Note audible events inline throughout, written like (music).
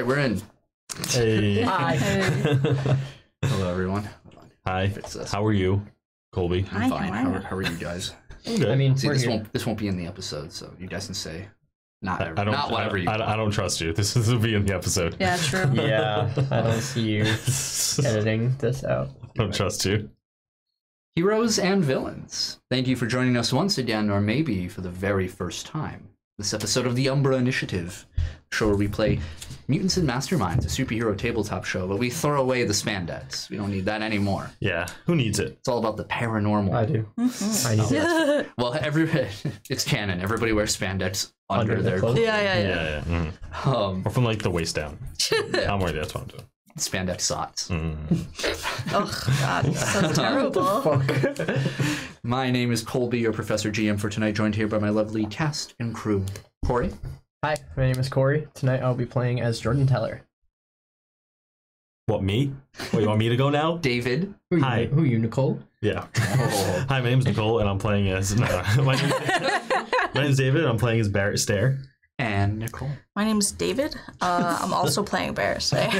right, we're in. Hey. Hi. (laughs) Hello, everyone. Hi. Fix this. Uh, how are you, Colby? I'm Hi, fine. how How are are, how are you guys? I'm good. I mean, See, this here. won't this won't be in the episode, so you guys can say not I, ever, I don't. not whatever I, you. I, I don't trust you. This, this will be in the episode. Yeah, true. (laughs) yeah, I don't see you (laughs) editing this out. I don't trust you. Heroes and villains. Thank you for joining us once again, or maybe for the very first time. This episode of the Umbra Initiative, a show where we play Mutants and Masterminds, a superhero tabletop show, but we throw away the spandex. We don't need that anymore. Yeah. Who needs it? It's all about the paranormal. I do. I need that. (laughs) Well, every (laughs) it's canon. Everybody wears spandex under, Under their clothes. yeah, yeah, yeah. Yeah. yeah. mhm. um, Or from like the waist down. (laughs) I'm wearing that's what I'm doing. Spandex socks. Mm. Oh God, so (laughs) terrible. My name is Colby, your Professor GM for tonight, joined here by my lovely cast and crew. Corey, Hi, my name is Corey. Tonight I'll be playing as Jordan Teller. What me? What you want me to go now? (laughs) David, Who you, Hi. Who you, Nicole? Yeah. Oh. (laughs) Hi, my name's Nicole, and I'm playing as. No, my, name, my name's David, and I'm playing as Barrett Stare. And Nicole. My name is David. Uh, I'm also playing Bears. (laughs) today.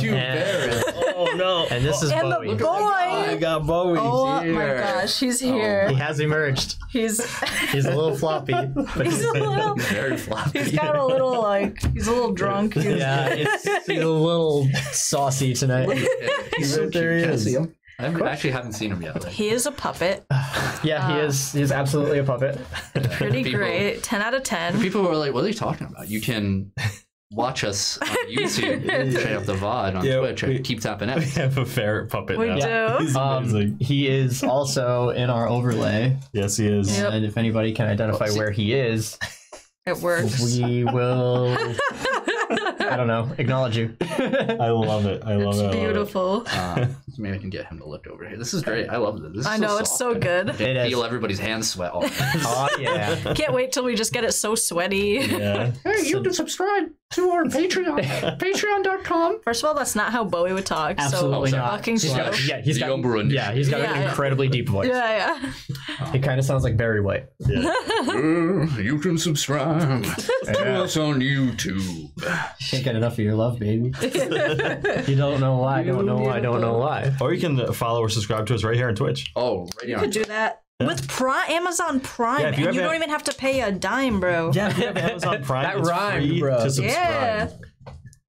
You And- Oh no! And this is And the Bowie. boy. I got Bowie. Oh my gosh, he's here. He has emerged. He's He's a little floppy, (laughs) but he's a little. Very floppy. He's got a little like he's a little drunk. He's, yeah, it's he's a little saucy tonight. He's so Right cute. there he Can I is. See him? I actually haven't seen him yet. He is a puppet. (sighs) Yeah, he is. He's absolutely a puppet. (laughs) Pretty People- great. Ten out of ten. People were like, "What are you talking about?" You can watch us on (laughs) YouTube, check out the VOD on Yeah, Twitch. we- Keep tapping (laughs) We have a ferret puppet We now. do. He's amazing. Um, he is also in our overlay, yes, he is. Yep. and if anybody can identify Oh, where he is, It works. we will. I don't know. Acknowledge you. I love it. I love It's it. I love it. beautiful. Uh, so maybe I can get him to lift over here. This is great. I love this. this is I know it's so good. I can It is. feel everybody's hands sweat. All Oh yeah. (laughs) Can't wait till we just get it so sweaty. Yeah. (laughs) hey, you can subscribe to our Patreon, (laughs) patreon.com. First of all, that's not how Bowie would talk. Absolutely so not. Fucking He's show. got, yeah, he's The got. Umbra Initiative. Yeah, he's got Yeah, an yeah. incredibly deep voice. Yeah, yeah. It kind of sounds like Barry White. yeah. Uh, you can subscribe to us on YouTube. Can't get enough of your love, baby. you don't know why. I don't know why. Don't know why. Or you can uh, follow or subscribe to us right here on Twitch. Oh, right You on. could do that with Prime, Amazon Prime, Yeah, you and you don't a- even have to pay a dime, bro. Yeah, if you have Amazon (laughs) Prime, That it's rhymed, free bro. to subscribe. Yeah.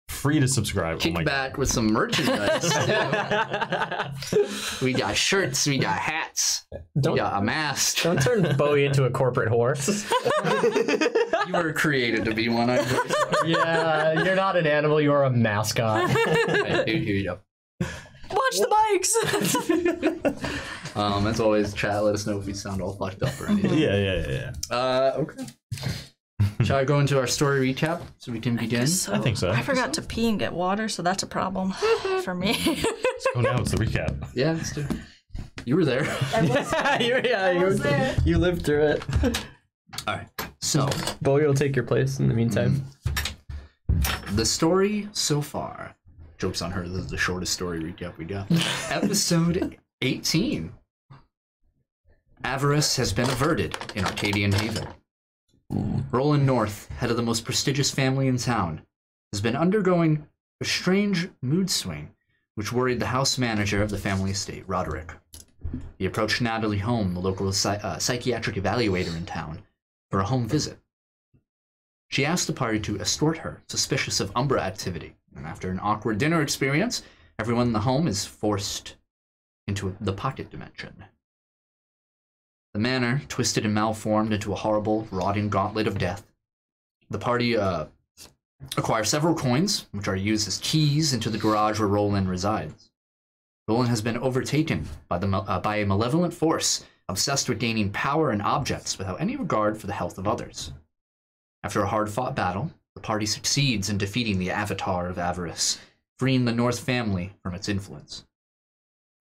Free to subscribe. Oh Kick oh my back with some merchandise. (laughs) we got shirts, we got hats, we Don't got a mask. don't turn (laughs) Bowie into a corporate whore. You were created to be one. I'm very yeah, you're not an animal. You are a mascot. Right, here, here you go. Watch the bikes. (laughs) Um, as always, chat. Let us know if we sound all fucked up or anything. Yeah, yeah, yeah. yeah. Uh, okay. Shall I go into our story recap so we can begin? So, I think so. I forgot to pee and get water, so that's a problem (laughs) for me. Oh, now it's the recap. Yeah, let's do. it. You were there. (laughs) you, yeah, you, there. you lived through it. All right. So Bowie will take your place in the meantime. the story so far. Jokes on her. This is the shortest story recap we got. (laughs) Episode 18. Avarice has been averted in Arcadian Haven. Roland North, head of the most prestigious family in town, has been undergoing a strange mood swing, which worried the house manager of the family estate, Roderick. He approached Natalie Home, the local psy- uh, psychiatric evaluator in town, for a home visit. She asked the party to escort her, suspicious of Umbra activity. And after an awkward dinner experience, everyone in the home is forced into the pocket dimension. The manor, twisted and malformed into a horrible, rotting gauntlet of death. The party uh, acquire several coins, which are used as keys into the garage where Roland resides. Roland has been overtaken by, the, uh, by a malevolent force obsessed with gaining power and objects without any regard for the health of others. After a hard fought battle, party succeeds in defeating the Avatar of Avarice, freeing the North family from its influence.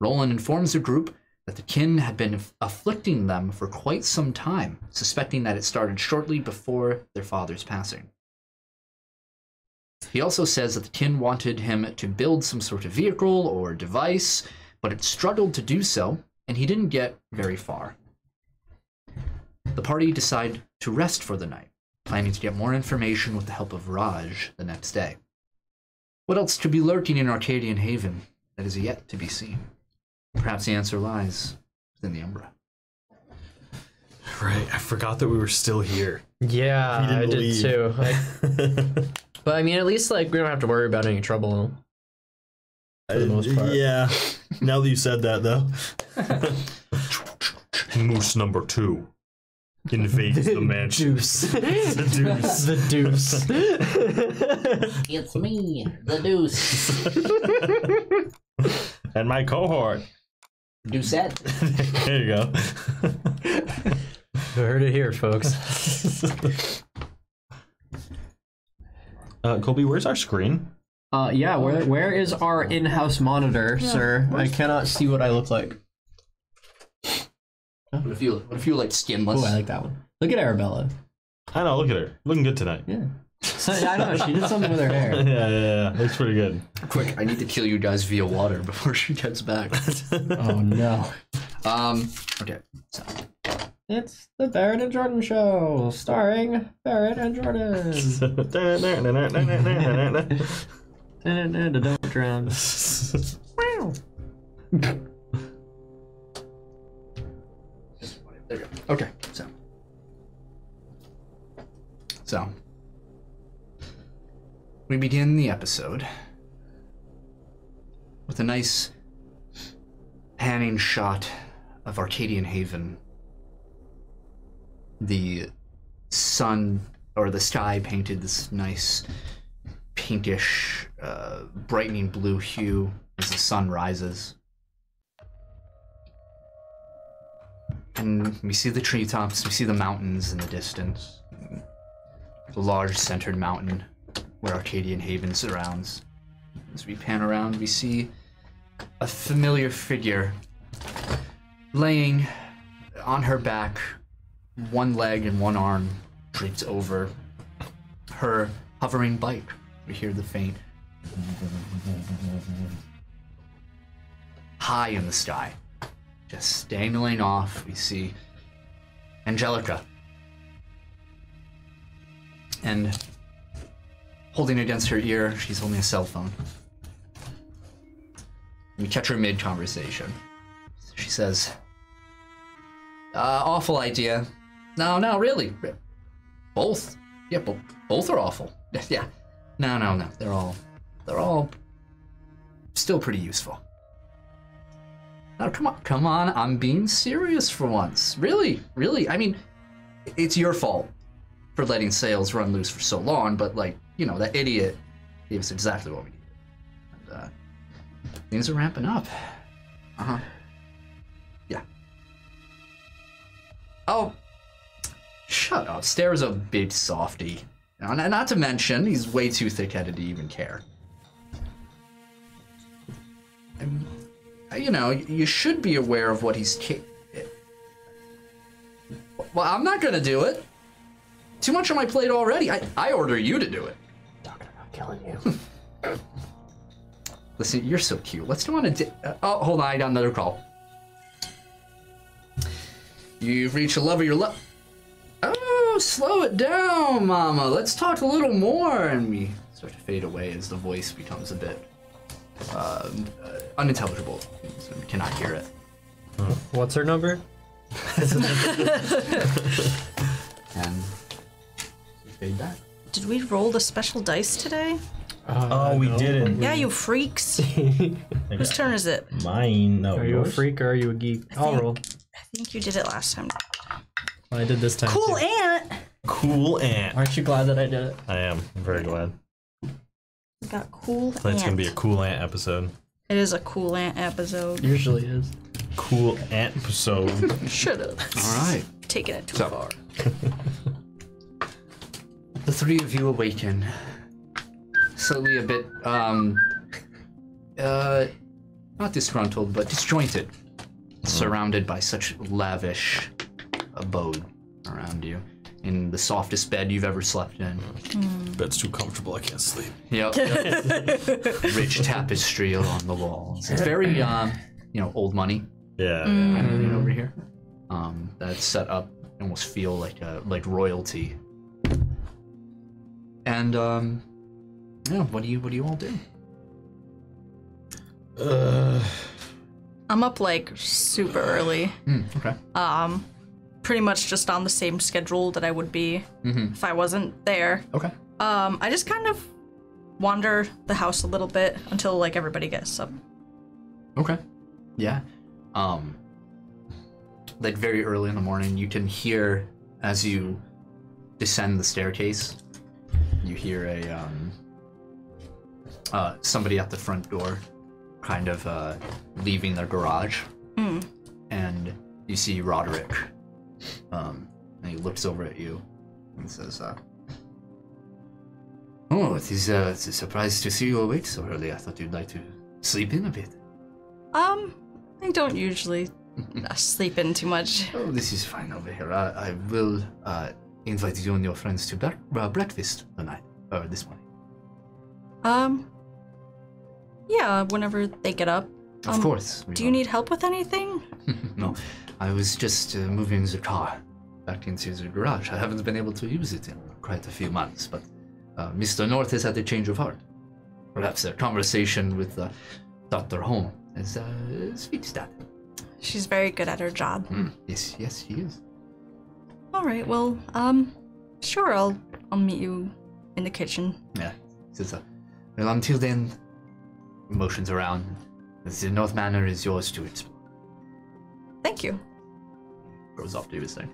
Roland informs the group that the kin had been afflicting them for quite some time, suspecting that it started shortly before their father's passing. He also says that the kin wanted him to build some sort of vehicle or device, but it struggled to do so, and he didn't get very far. The party decide to rest for the night, planning to get more information with the help of Raj the next day. What else could be lurking in Arcadian Haven that is yet to be seen? Perhaps the answer lies within the Umbra. Right. I forgot that we were still here. Yeah, He didn't I did leave. too. I- (laughs) but I mean, at least like we don't have to worry about any trouble. For the most part. Yeah. Now that you said that, though. (laughs) Moose number two invades (laughs) the mansion. Deuce. (laughs) the deuce. the deuce. It's me, the Deuce. (laughs) and my cohort. Deucette. there you go. You heard it here, folks. Uh, Colby, where's our screen? Uh, yeah. Where where is our in-house monitor, sir? I cannot see what I look like. What if you what if you like skinless? Oh, I like that one. Look at Arabella. I know. Look at her. Looking good tonight. Yeah. So, I don't know. She did something with her hair. yeah, yeah. Yeah. Looks pretty good. Quick, I need to kill you guys via water before she gets back. Oh no. Um. Okay. So It's the Barrett and Jordan show, starring Barrett and Jordan. Don't drown. There go. Okay. So. So. We begin the episode with a nice panning shot of Arcadian Haven. The sun or the sky painted this nice pinkish, uh, brightening blue hue as the sun rises. And we see the treetops, we see the mountains in the distance. The large centered mountain where Arcadian Haven surrounds. As we pan around, we see a familiar figure laying on her back, one leg and one arm draped over her hovering bike. We hear the faint high in the sky. Just dangling off, we see Angelica. And holding against her ear, she's holding a cell phone. We catch her mid conversation. She says, uh, awful idea. No, no, really. Both. Yeah, bo- both are awful. (laughs) Yeah. No, no, no. They're all, they're all still pretty useful. Now, come on, come on. I'm being serious for once. Really, really. I mean, it's your fault for letting sales run loose for so long, but like, you know, that idiot gave us exactly what we needed. And, uh, things are ramping up. Uh huh. Yeah. Oh, shut up. Stare's a big softy. Not to mention, he's way too thick-headed to even care. Uh, you know, you should be aware of what he's. Ca- well, I'm not gonna do it. Too much on my plate already. I, I order you to do it. Doctor, I'm killing you. (laughs) Listen, you're so cute. Let's go on a di- uh, Oh, hold on. I got another call. You've reached a love of your love. Oh, slow it down, Mama. Let's talk a little more. And we start to fade away as the voice becomes a bit uh, uh, unintelligible. So we cannot hear it. What's her number? (laughs) And we fade back. Did we roll the special dice today? Oh, we didn't. Yeah, you freaks. (laughs) Whose turn is it? Mine. No. Are you a yours? freak or are you a geek? I'll think- roll. I think you did it last time. Well, I did this time. Cool too. aunt. Cool ant. Aren't you glad that I did it? I am. I'm very glad. We got cool Tonight's aunt. gonna be a cool ant episode. It is a cool ant episode. Usually is. Cool ant episode. (laughs) Shut up. All right. Taking it too So- far. The three of you awaken. Slowly a bit, um, uh, not disgruntled, but disjointed. Surrounded by such lavish abode around you. In the softest bed you've ever slept in. Bed's too comfortable. I can't sleep. Yep. (laughs) Rich tapestry along the walls. It's very, um, you know, old money Yeah. kind of thing over here. Um, that's set up almost feel like uh, like royalty. And um, yeah, what do you what do you all do? Uh, I'm up like super early. Mm, okay. Um, pretty much just on the same schedule that I would be if I wasn't there. Okay. Um, I just kind of wander the house a little bit until like everybody gets up. Okay. Yeah. Um like very early in the morning you can hear as you descend the staircase you hear a um uh somebody at the front door kind of uh leaving their garage. And you see Roderick. Um and he looks over at you and says uh Oh, it is uh, it's a surprise to see you awake so early. I thought you'd like to sleep in a bit. Um, I don't usually uh, (laughs) sleep in too much. Oh, this is fine over here. I, I will uh, invite you and your friends to bre- uh, breakfast tonight, or this morning. Um, yeah, whenever they get up. Of Um, course. Do you need help with anything? (laughs) no, I was just uh, moving the car back into the garage. I haven't been able to use it in quite a few months, but uh, Mr. North has had a change of heart. Perhaps a conversation with uh, Dr. Holm has uh, fixed that. She's very good at her job. Hmm, Yes, yes, she is. All right, well, um, sure, I'll I'll meet you in the kitchen. Yeah. Says, uh, well, until then, motions around. The North Manor is yours to explore. Thank you. Goes off to his thing.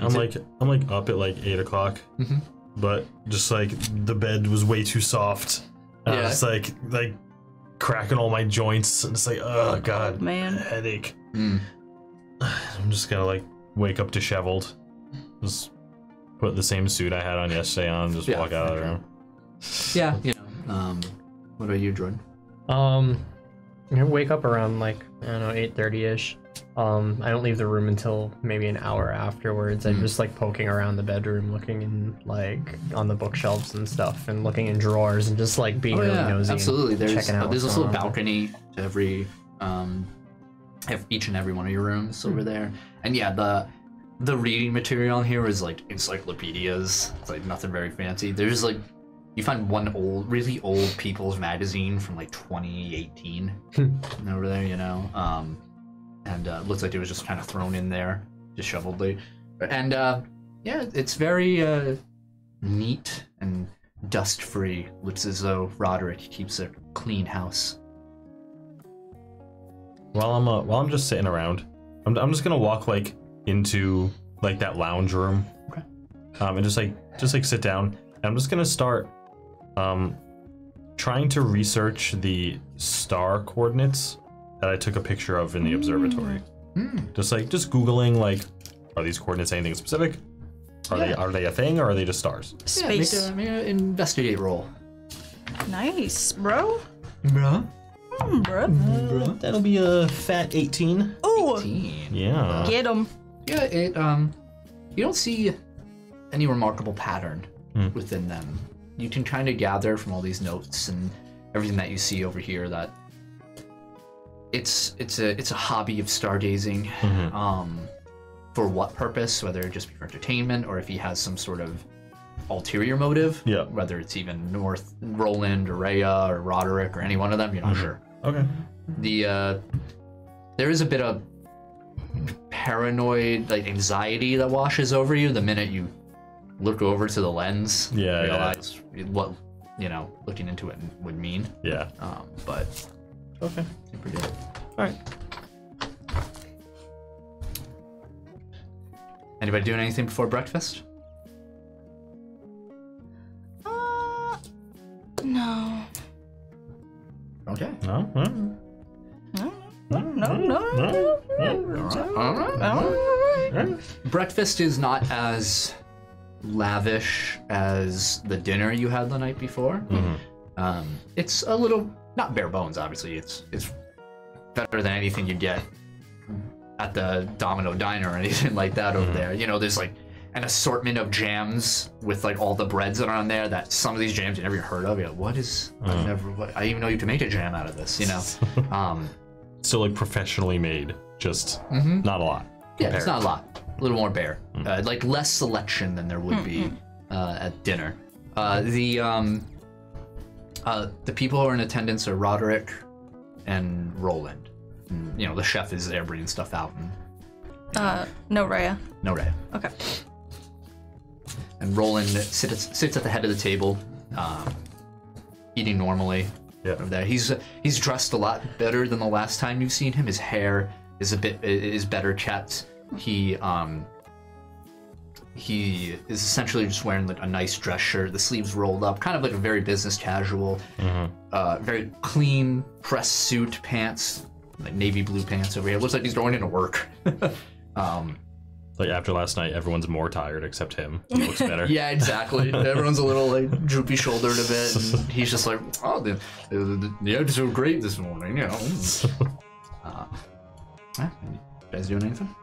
I'm like I'm like up at like eight o'clock, Mhm. but just like the bed was way too soft. And I Yeah. was like like cracking all my joints, and it's like oh god, man. headache. Mm. (sighs) I'm just gonna like wake up disheveled, just put the same suit I had on yesterday on, just Yeah, walk out of the room. Yeah, you know. Um, what about you, Jordan? Um, I'm wake up around like I don't know eight thirty ish. Um, I don't leave the room until maybe an hour afterwards. I'm Mhm. just like poking around the bedroom, looking in like on the bookshelves and stuff, and looking in drawers and just like being really nosy. and Oh, absolutely. There's checking out uh, there's this little balcony to every um, have each and every one of your rooms Hmm. over there. And yeah, the the reading material here is like encyclopedias. It's like nothing very fancy. There's like you find one old, really old people's magazine from like 2018 Hmm. over there, you know. Um, and uh, looks like it was just kind of thrown in there, disheveledly. And uh, yeah, it's very uh, neat and dust free. Looks as though Roderick keeps a clean house. While I'm uh, while I'm just sitting around, I'm, I'm just gonna walk like into like that lounge room, Okay. um, and just like just like sit down. And I'm just gonna start um, trying to research the star coordinates that I took a picture of in the observatory. Hmm. Just like just googling like, are these coordinates anything specific? Are they are they a thing or are they just stars? Space. Yeah, make, a, make a investigate roll. Nice, bro. Bruh. Mm, bro. Bruh. That'll be a fat 18. Ooh, Team. Yeah. get him. Yeah, it um, you don't see any remarkable pattern Hmm. within them. You can kind of gather from all these notes and everything that you see over here that it's it's a it's a hobby of stargazing. Mhm. Um, for what purpose? Whether it just be for entertainment or if he has some sort of ulterior motive. Yeah. Whether it's even North Roland or Rhea or Roderick or any one of them, you're not Mhm. sure Okay. the uh there is a bit of paranoid like anxiety that washes over you the minute you look over to the lens Yeah, yeah. realize what you know looking into it would mean Yeah. um but Okay. you're pretty good. All right. anybody doing anything before breakfast Uh, no. okay No. All right. No, no, no. all right All right. breakfast is not as lavish as the dinner you had the night before Mhm. Um, it's a little not bare bones, obviously. It's it's better than anything you get at the Domino Diner or (laughs) anything like that over there. You know, there's like an assortment of jams with like all the breads that are on there. That some of these jams you never heard of. You're like, what is? I Mm. never. What, I even know you can make a jam out of this. You know. (laughs) um, Still like professionally made, just mhm. not a lot. Yeah, it's not a lot. A little more bare. Uh, like less selection than there would be uh, at dinner. Uh, the um, Uh, the people who are in attendance are Roderick and Roland. And, you know, the chef is there bringing stuff out, and Uh, no, Raya. no Ray. Okay. And Roland sits sits at the head of the table, um, eating normally. Yeah. Over there, he's he's dressed a lot better than the last time you've seen him. His hair is a bit is better kept. He um he is essentially just wearing like a nice dress shirt, the sleeves rolled up, kind of like a very business casual, uh, very clean pressed suit, pants, like navy blue pants over here. Looks like he's going into work. (laughs) um, Like after last night, everyone's more tired except him. He looks better. (laughs) Yeah, exactly. Everyone's a little like (laughs) droopy shouldered a bit, and he's just like, "Oh, the the, the were great this morning," you know. uh, you guys doing anything?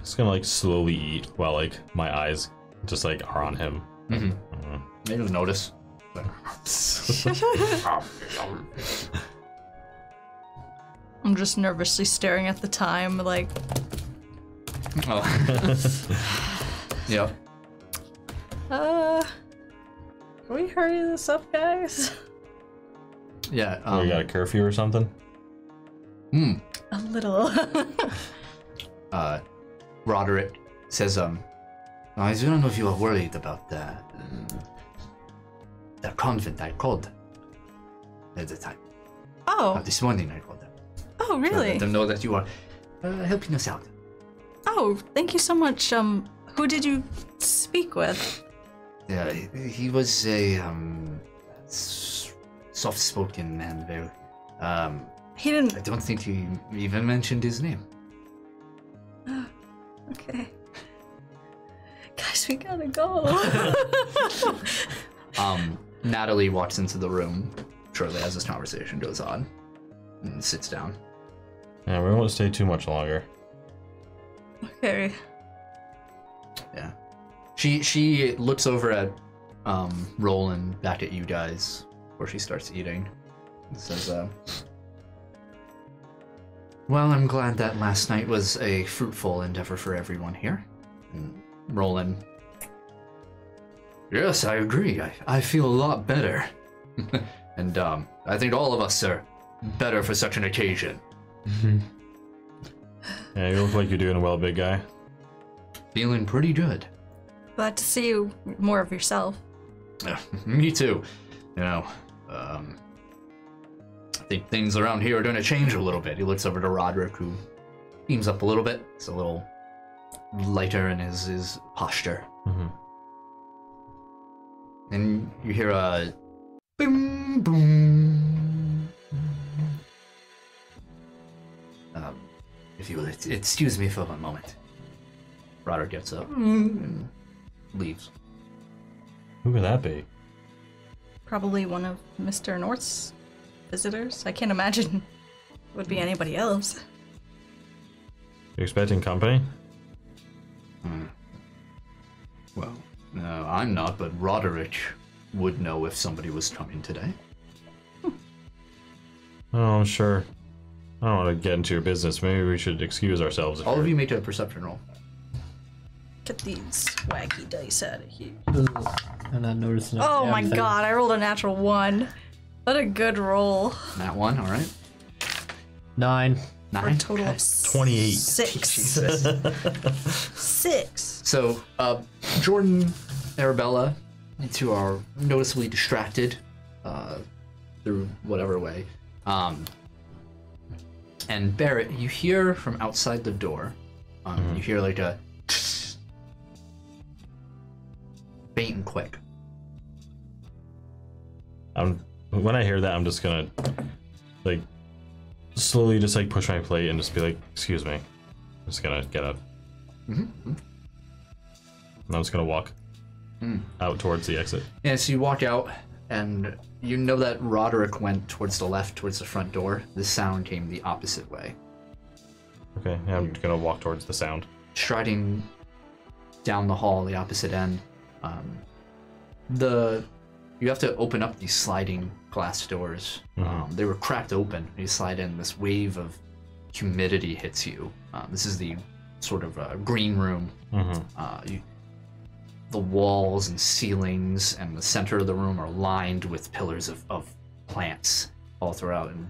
Just gonna like slowly eat while like my eyes just like are on him. Mm-hmm. Mhm. They just notice. (laughs) I'm just nervously staring at the time, like, oh. (laughs) yep. uh. Can we hurry this up, guys? Yeah. Oh, Um, you got a curfew or something? hmm. A little. (laughs) uh, Roderick says, um, I don't know if you are worried about the, um, the convent I called at the time. Uh, oh, this morning I called them. oh, really? Let them know that you are uh, helping us out. Oh, thank you so much. Um, who did you speak with? Yeah, he, he was a um, soft-spoken man. Very. Um, He didn't. I don't think he even mentioned his name. (gasps) (laughs) Okay. Guys, we gotta go. (laughs) Um, Natalie walks into the room shortly as this conversation goes on and sits down. Yeah, we won't stay too much longer. okay. Yeah. She she looks over at um Roland back at you guys before she starts eating. And says, uh Well, I'm glad that last night was a fruitful endeavor for everyone here. And Roland Yes, I agree. I, I feel a lot better. (laughs) and um I think all of us are better for such an occasion. (laughs) Yeah, you look like you're doing well, big guy. Feeling pretty good. Glad to see you more of yourself. Yeah, (laughs) me too. You know, um, I think things around here are going to change a little bit. He looks over to Roderick, who beams up a little bit. It's a little lighter in his, his posture. hmm And you hear a boom, boom. Um, if you will ex- excuse me for one moment. Roderick gets up and leaves. Who could that be? Probably one of Mr. North's visitors. I can't imagine it would be anybody else. You expecting company? Hmm. Well, no, I'm not, but Roderick would know if somebody was coming today. Hmm. Oh, I'm sure. I don't want to get into your business. Maybe we should excuse ourselves. All of you're- you make a perception roll. Get these wacky dice out of here. And I'm not noticing. Oh my thing. god, I rolled a natural one. What a good roll. That one, all right. Nine. For a Nine. total of 28. Six. Jesus. (laughs) Six. so, uh, Jordan, Arabella, you two are noticeably distracted uh, through whatever way. Um, and Barrett, you hear from outside the door, um, you hear like a (sniffs) faint and quick. I'm when I hear that, I'm just gonna like slowly just like push my plate and just be like, "Excuse me." I'm just gonna get up. Mhm. And I'm just gonna walk out towards the exit. Yeah, so you walk out, and you know that Roderick went towards the left, towards the front door. The sound came the opposite way. Okay, yeah, I'm gonna walk towards the sound. Striding down the hall, the opposite end, um, the you have to open up these sliding glass doors. Um, they were cracked open. You slide in, this wave of humidity hits you. Um, this is the sort of uh, green room Mm-hmm. uh, you, the walls and ceilings and the center of the room are lined with pillars of, of plants all throughout and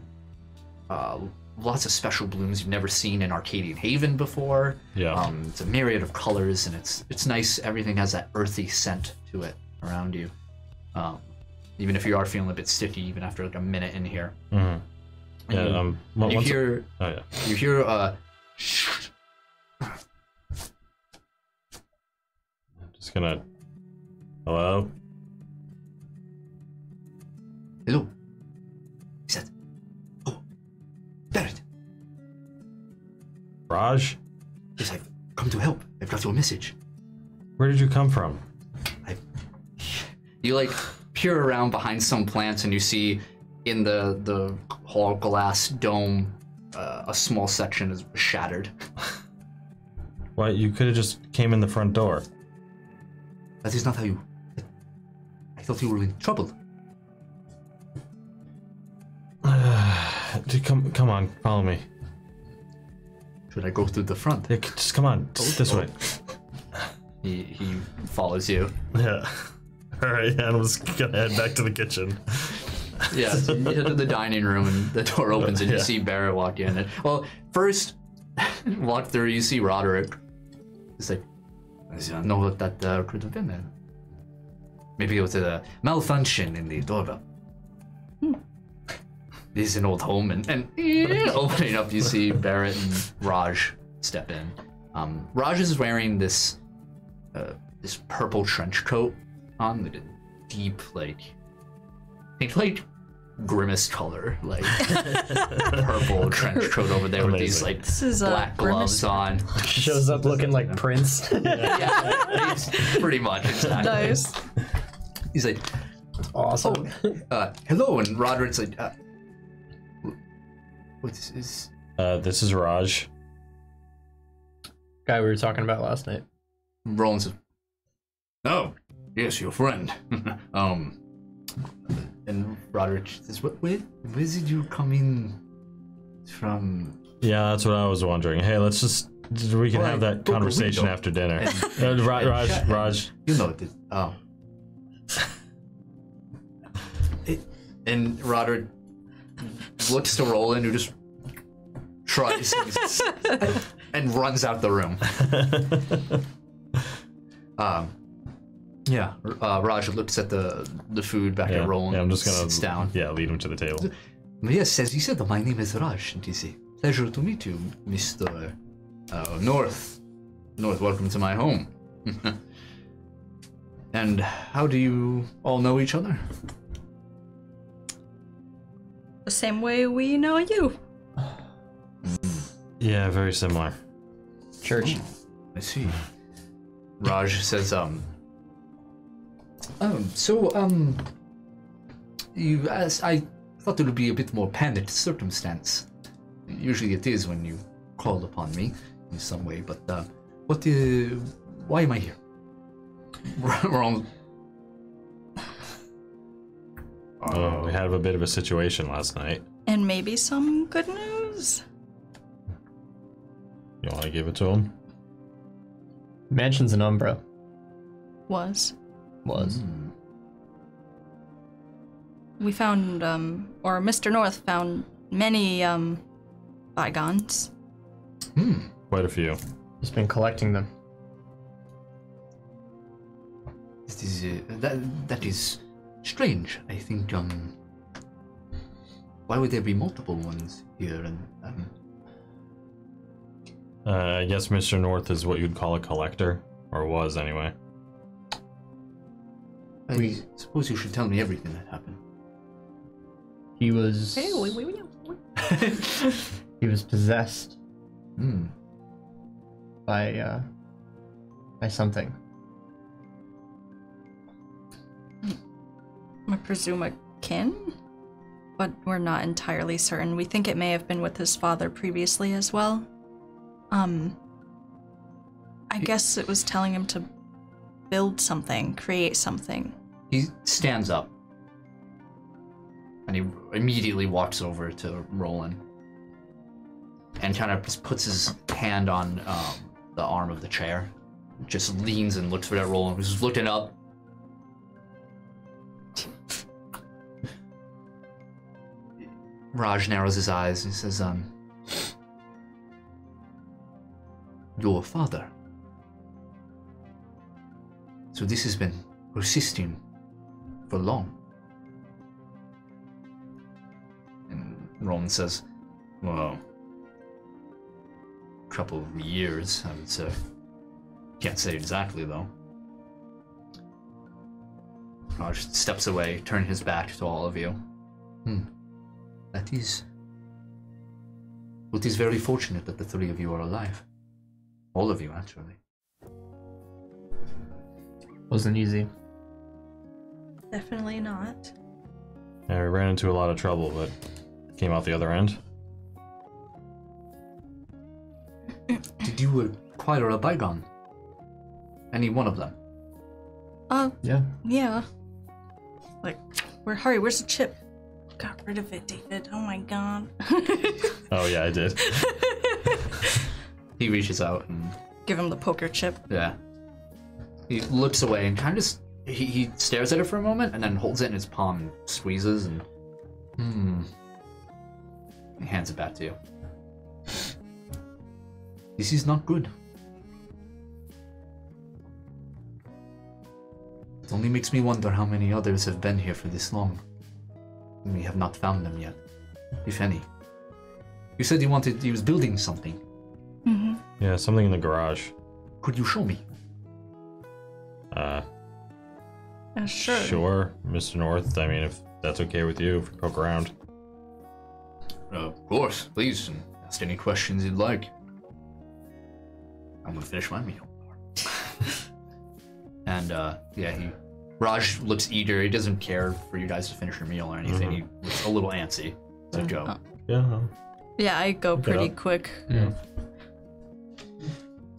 uh, lots of special blooms you've never seen in Arcadian Haven before. Yeah. Um, it's a myriad of colors and it's it's nice. Everything has that earthy scent to it around you. Um, even if you are feeling a bit sticky, even after like a minute in here. hmm Yeah. you, Um. well, you hear oh yeah. you hear uh Just gonna. Hello. hello. He said, "Oh, Barrett." Raj. Yes, I've come to help. I've got your message. Where did you come from? You like peer around behind some plants and you see in the the hall glass dome uh, a small section is shattered. Why? You could have just came in the front door. That is not how you. I thought you were in trouble. (sighs) Come, come on, follow me. Should I go through the front? Yeah, just come on, just this way. He he follows you. (laughs) Yeah. All right, and I was gonna head back to the kitchen. Yeah, so you head to the dining room and the door (laughs) opens and you Yeah. see Barrett walk in. And, well, first (laughs) walk through, you see Roderick. He's like, I don't know what that uh, could have been. Then. Maybe it was a malfunction in the doorbell. This is an old home, and, and (laughs) opening up, you see Barrett and Raj step in. Um, Raj is wearing this uh, this purple trench coat on, the deep like it's like grimace color, like (laughs) purple trench coat over there with these Amazing. like This is a black gloves on. Shows up looking like Prince. (laughs) yeah, it's pretty much exactly. Nice. He's like, awesome. uh, "Hello," and Roderick's like, uh, "What is this?" Uh, this is Raj. Guy we were talking about last night. Roland says, "Oh, yes, your friend." (laughs) um, and Roderick says, "What? Where? Where did you come in from?" Yeah, that's what I was wondering. Hey, let's just we can Well, have I that broke a conversation window. after dinner. And- (laughs) Uh, Ra- Raj, Raj, You know this. Oh. It- (laughs) and Roderick looks to Roland, who just tries and runs out the room. Um, yeah, uh, Raj looks at the the food back yeah, at Roland. yeah, I'm just gonna sits down. Yeah, lead him to the table. Yes, as you said, my name is Raj, and it's a pleasure to meet you, Mister uh, North. North, welcome to my home. (laughs) and how do you all know each other? The same way we know you. (sighs) Yeah, very similar. Church. I see. Raj says, um. Um, so, um. You, as I thought it would be a bit more panicked circumstance. Usually it is when you call upon me in some way, but, uh, what, uh, why am I here? (laughs) Wrong. Oh, we had a bit of a situation last night. And maybe some good news. You want to give it to him? Mansion's an Umbra. Was. Was. Hmm. We found, um, or Mr. North found many, um, bygones. Hmm. Quite a few. He's been collecting them. It is, uh, that, that is strange. I think, um. Why would there be multiple ones here? And, um, Uh, I guess Mr. North is what you'd call a collector, or was anyway. I We- suppose you should tell me everything that happened. He was (laughs) (laughs) he was possessed Hmm. by uh by something. I presume a kin? But we're not entirely certain. We think it may have been with his father previously as well. Um. I guess it was telling him to build something, create something. He stands up. And he immediately walks over to Roland. And kind of just puts his hand on um, the arm of the chair. just leans and looks for that roll and was looking up. Raj narrows his eyes and says, um, Your father. So this has been persisting for long. And Roland says, Well, a couple of years, I would say. Can't say exactly though. Raj steps away, turning his back to all of you. Hmm. That is... It is very fortunate that the three of you are alive. All of you, actually. Wasn't easy. Definitely not. Yeah, we ran into a lot of trouble, but came out the other end. (laughs) Did you acquire a bygone? Any one of them? Uh, Yeah. yeah. Like, where? Hurry, where's the chip? Got rid of it, David. Oh my god. (laughs) Oh yeah, I did. (laughs) He reaches out and Give him the poker chip. Yeah. He looks away and kind of s- he, he stares at it for a moment and then holds it in his palm and squeezes and hmm. He hands it back to you. This is not good. It only makes me wonder how many others have been here for this long. And we have not found them yet, if any. You said you wanted he was building something. Mm-hmm. Yeah, something in the garage. Could you show me? Uh, Uh, sure. sure, Mr. North. I mean, if that's okay with you, if we poke around. Uh, of course, please, and ask any questions you'd like. I'm gonna finish my meal. (laughs) and uh, yeah, he Raj looks eager. He doesn't care for you guys to finish your meal or anything. He looks a little antsy. So go. Oh. Yeah. Yeah, I go pretty up. quick. Yeah.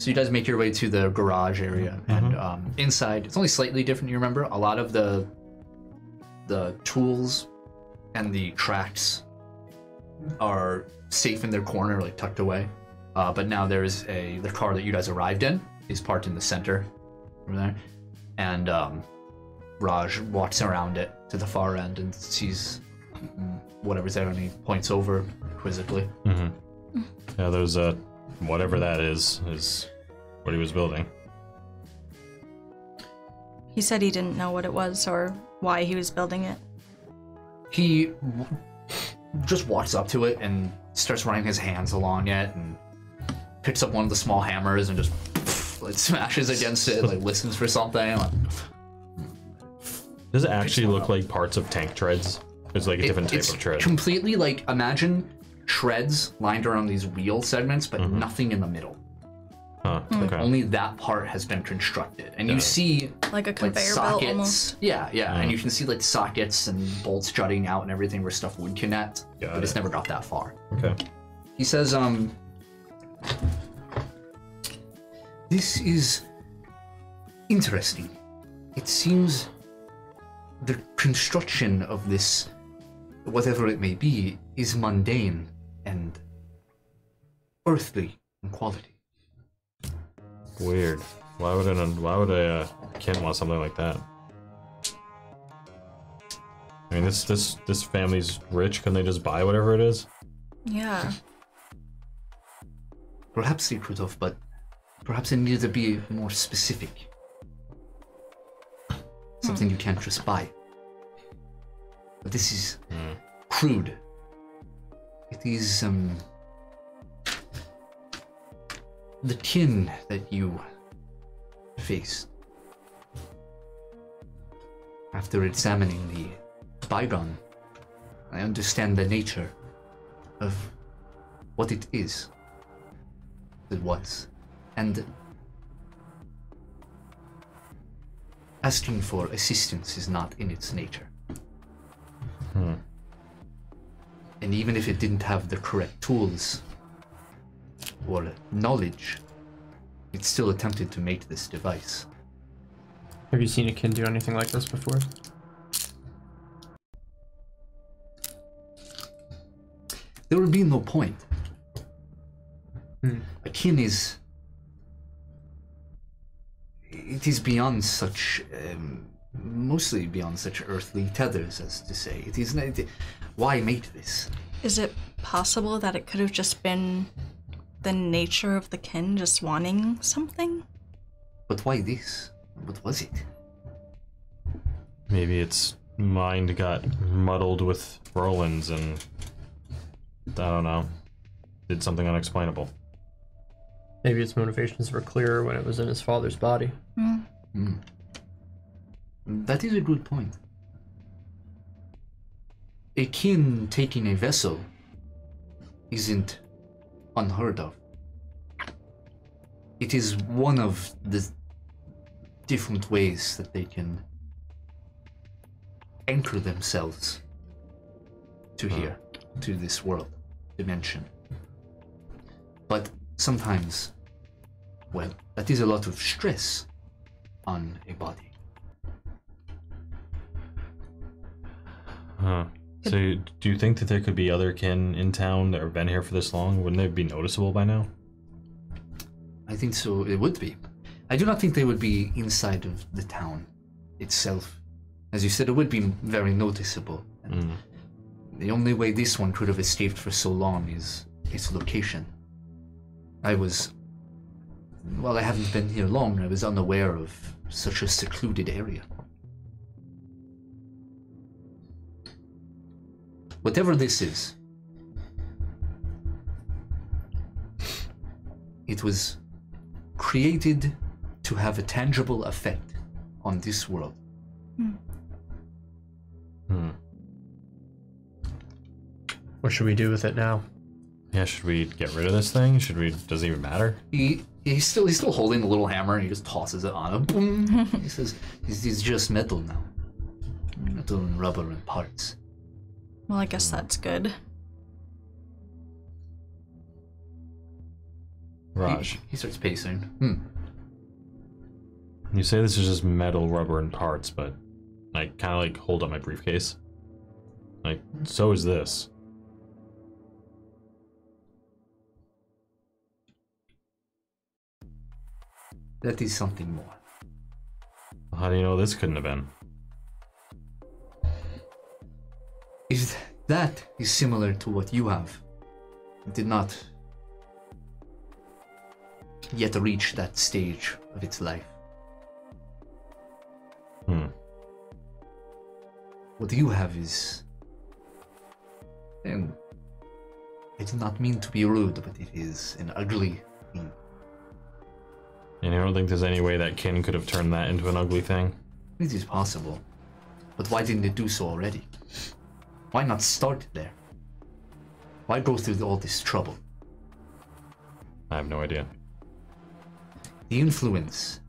So you guys make your way to the garage area, and um, inside it's only slightly different. You remember a lot of the the tools and the tracks are safe in their corner, like tucked away. Uh, but now there's a the car that you guys arrived in is parked in the center over there, and um, Raj walks around it to the far end and sees mm, whatever's there, and he points over quizzically. Mm-hmm. Yeah, there's a whatever that is is what he was building. He said he didn't know what it was or why he was building it. he w- just walks up to it and starts running his hands along it and picks up one of the small hammers and just like smashes against it like listens for something like, Does it actually look like parts of tank treads? It's like a it- different type it's of tread. completely like imagine treads lined around these wheel segments but mm-hmm. nothing in the middle Huh, okay. only that part has been constructed and you see Like a like conveyor belt sockets almost. yeah yeah and you can see like sockets and bolts jutting out and everything where stuff would connect Got but it's it. never got that far okay. He says, um, this is interesting. It seems the construction of this, whatever it may be, is mundane and earthly in quality. Weird. Why would an why would a uh, kin want something like that? I mean, this this this family's rich. Can they just buy whatever it is? Yeah. Perhaps they could have, but perhaps it needed to be more specific. Something you can't just buy. But this is crude. It is, um. The kin that you faced. After examining the bygone, I understand the nature of what it is it was. And asking for assistance is not in its nature. Hmm. And even if it didn't have the correct tools or knowledge, it still attempted to make this device. Have you seen a kin do anything like this before? There would be no point. Hmm. A kin is it is beyond such, um, mostly beyond such earthly tethers, as to say. It is not. Why make this? Is it possible that it could have just been the nature of the kin just wanting something? But why this? What was it? Maybe its mind got muddled with Roland's and I don't know, did something unexplainable. Maybe its motivations were clearer when it was in his father's body. Hmm. That is a good point. A kin taking a vessel isn't unheard of. It is one of the different ways that they can anchor themselves to hmm. here, to this world, dimension. But sometimes, well, that is a lot of stress on a body. Huh. So, do you think that there could be other kin in town that have been here for this long? Wouldn't they be noticeable by now? I think so. It would be. I do not think they would be inside of the town itself. As you said, it would be very noticeable. Mm. The only way this one could have escaped for so long is its location. I was. Well, I haven't been here long. I was unaware of such a secluded area. Whatever this is, it was created to have a tangible effect on this world. Hmm. What should we do with it now? Yeah, should we get rid of this thing? Should we? Does it even matter? He he's still he's still holding the little hammer and he just tosses it on him. Boom. (laughs) he says he's, he's just metal now. Metal and rubber and parts. Well, I guess that's good. He- Raj, He, starts pacing. Hmm. you say this is just metal, rubber, and parts, but I kind of like hold up my briefcase. Like, so is this. That is something more. How do you know this couldn't have been? Is that is similar to what you have. It did not yet reach that stage of its life. Hmm. What you have is. And I do not mean to be rude, but it is an ugly thing. And I don't think there's any way that Kin could have turned that into an ugly thing? It is possible. But why didn't it do so already? Why not start there? Why go through all this trouble? I have no idea. The influence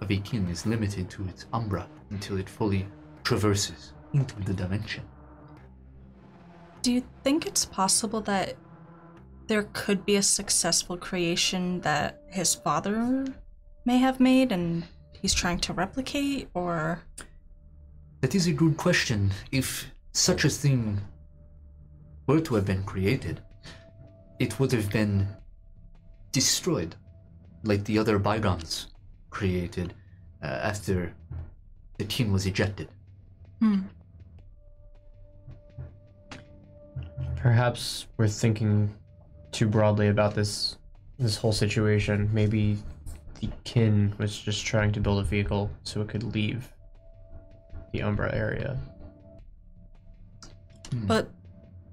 of a kin is limited to its umbra until it fully traverses into the dimension. Do you think it's possible that there could be a successful creation that his father may have made and he's trying to replicate? Or. That is a good question. If such a thing were to have been created, it would have been destroyed, like the other bygones created uh, after the kin was ejected. Hmm. Perhaps we're thinking too broadly about this this whole situation. Maybe the kin was just trying to build a vehicle so it could leave the Umbra area. But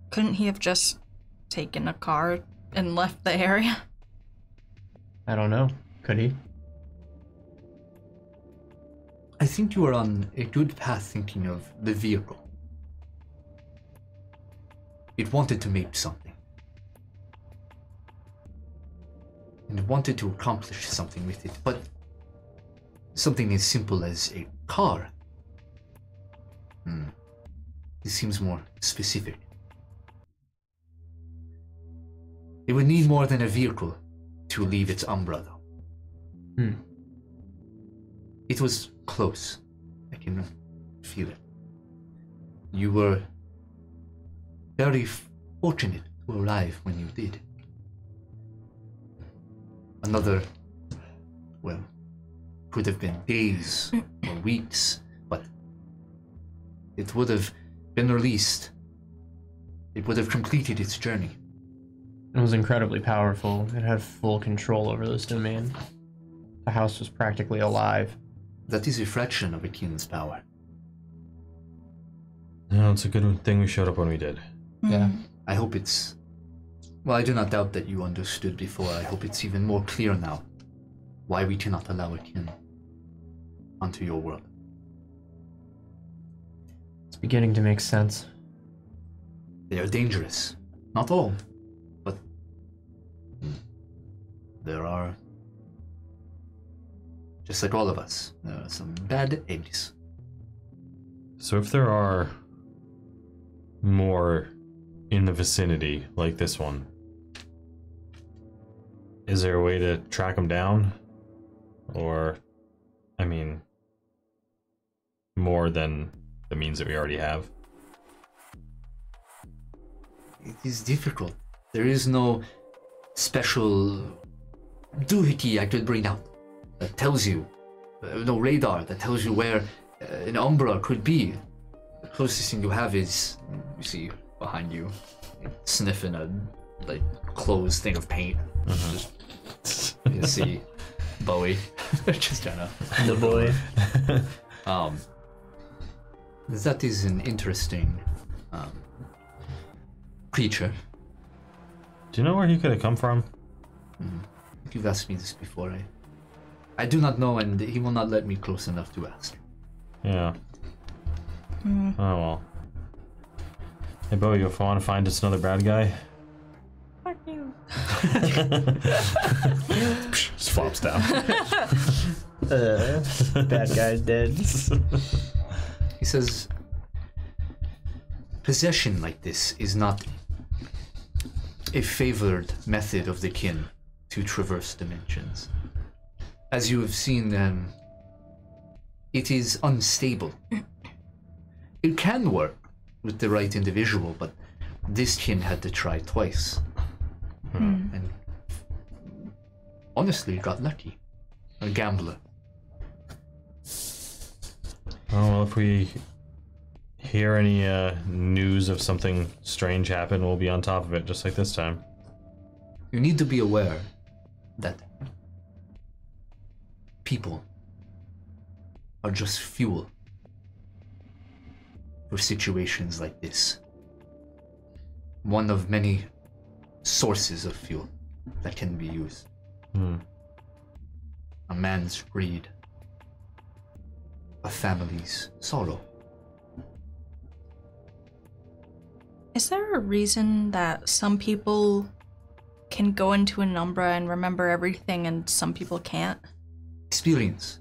couldn't he have just taken a car and left the area? I don't know. Could he? I think you are on a good path thinking of the vehicle. It wanted to make something. And it wanted to accomplish something with it, but something as simple as a car. Hmm. This seems more specific. It would need more than a vehicle to leave its umbra, though. Hmm. It was close. I can feel it. You were very fortunate to arrive when you did. Another, well, could have been days or weeks, but it would have been released. It would have completed its journey. It was incredibly powerful. It had full control over this domain. The house was practically alive. That is a fraction of a kin's power. No, it's a good thing we showed up when we did. Yeah. Hmm. I hope it's. Well, I do not doubt that you understood before. I hope it's even more clear now why we cannot allow a kin onto your world. It's beginning to make sense. They are dangerous. Not all, but hmm. there are, just like all of us, there are some bad eggs. So if there are more in the vicinity, like this one, is there a way to track them down? Or, I mean, more than the means that we already have? It is difficult. There is no special doohickey I could bring out that tells you, uh, no radar that tells you where uh, an Umbra could be. The closest thing you have is, you see behind you, sniffing a like closed thing of paint. Just, you see Bowie (laughs) just trying to The boy. um, that is an interesting um, creature. Do you know where he could have come from? You've asked me this before. I, I do not know, and he will not let me close enough to ask. Yeah. Oh well. Hey, Bo, you want to find us another bad guy? Fuck you. (laughs) Just flops down. (laughs) Uh, bad guy's dead. (laughs) He says, possession like this is not a favored method of the kin to traverse dimensions. As you have seen, um, it is unstable. It can work with the right individual, but this kin had to try twice. And honestly, got lucky. A gambler. Oh well, if we hear any uh, news of something strange happen, we'll be on top of it, just like this time. You need to be aware that people are just fuel for situations like this. One of many sources of fuel that can be used. Hmm. A man's greed, a family's sorrow. Is there a reason that some people can go into an umbra and remember everything and some people can't? experience.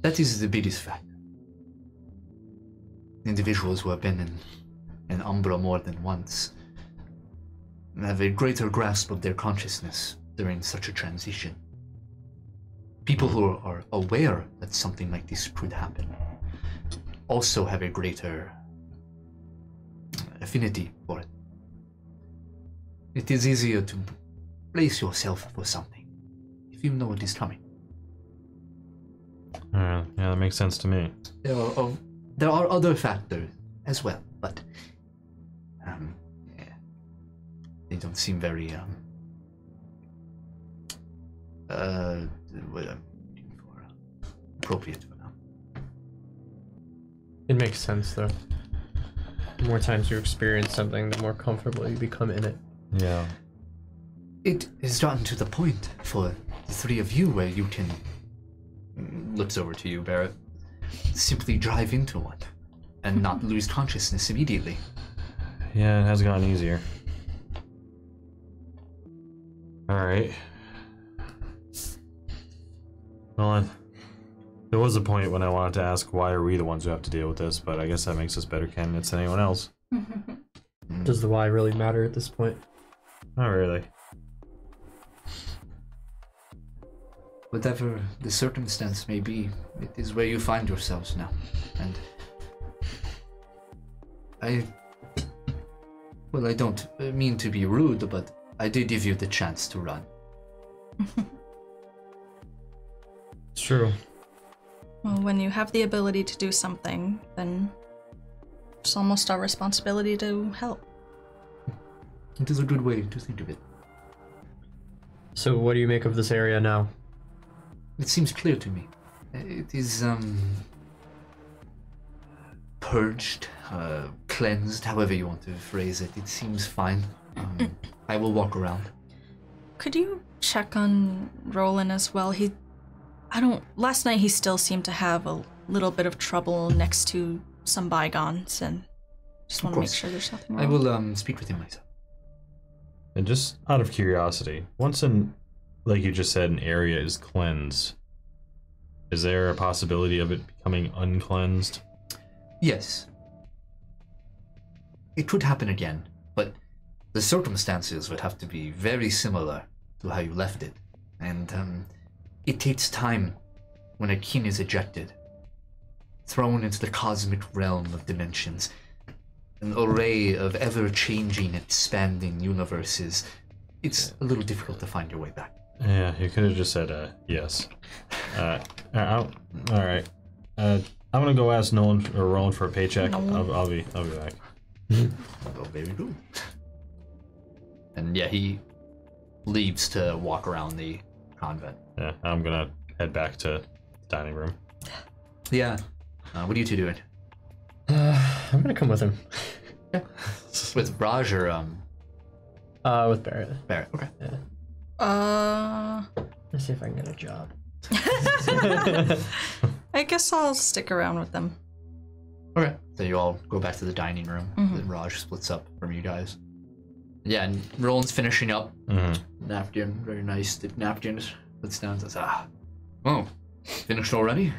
That is the biggest fact. Individuals who have been in an Umbra more than once have a greater grasp of their consciousness during such a transition. People who are aware that something like this could happen also have a greater affinity for it. It is easier to brace yourself for something if you know it is coming. Yeah, yeah, that makes sense to me. There are, uh, there are other factors as well, but um, yeah, they don't seem very um, uh, what I'm looking for uh, appropriate for now. It makes sense though. The more times you experience something, the more comfortable you become in it. Yeah. It has gotten to the point for the three of you where you can mm, looks over to you, Barrett. Simply drive into one and not (laughs) lose consciousness immediately. Yeah, it has gotten easier. Alright. Well, there was a point when I wanted to ask why are we the ones who have to deal with this, but I guess that makes us better candidates than anyone else. (laughs) Does the why really matter at this point? Not really. Whatever the circumstance may be, it is where you find yourselves now. And I. Well, I don't uh, mean to be rude, but I did give you the chance to run. (laughs) It's true. Well, when you have the ability to do something, then it's almost our responsibility to help. It is a good way to think of it. So, what do you make of this area now? It seems clear to me. It is, um. purged, uh, cleansed, however you want to phrase it. It seems fine. Um, I will walk around. Could you check on Roland as well? He. I don't. Last night he still seemed to have a little bit of trouble next to some bygones, and just want to make sure there's nothing wrong. I will, um, speak with him myself. And just out of curiosity, once an, like you just said, an area is cleansed, is there a possibility of it becoming uncleansed? Yes. It could happen again, but the circumstances would have to be very similar to how you left it. And um, it takes time when a kin is ejected, thrown into the cosmic realm of dimensions, an array of ever changing, expanding universes. It's a little difficult to find your way back. Yeah, you could have just said uh, yes. Uh, all right. Uh, I'm gonna go ask Nolan or Roland for a paycheck. No. I'll, I'll be I'll be back. (laughs) Oh, very good. And yeah, he leaves to walk around the convent. Yeah, I'm gonna head back to the dining room. Yeah. Uh, what are you two doing? Uh, I'm gonna come with him. With Raj or um, Uh, with Barrett. Barrett? Okay. Uh. Let's see if I can get a job. (laughs) I guess I'll stick around with them. Okay. So you all go back to the dining room. Mhm. Then Raj splits up from you guys. Yeah, and Roland's finishing up. hmm Napkin, very nice dip napkins. Puts down and says, ah, oh, finished already?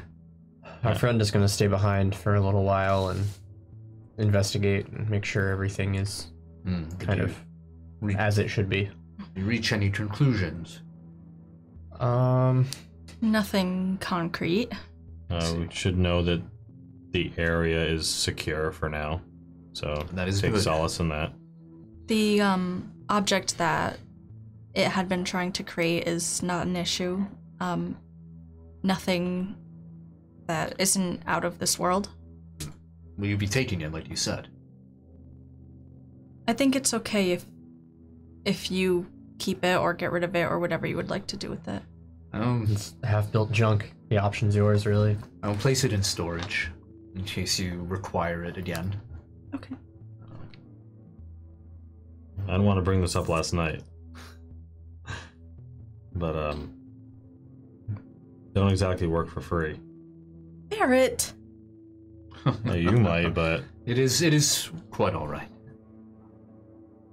Our friend is gonna stay behind for a little while and investigate and make sure everything is did kind of re- as it should be. you reach any conclusions? Um, Nothing concrete. Uh, we should know that the area is secure for now. So That is take good. solace in that. The um object that it had been trying to create is not an issue. Um nothing that isn't out of this world. Will you be taking it, like you said? I think it's okay if if you keep it or get rid of it or whatever you would like to do with it. Um, it's half-built junk. The option's yours, really. I'll place it in storage in case you require it again. Okay. I didn't want to bring this up last night, but um, don't exactly work for free. Barrett. (laughs) Now, you might, but (laughs) It is it is quite all right.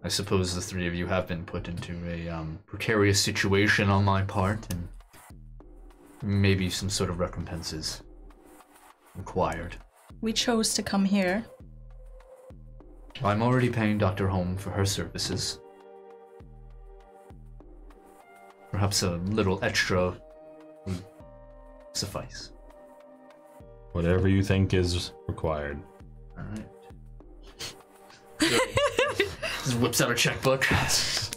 I suppose the three of you have been put into a um, precarious situation on my part, and maybe some sort of recompenses required. We chose to come here. I'm already paying Dr. Home for her services. Perhaps a little extra would suffice. whatever you think is required. Alright. (laughs) Just whips out a checkbook.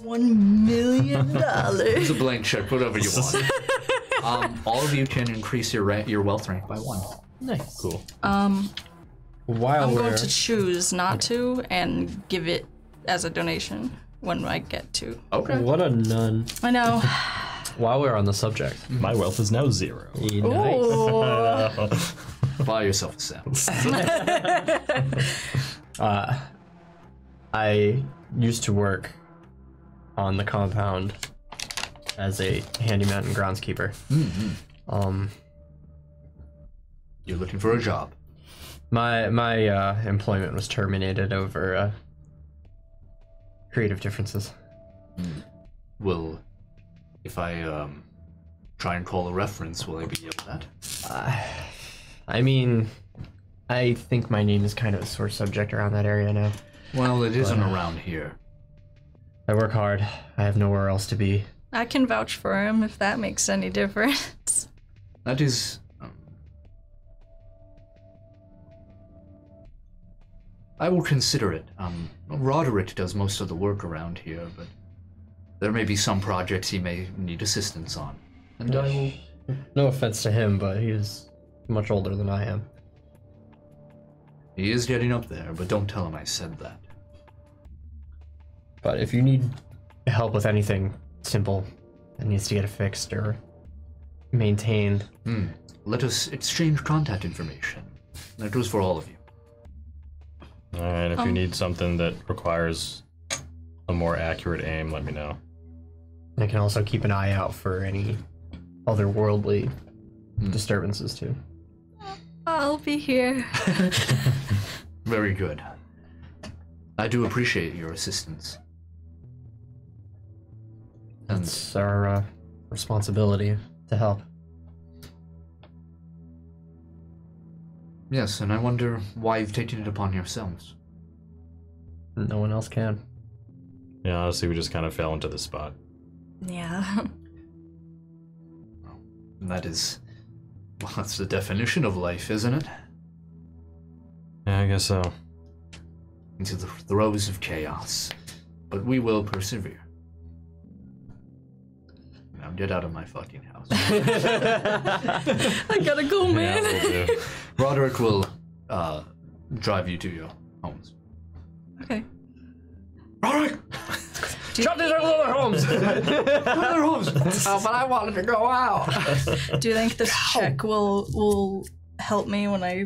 One million dollars. It's a blank check, whatever you want. (laughs) um, all of you can increase your rank, your wealth rank by one. Nice. Cool. um While I'm we're going to choose not to and give it as a donation when I get to. Okay. what a nun. I know. (laughs) While we're on the subject, My wealth is now zero. nice. (laughs) Buy yourself a sandwich. (laughs) Uh, I used to work on the compound as a handyman and groundskeeper. Um, You're looking for a job. My my uh, employment was terminated over uh, creative differences. Will, if I um, try and call a reference, will I be able to that? Uh, I mean, I think my name is kind of a sore subject around that area now. Well, it isn't around here. I work hard. I have nowhere else to be. I can vouch for him if that makes any difference. That is. I will consider it. Um, Roderick does most of the work around here, but there may be some projects he may need assistance on, and I will No offense to him, but he is much older than I am. He is getting up there, but don't tell him I said that. But if you need help with anything simple that needs to get fixed or maintained, Hmm. Let us exchange contact information. That goes for all of you. All right, if you Um, need something that requires a more accurate aim, let me know. I can also keep an eye out for any otherworldly disturbances too. I'll be here. (laughs) Very good. I do appreciate your assistance. And It's our uh, responsibility to help. Yes, and I wonder why you've taken it upon yourselves. No one else can. Yeah, honestly, we just kind of fell into this spot. Yeah. And that is, well, that's the definition of life, isn't it? Yeah, I guess so. Into the throes of chaos. But we will persevere. Now get out of my fucking house. (laughs) I gotta go, Yeah, man. will do. Roderick will uh, drive you to your homes. okay. Roderick! (laughs) Drop these other homes! (laughs) Other homes! oh, but I wanted to go out! Do you think this check will will help me when I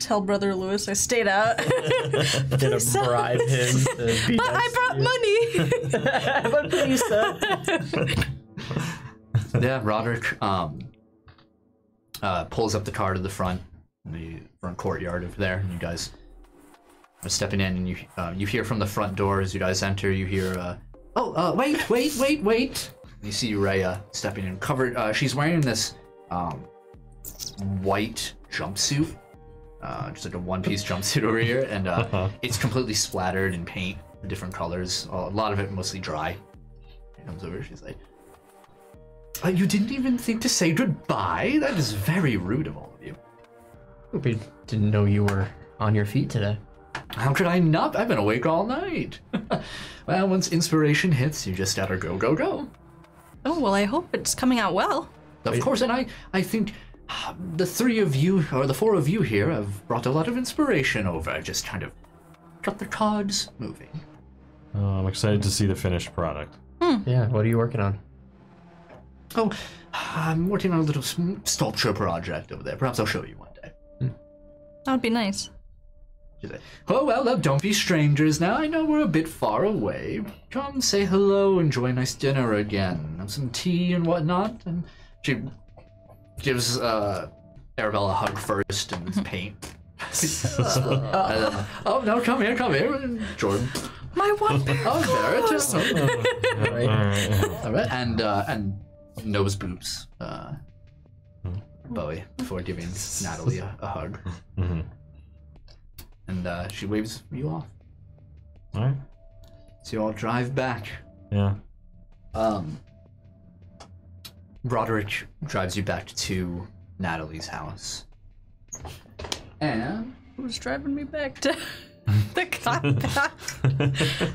tell Brother Lewis I stayed out? Gonna bribe him to but I brought money. but please, sir. Yeah, Roderick um, uh, pulls up the car to the front, in the front courtyard over there, and you guys are stepping in, and you uh, you hear from the front door as you guys enter. You hear, uh, "Oh, uh, wait, wait, wait, wait!" You see Rhea stepping in, covered. Uh, she's wearing this um, white jumpsuit, uh, just like a one-piece jumpsuit over here, and uh, it's completely splattered in paint, different colors. A lot of it mostly dry. She comes over. She's like. Uh, you didn't even think to say goodbye? That is very rude of all of you. We didn't know you were on your feet today. How could I not? I've been awake all night. (laughs) well, once inspiration hits, you just gotta go, go, go. oh well, I hope it's coming out well. Of course, and I, I think ah, the three of you, or the four of you here, have brought a lot of inspiration over. I just kind of got the cards moving. Uh, I'm excited to see the finished product. Yeah, what are you working on? Oh, I'm working on a little sculpture project over there. Perhaps I'll show you one day. That would be nice. She's like, oh, well, uh, don't be strangers now. I know we're a bit far away. Come say hello, enjoy a nice dinner again. Have some tea and whatnot. And she gives uh, Arabella a hug first and it's (laughs) paint. And (laughs) then, oh, no, come here, come here. Jordan. My one pair. Oh, there it is. (laughs) All right. And, uh, and nose boobs. Uh, Bowie before giving Natalie a, a hug. hmm And uh, she waves you off. All right. So you all drive back. Yeah. Um, Roderick drives you back to Natalie's house. And Who's driving me back to (laughs) the compound? (laughs)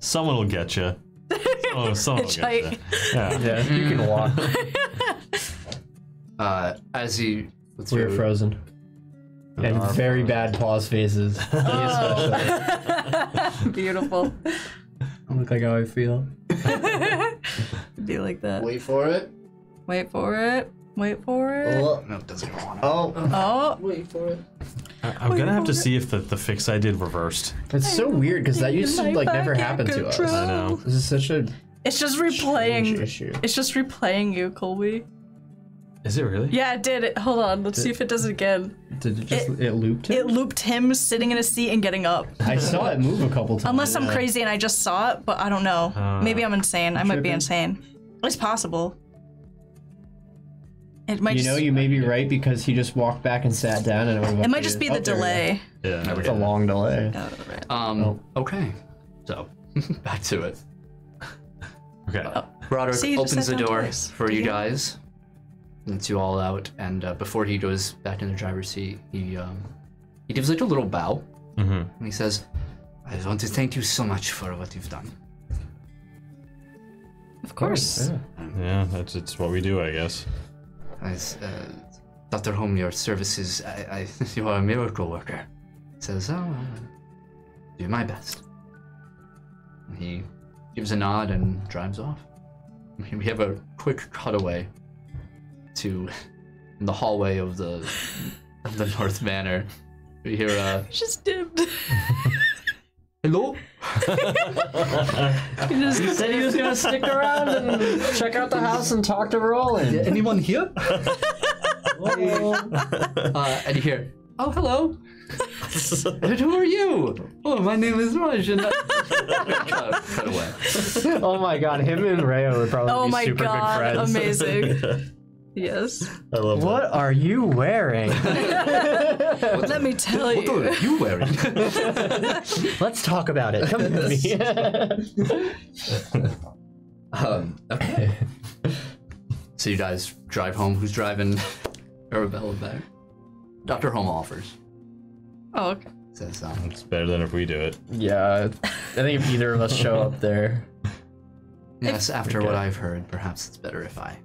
Someone will get you. (laughs) (laughs) Someone, someone will get you. Hitchhike. Yeah. Yeah, you can walk. (laughs) uh, as he what's We're your- frozen. And very bad pause faces. Me especially. Beautiful. I look like how I feel. (laughs) Be like that. wait for it. Wait for it. Wait for it. Oh, No, it doesn't go on. oh, Oh, Wait for it. I- I'm gonna have to see if the, the fix I did reversed. it's so weird because that used to like never back happen to us. I know. This is such a it's just replaying. issue. It's just replaying you, Colby. Is it really? Yeah, it did. It. Hold on. Let's see if it does it again. Did it just it, looped Him? it? looped him sitting in a seat and getting up. I saw it move a couple times. Unless I'm Yeah. crazy and I just saw it, but I don't know. Uh, Maybe I'm insane. I might be tripping. insane. It's possible. It might You just, know, you may be right because he just walked back and sat down, and it, it might just be the delay. Yeah. It's a long delay. Oh, right. Um. Oh. Okay. So (laughs) back to it. (laughs) Okay. Roderick See, you just opens the door twice. for you Yeah. guys. Lets you all out, and uh, before he goes back in the driver's seat, he um, he gives like a little bow, Mm-hmm. and he says, "I want to thank you so much for what you've done." Of course. Yeah. Yeah, that's it's what we do, I guess. I, s- uh, Dr. Home, your services, I, I, (laughs) you are a miracle worker. Says, oh, I'll do my best. And he gives a nod and drives off. (laughs) We have a quick cutaway to (laughs) the hallway of the of the North Manor. We hear, uh, Just dipped. Hello? (laughs) He just said he was gonna stick around and check out the house and talk to Roland. Anyone here? uh, and you hear, oh, hello. (laughs) and who are you? Oh, my name is Raj. And cut, (laughs) cut. Oh my god, him and Rhea would probably Oh be super god, good friends. amazing. Yes. I love What are you wearing? (laughs) Let me tell you. What are you wearing? (laughs) Let's talk about it. Come with me. (laughs) um, okay. So you guys drive home. Who's driving Arabella back? Dr. Home offers. Oh, okay. Says, um, It's better than if we do it. yeah, I think if either of us show up there, yes, after what I've heard, perhaps it's better if I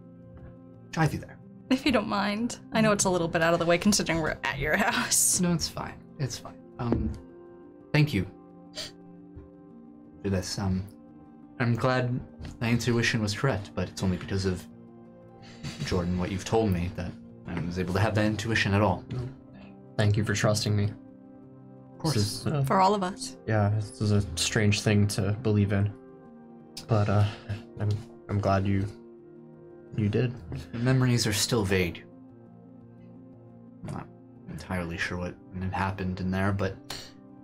drive you there. If you don't mind. I know it's a little bit out of the way considering we're at your house. No, it's fine. It's fine. Um, thank you for this. Um, I'm glad my intuition was correct, but it's only because of Jordan, what you've told me, that I was able to have that intuition at all. thank you for trusting me. Of course. Is, uh, For all of us. yeah, this is a strange thing to believe in, but uh, I'm I'm glad you you did. The memories are still vague. I'm not entirely sure what had happened in there, but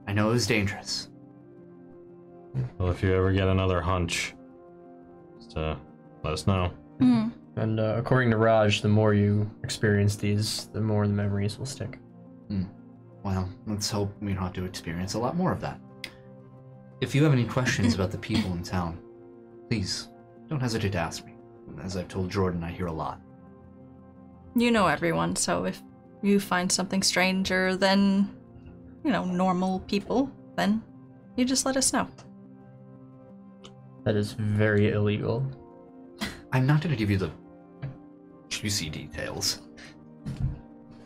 I know it was dangerous. Well, if you ever get another hunch, just uh, let us know. Mm. And uh, according to Raj, the more you experience these, the more the memories will stick. Well, let's hope we don't have to experience a lot more of that. If you have any questions (clears throat) about the people in town, please don't hesitate to ask me. As I've told Jordan, I hear a lot. You know everyone, so if you find something stranger than, you know, normal people, then you just let us know. That is very illegal. I'm not going to give you the juicy details.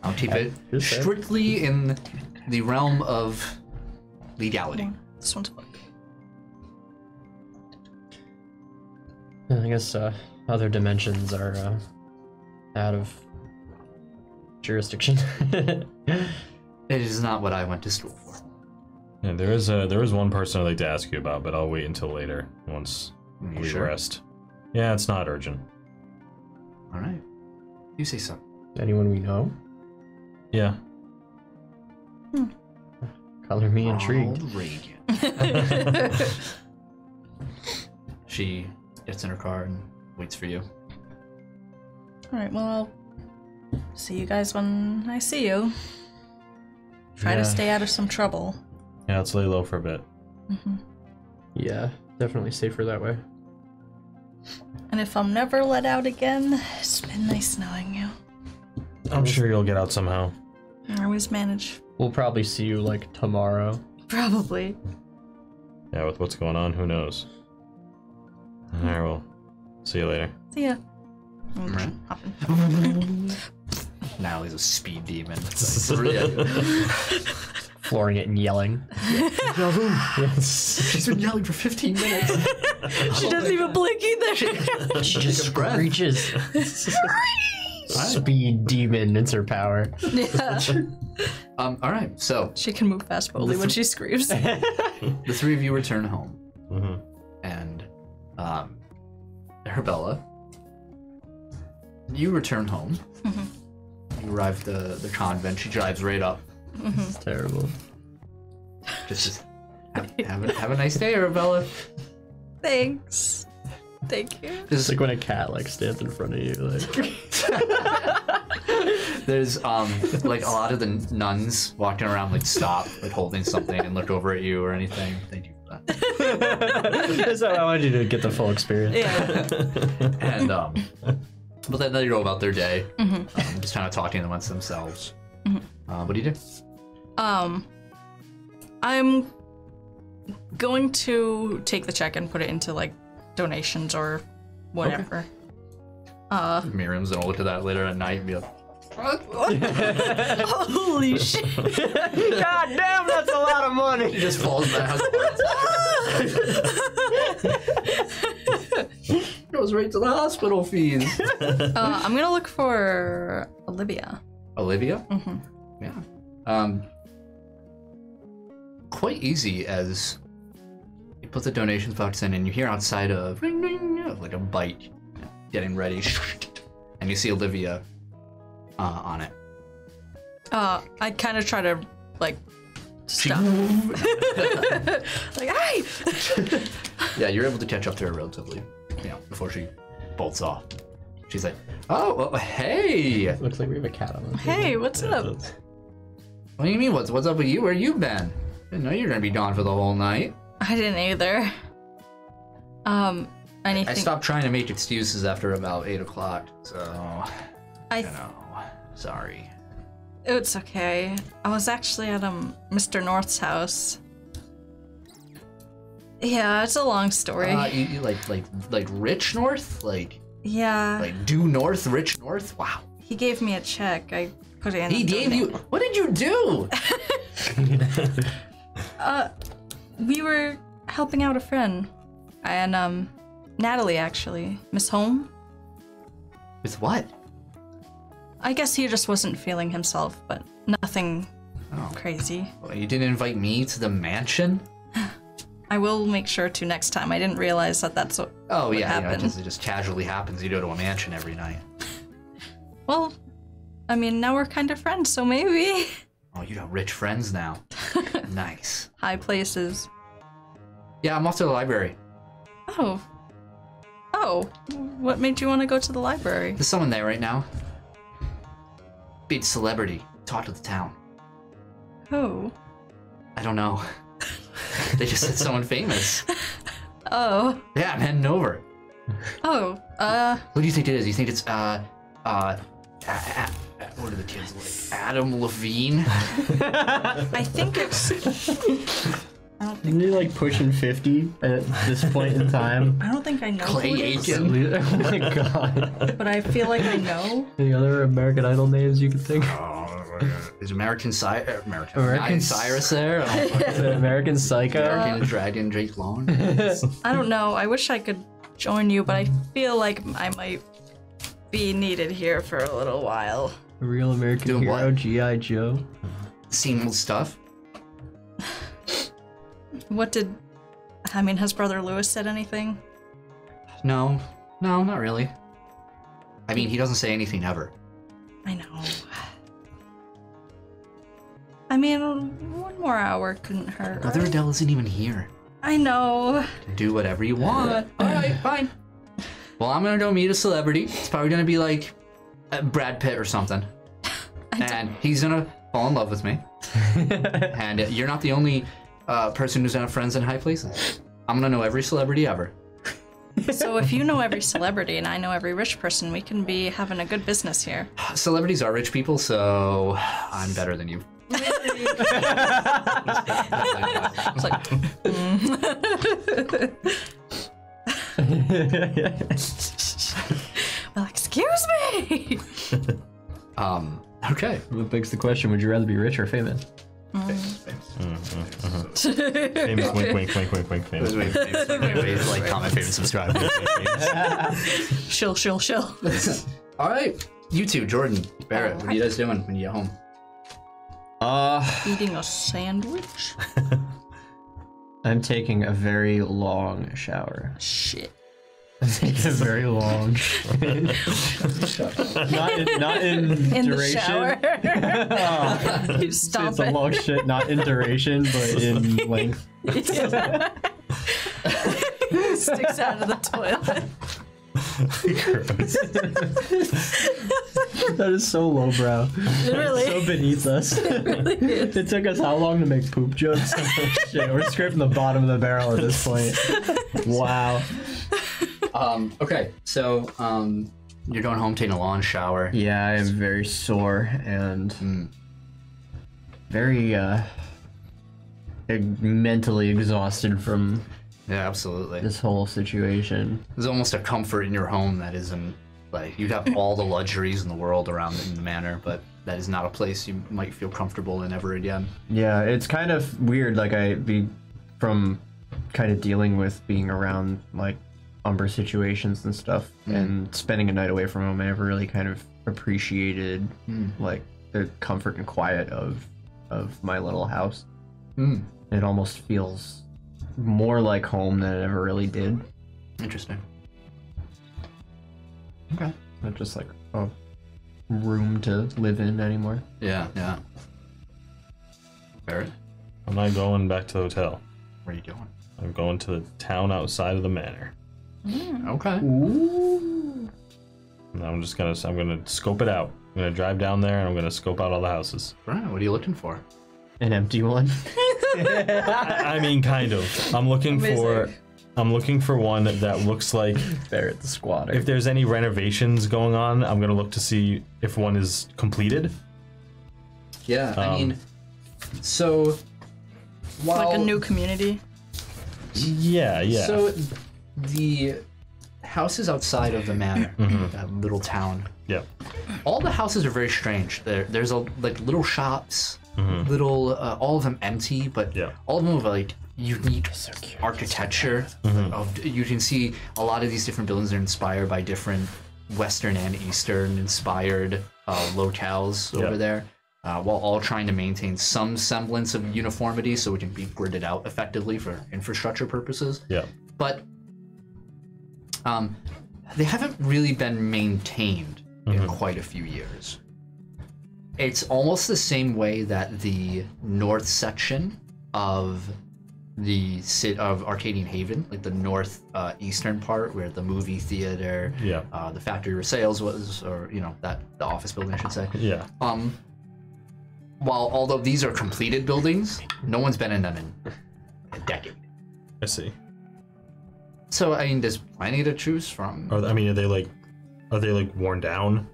I'll keep Okay, it strictly in the realm of legality. This one's I guess uh, other dimensions are uh, out of jurisdiction. (laughs) It is not what I went to school for. Yeah, there is a there is one person I'd like to ask you about, but I'll wait until later once You we sure? rest. Yeah, it's not urgent. All right. You say so. Anyone we know? Yeah. Color me intrigued. Ronald Reagan. (laughs) She gets in her car and waits for you. Alright, well, I'll see you guys when I see you. Try Yeah. to stay out of some trouble. Yeah, let's lay low for a bit. Mm-hmm. Yeah, definitely safer that way. And if I'm never let out again, it's been nice knowing you. I'm sure you'll get out somehow. I always manage. We'll probably see you like tomorrow. Probably. Yeah, with what's going on, who knows? Alright, well, see you later. See ya. Right. (laughs) (laughs) Now he's a speed demon. It's like, (laughs) really- Flooring it and yelling. yes. She's been yelling for 15 minutes. She doesn't even blink either. She just a screeches. Speed demon, it's her power. yeah. Um, all right, so She can move fast, but only when she screams. the three of you return home, hmm and um, Arabella, you return home. You arrive at the the convent. She drives right up. It's terrible. Just, just have, have, a, have a nice day, Arabella. Thanks. Thank you. It's Just like when a cat like stands in front of you, like (laughs) there's um like a lot of the nuns walking around like stop like holding something and look over at you or anything. Thank you for that. (laughs) so I wanted you to get the full experience. Yeah. (laughs) And um, but then they go about their day, um, just kind of talking amongst themselves. Uh, what do you do? Um, I'm going to take the check and put it into like donations or whatever. Uh, Miriam's gonna look at that later at night and be like, holy (laughs) shit. God damn, that's a lot of money. he just falls back. Goes right to the hospital fees. (laughs) Uh, I'm gonna look for Olivia. Olivia? Mhm. Yeah. Um, quite easy as you put the donations box in and you hear outside of like a bite getting ready. (laughs) And you see Olivia uh, on it. Uh, I kind of try to like stop. (laughs) like, hey! (laughs) yeah, you're able to catch up to her relatively, you know, before she bolts off. She's like, oh, well, hey! Looks like we have a cat on the Hey, what's up? What do you mean, what's, what's up with you? Where you been? I Didn't know you were gonna be gone for the whole night. I didn't either. Um, anything? I stopped trying to make excuses after about 8 o'clock, so, I you know, sorry. It's okay. I was actually at um Mr. North's house. Yeah, it's a long story. Uh, you, you like, like, like Rich North? Like, yeah, like due North, Rich North? Wow. he gave me a check. I put it in. He and gave you, what did you do? (laughs) Uh, we were helping out a friend, and um, Natalie actually, Miss Home. With what? I guess he just wasn't feeling himself, but nothing Oh. crazy. Well, you didn't invite me to the mansion? I will make sure to next time. I didn't realize that that's what. Oh yeah, know, it just, it just casually happens. You go to a mansion every night. Well, I mean, now we're kind of friends, so maybe Oh, you got rich friends now. (laughs) nice. high places. Yeah, I'm off to the library. Oh. Oh. What made you want to go to the library? There's someone there right now. Big celebrity. Talk to the town. Oh. I don't know. (laughs) they just said someone famous. (laughs) Oh. Yeah, I'm heading over. Oh. Uh. Who do you think it is? You think it's uh uh a- what are the kids like? Adam Levine? (laughs) I think it's. I don't think. Isn't he like pushing 50 at this point in time? (laughs) I don't think I know Clay who it is, Aiken? oh my god. but I feel like I know. Any other American Idol names you could think of? Is American Cy- uh, American, American American Cyrus there? Oh, Is it American Psycho? American Dragon Drake Long? I don't know. I wish I could join you, but I feel like I might be needed here for a little while. A Real American Doing Hero. G.I. Joe. Seen old stuff? What did. I mean, has Brother Lewis said anything? No, no, not really. I mean, he doesn't say anything ever. I know. I mean, one more hour couldn't hurt. Brother right? Adele isn't even here. I know. Do whatever you want. All right, fine. Well, I'm gonna go meet a celebrity. It's probably gonna be like uh, Brad Pitt or something, (laughs) and he's gonna fall in love with me. (laughs) and you're not the only uh, person who's gonna have friends in high places. I'm gonna know every celebrity ever. So if you know every celebrity and I know every rich person, we can be having a good business here. (sighs) Celebrities are rich people, so I'm better than you. It's like, well, excuse me. (laughs) Um, okay. What begs the question, would you rather be rich or famous? Famous wink, (laughs) wink, wink, wink, wink. Famous. like, comment, favorite, subscribe. (laughs) shill, shill, shill. (laughs) All right, you two, Jordan, Barrett, what are you guys doing when you get home? Uh, Eating a sandwich? I'm taking a very long shower. Shit. It's very long. (laughs) not in, not in, In duration. the shower. (laughs) you It's stomp a long shit, not in duration, but in length. (laughs) Sticks out of the toilet. That is so lowbrow. Really? So beneath us. really is. It took us how long to make poop jokes? Shit, we're scraping the bottom of the barrel at this point. Wow. Um, okay, so um, you're going home, taking a long shower. Yeah, I am very sore and Hmm. very uh mentally exhausted from Yeah, absolutely. this whole situation. There's almost a comfort in your home that isn't Like you'd have all the luxuries in the world around in the manor, but that is not a place you might feel comfortable in ever again. Yeah, it's kind of weird. Like I be from kind of dealing with being around like Umbra situations and stuff, and spending a night away from home. I never really kind of appreciated like the comfort and quiet of of my little house. Hmm. It almost feels more like home than it ever really did. Interesting. Okay. Not just like a room to live in anymore. Yeah, yeah. Barrett, I'm not going back to the hotel. where are you going? I'm going to the town outside of the manor. Okay. Ooh. And I'm just gonna I'm gonna scope it out. I'm gonna drive down there and I'm gonna scope out all the houses. Right. What are you looking for? An empty one. (laughs) I mean, kind of. I'm looking for I'm looking for one that looks like Barrett the squatter. if there's any renovations going on. I'm gonna look to see if one is completed. Yeah, I Um, mean, so while like a new community. Yeah, yeah. so the houses outside of the manor, that little town, yeah. all the houses are very strange. There, there's a like little shops, little, uh, all of them empty, but Yeah. all of them have like unique architecture. Of you can see a lot of these different buildings are inspired by different Western and Eastern inspired uh, locales Yeah. over there. Uh, while all trying to maintain some semblance of uniformity so it can be gridded out effectively for infrastructure purposes Yeah. but um, they haven't really been maintained in quite a few years. It's almost the same way that the north section of the sit of Arcadian Haven, like the north uh, eastern part where the movie theater, Yeah. uh, the factory where sales was, or you know that the office building, I should say. Yeah. Um, while although these are completed buildings, no one's been in them in a decade. I see. So I mean, there's plenty to choose from. Are, I mean, are they like are they like worn down?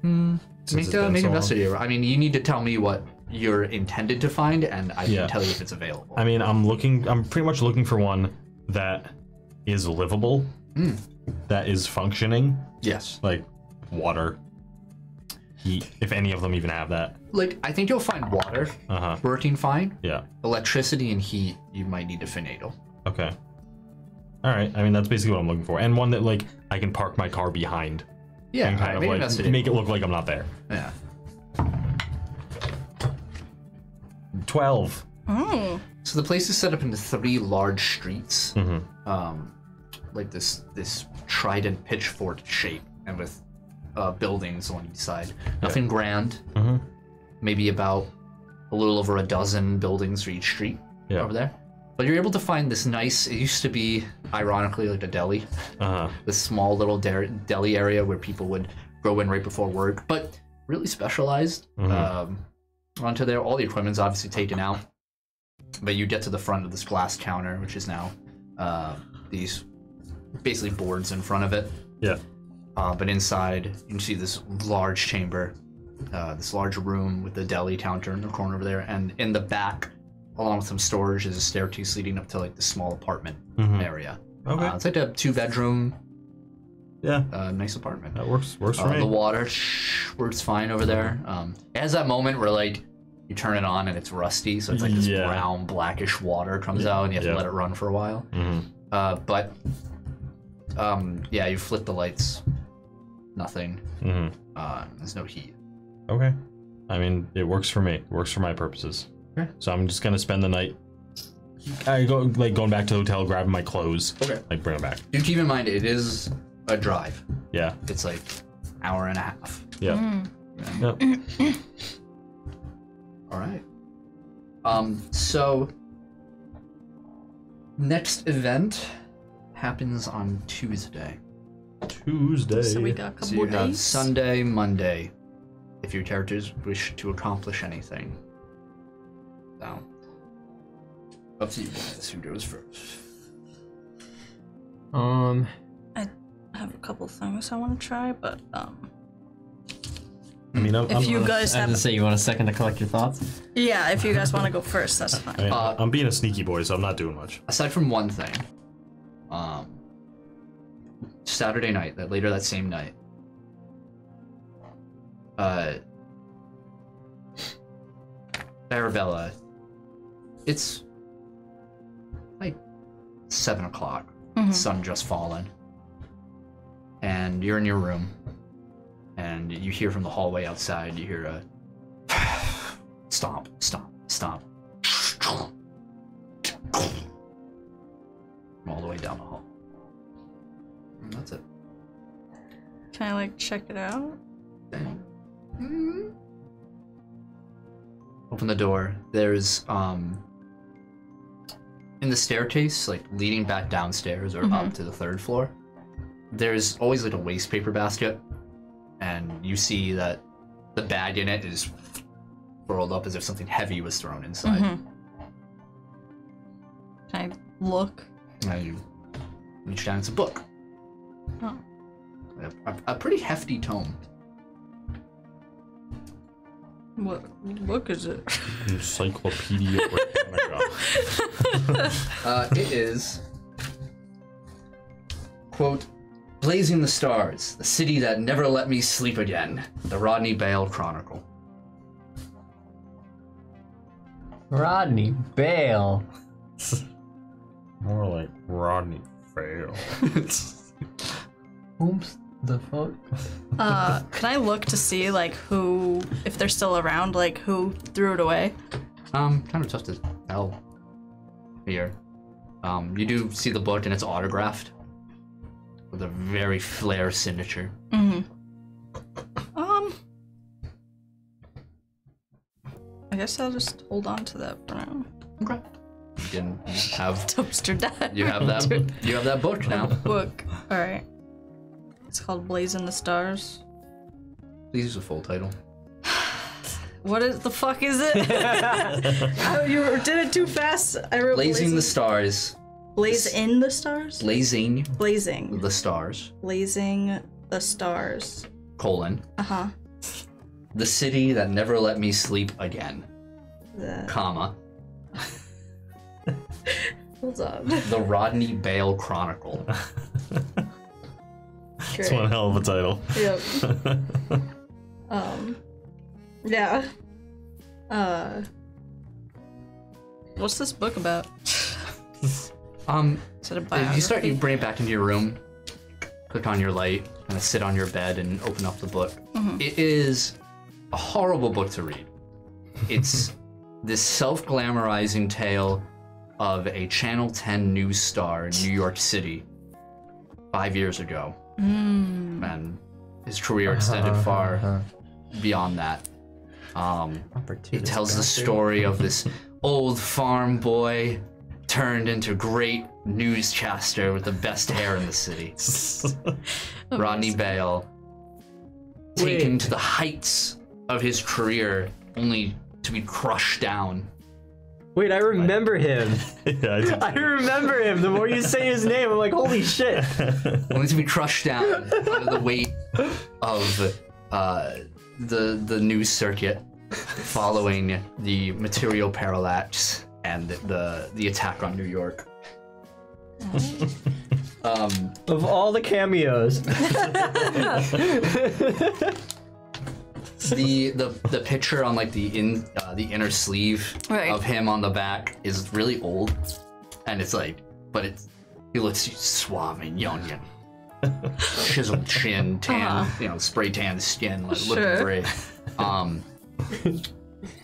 Hmm. Make a make so a long? I mean, you need to tell me what you're intended to find, and I Yeah. can tell you if it's available. I mean, I'm looking. I'm pretty much looking for one that is livable, that is functioning, yes. like water, heat, if any of them even have that. Like I think you'll find water Uh huh. working fine. Yeah. Electricity and heat, you might need to finagle. Okay. All right. I mean, that's basically what I'm looking for, and one that like I can park my car behind Yeah. and kind right, of make like investigate. make it look like I'm not there. Yeah. Twelve. Oh, So the place is set up into three large streets, Mhm. um, like this this trident pitchfork shape, and with uh, buildings on each side. Nothing grand. Mm-hmm. Maybe about a little over a dozen buildings for each street Yeah. over there. But you're able to find this nice. It used to be, ironically, like a deli. Uh huh. (laughs) This small little der- deli area where people would go in right before work, but really specialized. Mhm. Um, onto there, all the equipment's obviously taken out, but you get to the front of this glass counter, which is now uh, these basically boards in front of it. Yeah. Uh, but inside, you can see this large chamber, uh, this large room with the deli counter in the corner over there, and in the back, along with some storage, is a staircase leading up to like the small apartment Mhm. area. Okay. Uh, it's like a two-bedroom, Yeah. uh, nice apartment. That works. Works for Uh, me. the water shh, works fine over there. Um, it has that moment where like you turn it on and it's rusty, so it's like this Yeah. brown blackish water comes out, and you have Yeah. to let it run for a while. Mhm. Uh, but um, yeah, you flip the lights, nothing. Mhm. Uh, there's no heat. Okay. I mean, it works for me. It works for my purposes. Okay. So I'm just gonna spend the night. I go like going back to the hotel, grabbing my clothes, Okay. like bring them back. Do keep in mind it is a drive. Yeah. It's like hour and a half. Yeah. Yep. (coughs) All right. Um. So next event happens on Tuesday. Tuesday. so we got a couple So you have days. Sunday, Monday, if your characters wish to accomplish anything. So, up to you guys. Who goes first? Um, I have a couple things I want to try, but um, I mean, I'm, if I'm, you guys I have to say, you want a second to collect your thoughts? yeah, if you guys want to go first, that's fine. I mean, Uh, I'm being a sneaky boy, so I'm not doing much. Aside from one thing, um, Saturday night, that later that same night, uh, Arabella, it's like seven o'clock. Mhm. Sun just fallen, and you're in your room, and you hear from the hallway outside. You hear a (sighs) stomp, stomp, stomp, all the way down the hall. And that's it. Can I like check it out? Open the door. There's um in the staircase, like leading back downstairs or up to the third floor. There's always like a waste paper basket, and you see that the bag in it is rolled up as if something heavy was thrown inside. Mhm. Can I look? And you reach down. It's a book, Oh. a, a, a pretty hefty tome. What book is it? (laughs) Encyclopedia Britannica. (laughs) Uh, it is quote blazing the stars the city that never let me sleep again the rodney bale chronicle Rodney Bale. More like Rodney Fail. (laughs) Oops. The fuck? Uh, can I look to see like who, if they're still around, like who threw it away? um kind of tough to tell here um you do see the book and it's autographed with a very flare signature Mm-hmm. Um, I guess I'll just hold on to that for now. okay you can have (laughs) Toaster dad. you have that (laughs) you have that book now book. All right. It's called Blazing the Stars. please use a full title (sighs) What is the fuck is it? (laughs) oh, you did it too fast. I wrote blazing the stars blaze in the stars. blazing Blazing, the stars blazing the stars. colon Uh huh. the city that never let me sleep again The comma (laughs) hold on. the rodney bale chronicle (laughs) That's one hell of a title. Yep. (laughs) um. Yeah. Uh. What's this book about? (laughs) um Is it a biography? you start you bring it back into your room click on your light kind of sit on your bed and open up the book It is a horrible book to read it's (laughs) this self-glamorizing tale of a channel 10 news star in new york city five years ago Mm. and his career extended far beyond that um It tells the story of this (laughs) old farm boy turned into great newscaster with the best hair in the city. (laughs) Rodney Bale taken Wait. to the heights of his career only to be crushed down. Wait, I remember (laughs) him. yeah, I. (laughs) I remember him. The more you say his name, I'm like, holy shit. (laughs) Only to be crushed down under the weight of uh, the the news circuit following the material parallax and the the attack on New York. um, Of all the cameos. The the the picture on like the in uh, the inner sleeve Right. of him on the back is really old, and it's like, but it's he looks suave and young and (laughs) chiseled chin, tan, Uh-huh. you know, spray tan skin, like Sure. looking great. Um,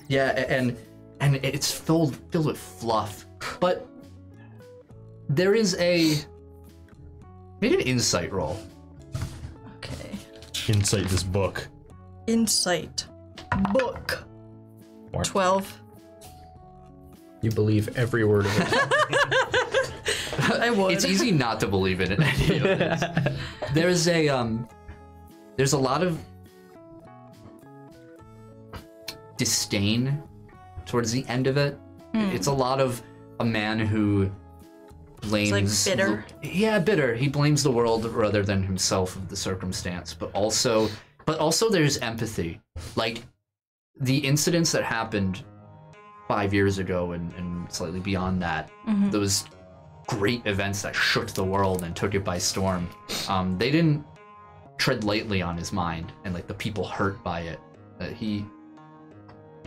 yeah, a- and and it's filled filled with fluff, but there is a make an insight roll. Okay. Insight this book. Insight. Book. What? 12. You believe every word of it. (laughs) I would. It's easy not to believe in it. any of this. (laughs) There's a um, there's a lot of disdain towards the end of it. It's a lot of a man who blames Like bitter? the- yeah, bitter. He blames the world rather than himself of the circumstance, but also but also there's empathy. Like the incidents that happened five years ago and, and slightly beyond that, those great events that shook the world and took it by storm. Um, they didn't tread lightly on his mind and like the people hurt by it. Uh, he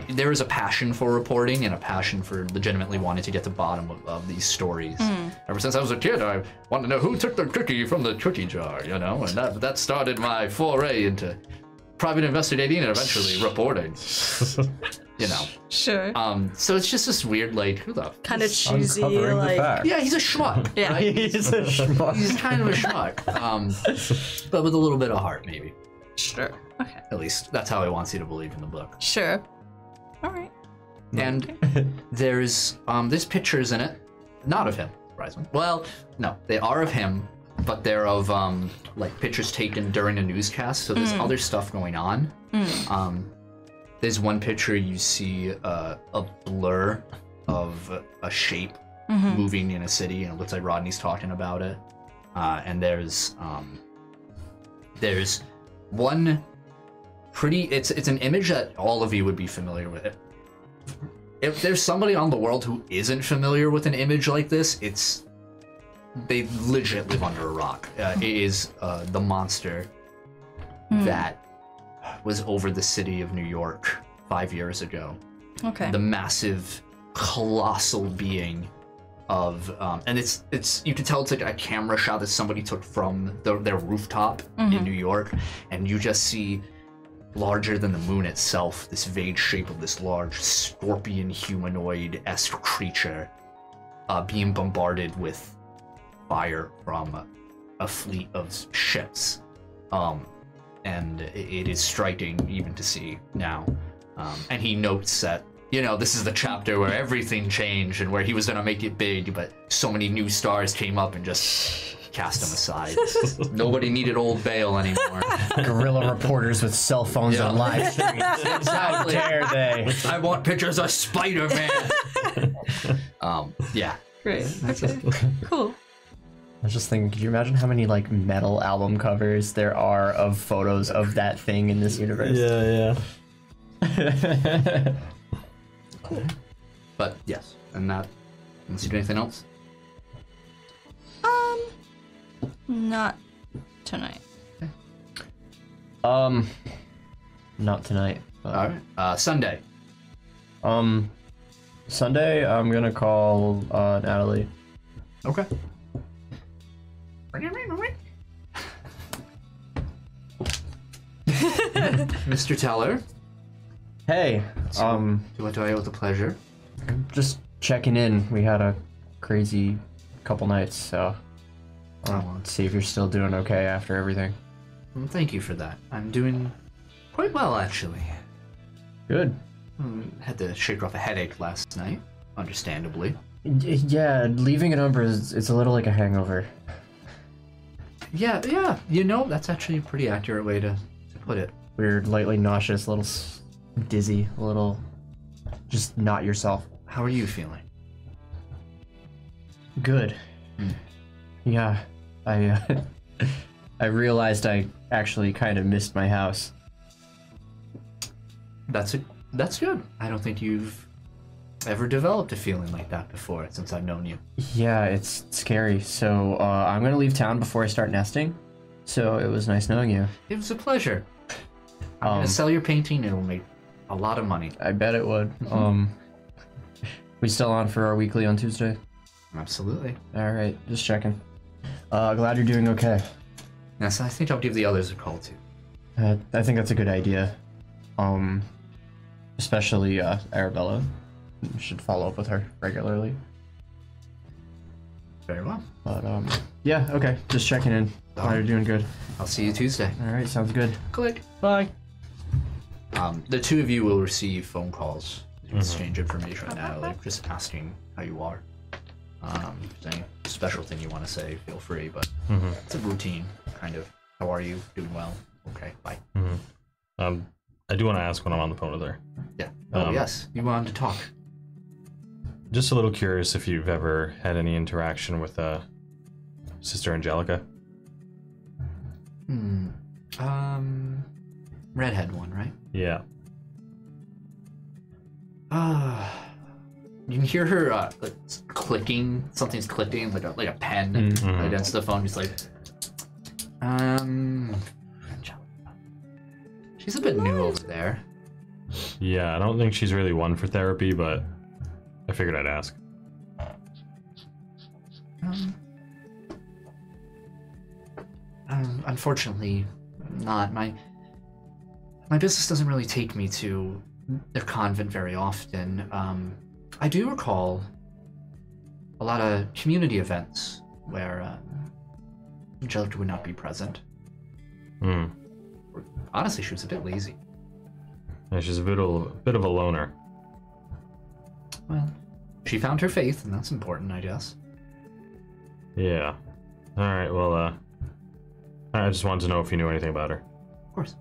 there is a passion for reporting and a passion for legitimately wanting to get to the bottom of, of these stories. Ever since I was a kid, I wanted to know who took the cookie from the cookie jar, you know, and that that started my foray into private investigating and eventually (laughs) reporting. (laughs) You know, Sure. um, so it's just this weird like who the kind of cheesy, like yeah, he's a schmuck. (laughs) yeah. He's a schmuck. He's kind of a schmuck, um, but with a little bit of heart, maybe. Sure. Okay. At least that's how he wants you to believe in the book. Sure. All right. And (laughs) there's um, there's pictures in it, not of him, surprisingly. Well, no, they are of him, but they're of um, like pictures taken during a newscast. So there's other stuff going on. Um, there's one picture you see uh, a blur of a shape moving in a city, and it looks like Rodney's talking about it. Uh, and there's um, there's one pretty. It's it's an image that all of you would be familiar with. If there's somebody on the world who isn't familiar with an image like this, it's they legit live under a rock. Uh, it is uh, the monster that was over the city of New York five years ago Okay. the massive colossal being of um, and it's it's you can tell it's like a camera shot that somebody took from the, their rooftop in new york and you just see larger than the moon itself this vague shape of this large scorpion humanoid-esque creature uh, being bombarded with fire from a fleet of ships. Um, and it is striking even to see now. Um, and he notes that you know this is the chapter where everything changed and where he was gonna make it big, but so many new stars came up and just cast him aside. (laughs) Nobody needed old Bale anymore. (laughs) Guerrilla reporters with cell phones Yeah. and live (laughs) streams. How Exactly. dare they? I want pictures of Spider Man. um, yeah, Great. Okay. cool. I was just thinking, could you imagine how many like metal album covers there are of photos of that thing in this universe? Yeah, yeah. but yes, and that. Unless you do anything else. Not tonight. um, not tonight. But, All right. Uh, Sunday. Um, Sunday, I'm gonna call uh, Natalie. Okay. (laughs) Mr. Teller, Hey, um, do I do I owe the pleasure? just checking in. We had a crazy couple nights, so I want to see if you're still doing okay after everything. Well, thank you for that. I'm doing quite well, actually. Good. Hmm, Had to shake off a headache last night, understandably. Y- Yeah, leaving an Umbra is it's a little like a hangover. Yeah, yeah. You know, that's actually a pretty accurate way to, to put it. Weird, lightly nauseous, a little s- dizzy, a little just not yourself. How are you feeling? Good. Yeah, I uh, (laughs) I realized I actually kind of missed my house. That's a, that's good. I don't think you've ever developed a feeling like that before since I've known you. Yeah, it's scary. So uh, I'm gonna leave town before I start nesting. So it was nice knowing you. It was a pleasure. I'm Um, gonna sell your painting. It'll make a lot of money. I bet it would. (laughs) Um, we still on for our weekly on Tuesday? Absolutely. All right, just checking. Uh, glad you're doing okay. Yes, I think I'll give the others a call too. Uh, I think that's a good idea. Um, especially uh, Arabella. You should follow up with her regularly. Very well. But um, yeah, okay, just checking in. Glad you're doing good. I'll see you Tuesday. All right, sounds good. Click. Bye. Um, the two of you will receive phone calls to exchange information right now, like just asking how you are. Um, if there's any special thing you want to say, feel free, but it's a routine kind of. How are you? Doing well? Okay, bye. Um, I do want to ask when I'm on the phone with her. Yeah. Oh Um, yes, you wanted to talk. Just a little curious if you've ever had any interaction with uh, Sister Angelica. Hmm. Um, redhead one, right? Yeah. Ah. You can hear her uh, like, clicking. Something's clicking, like a like a pen Mhm. against the phone. He's like, um, She's a bit new over there. Yeah, I don't think she's really one for therapy, but I figured I'd ask. Um, um, unfortunately, not. My my business doesn't really take me to the convent very often. Um, I do recall a lot of community events where um, Angelica would not be present. Hmm. Honestly, she was a bit lazy. Yeah, she's a bit of, a bit of a loner. Well, she found her faith, and that's important, I guess. Yeah. All right. Well, uh, I just wanted to know if you knew anything about her. Of course.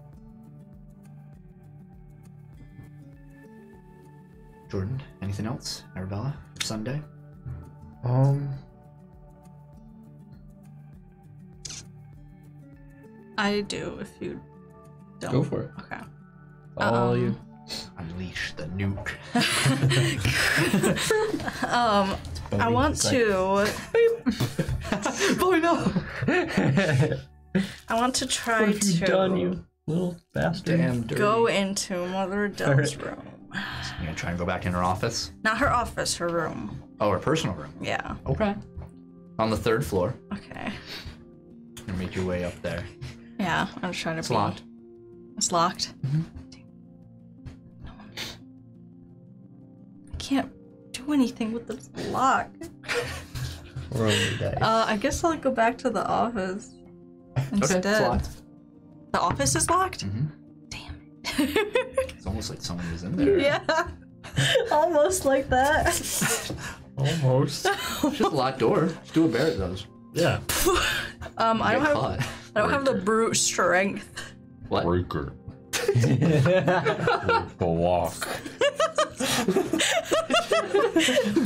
Jordan, anything else? Arabella, Sunday? Um, I do if you don't. go for it. Okay. All Um, you. Unleash the nuke. (laughs) Um, I want to. oh no! I want to try What have to you done, you little bastard? Damn dirty. go into Mother Adele's room. You gonna try and go back in her office? Not her office, her room. Oh, her personal room. Yeah. Okay. On the third floor. Okay. You make your way up there. Yeah, I'm trying to It's be. locked. It's locked. I can't do anything with this lock. Roll dice. Uh, I guess I'll go back to the office Okay, instead. it's locked. The office is locked. Mhm. Damn (laughs) It's almost like someone was in there. yeah. Almost like that. (laughs) Almost. Just a locked door. Just do what Barrett does. yeah. (laughs) Um, I Get don't have. caught. I don't have the brute strength. What? Breaker. the walk.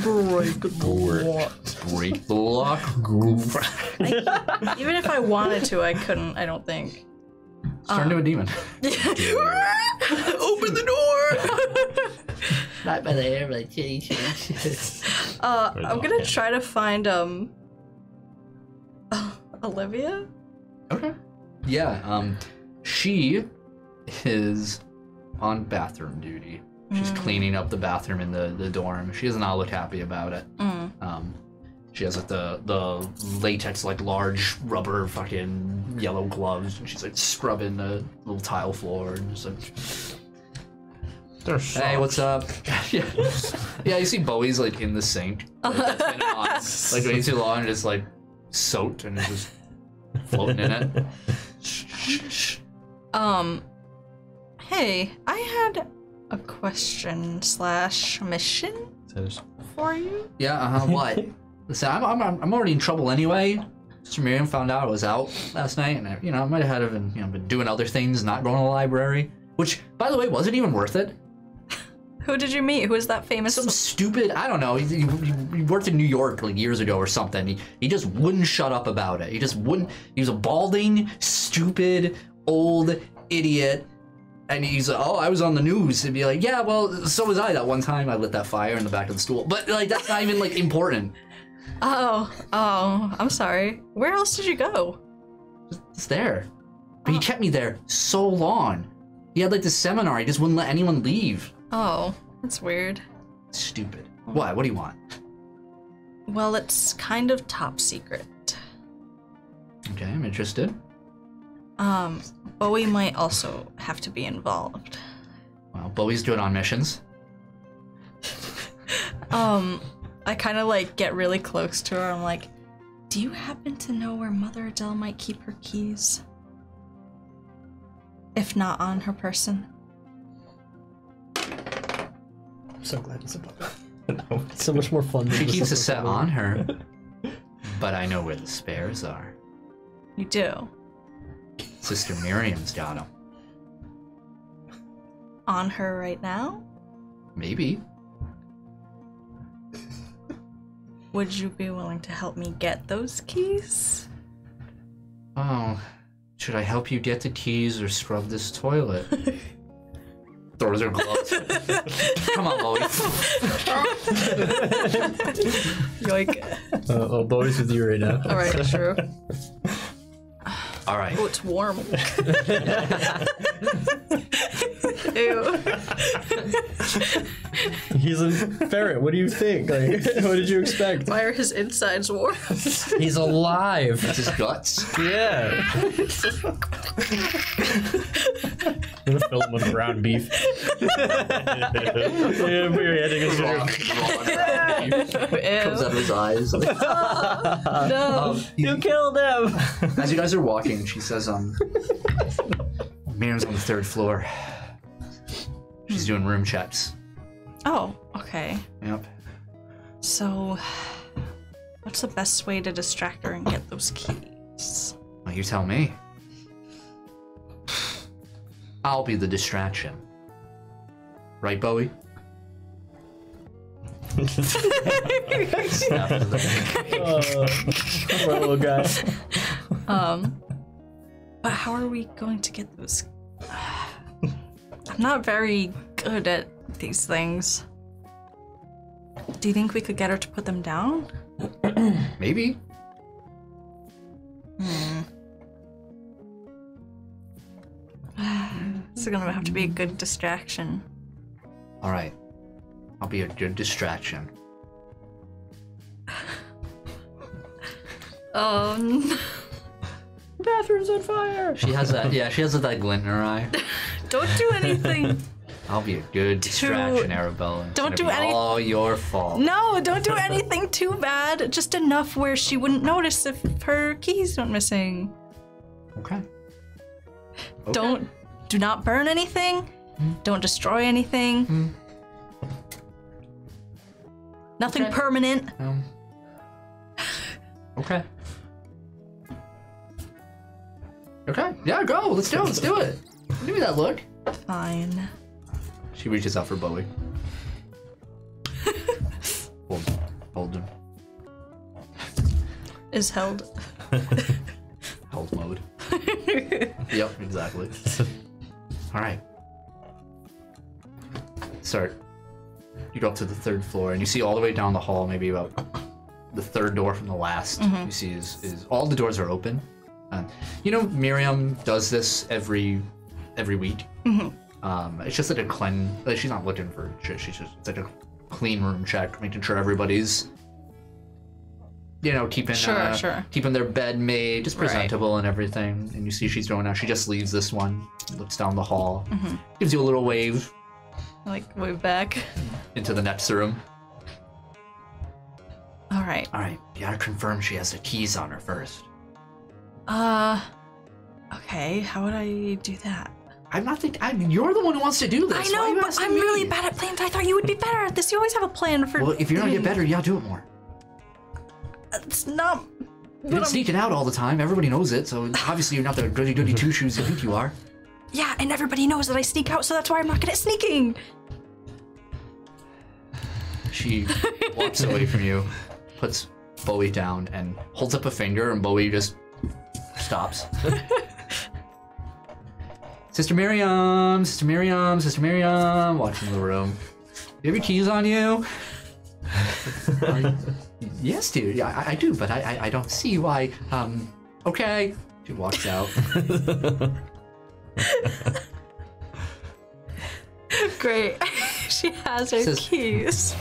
Break the Break the lock. Even if I wanted to, I couldn't. I don't think. Turn into a demon. (laughs) Open the door. Right by the hair, like chitty chitty. uh, I'm on. gonna try to find um. (laughs) Olivia. Okay. Yeah, um, she is on bathroom duty. She's cleaning up the bathroom in the, the dorm. She does not look happy about it. Mm. Um, she has like the the latex like large rubber fucking yellow gloves, and she's like scrubbing the little tile floor and just like, hey, what's up? (laughs) yeah, yeah. You see Bowie's like in the sink, (laughs) like, that's been on, like way too long, and it's like soaked and it's just floating in it. (laughs) Um. Hey, I had a question slash mission for you. Yeah, uh huh. What? Listen, I'm, I'm, I'm already in trouble anyway. Sister Miriam found out I was out last night, and I, you know I might have had been, you know, been doing other things, not going to the library. Which, by the way, wasn't even worth it. Who did you meet? Who is that famous? Some stupid, I don't know. He, he, he worked in New York like years ago or something. He, he just wouldn't shut up about it. He just wouldn't. He was a balding, stupid, old idiot. And he's like, oh, I was on the news. And be like, yeah, well, so was I that one time I lit that fire in the back of the stool. But like, that's not even like important. Oh, oh, I'm sorry. Where else did you go? It's there. But he kept me there so long. He had like this seminar. He just wouldn't let anyone leave. Oh, that's weird. Stupid. What? What do you want? Well, it's kind of top secret. Okay, I'm interested. Um, Bowie might also have to be involved. Well, Bowie's doing on missions. Um, I kind of like get really close to her. I'm like, do you happen to know where Mother Adele might keep her keys? If not on her person. I'm so glad it's above it. (laughs) It's so much more fun. Than She keeps a set below. on her. (laughs) But I know where the spares are. You do. Sister Miriam's got them. On her right now? Maybe. Would you be willing to help me get those keys? Oh, should I help you get the keys or scrub this toilet? (laughs) Throws her gloves. (laughs) Come on, Bowie. Yoink. Uh, oh, Bowie's with you right now. Alright, true. (laughs) All right. Oh, it's warm. (laughs) Ew. He's a ferret. What do you think? Like, (laughs) what did you expect? Why are his insides warm? He's alive. That's his guts. Yeah. I'm gonna fill him with ground beef. (laughs) yeah, we're heading us Raw- here. raw Comes out of his eyes. no. Um, you killed him. As you guys are walking, she says, um, Miriam's on the third floor. She's doing room checks. Oh, okay. Yep. So, what's the best way to distract her and get those keys? Well, you tell me. I'll be the distraction. Right, Bowie? Oh, (laughs) (laughs) poor little guy. Um, but how are we going to get those? (sighs) I'm not very good at these things. Do you think we could get her to put them down? (clears throat) Maybe. (sighs) This is gonna have to be a good distraction. All right. I'll be a good distraction. (laughs) Um, Bathroom's on fire. She has that. Yeah, she has that glint in her eye. (laughs) don't do anything. (laughs) I'll be a good distraction, Arabella. It's don't do anything. any- All your fault. No, don't do (laughs) anything too bad. Just enough where she wouldn't notice if her keys went missing. Okay. Okay. Don't, do not burn anything. Don't destroy anything. Nothing Okay. permanent. Um. Okay. Okay. Yeah, go. Let's do it. Let's do it. Give me that look. Fine. She reaches out for Bowie. (laughs) hold, hold him. Is held. (laughs) Hold mode. yep, exactly. (laughs) All right. Start. You go up to the third floor, and you see all the way down the hall, maybe about the third door from the last. Mm-hmm. You see is, is all the doors are open. Uh, you know, Miriam does this every every week. Um, it's just like a clean. Like she's not looking for shit. She's just it's like a clean room check, making sure everybody's, you know, keeping Sure, uh, sure. keeping their bed made, just Right. presentable and everything. And you see she's going out. She just leaves this one, looks down the hall, Mm-hmm. gives you a little wave Like, wave back. into the next room. All right. All right, you gotta confirm she has the keys on her first. Uh, okay. How would I do that? I'm not think. I mean, you're the one who wants to do this. I Why are know, you but asking I'm me? really bad at plans. I thought you would be better at this. You always have a plan for. Well, if you're gonna get better, you gotta do it more. it's not. You've been sneaking out all the time. Everybody knows it. So obviously you're not the goody goody two shoes you think you are. Yeah, and everybody knows that I sneak out, so that's why I'm not good at sneaking. She walks away from you, puts Bowie down, and holds up a finger, and Bowie just stops. Sister Miriam, Sister Miriam, Sister Miriam, watching the room. Do you have your keys on you? You- yes, dude. Yeah, I, I do, but I, I I don't see why. Um, okay. She walks out. (laughs) Great. (laughs) she has her Says- keys.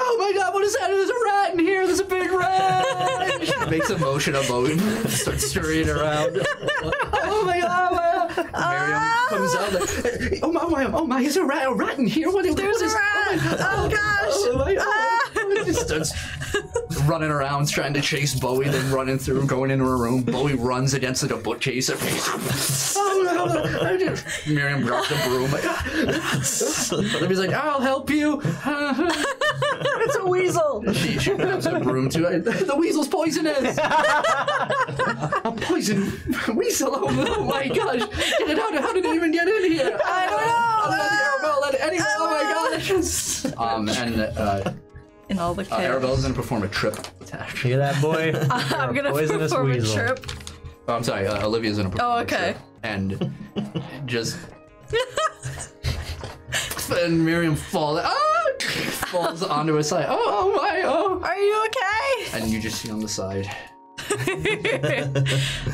Oh my god, what is that? There's a rat in here. There's a big rat. she makes a motion of Bowie, (laughs) starts scurrying around. oh my god, my Miriam ah. comes out like, oh my, oh my, oh my, is there a rat, a rat in here? What, There's what a is, rat. Oh, (laughs) oh gosh. Oh my ah. god. Just starts running around trying to chase Bowie, then running through, going into her room. Bowie runs against like, a bookcase. oh no, no. Miriam drops the broom. Like, Libby's like, I'll help you. (laughs) it's a weasel. She, she grabs a broom too. The weasel's poisonous. a poison weasel. Oh, my gosh. Get it out. How did it even get in here? I don't know. Let the Arabelle, let it, anyway, oh my gosh. Um, and uh, In all the uh, chaos. Arabella's gonna perform a trip (laughs) attack. Hear that, boy? (laughs) I'm gonna poisonous perform weasel. a trip. Oh, I'm sorry, uh, Olivia's gonna perform Oh, a okay. trip. And (laughs) just. and Miriam falls. Ah! falls onto her side. Oh, oh my, oh. Are you okay? and you just see on the side.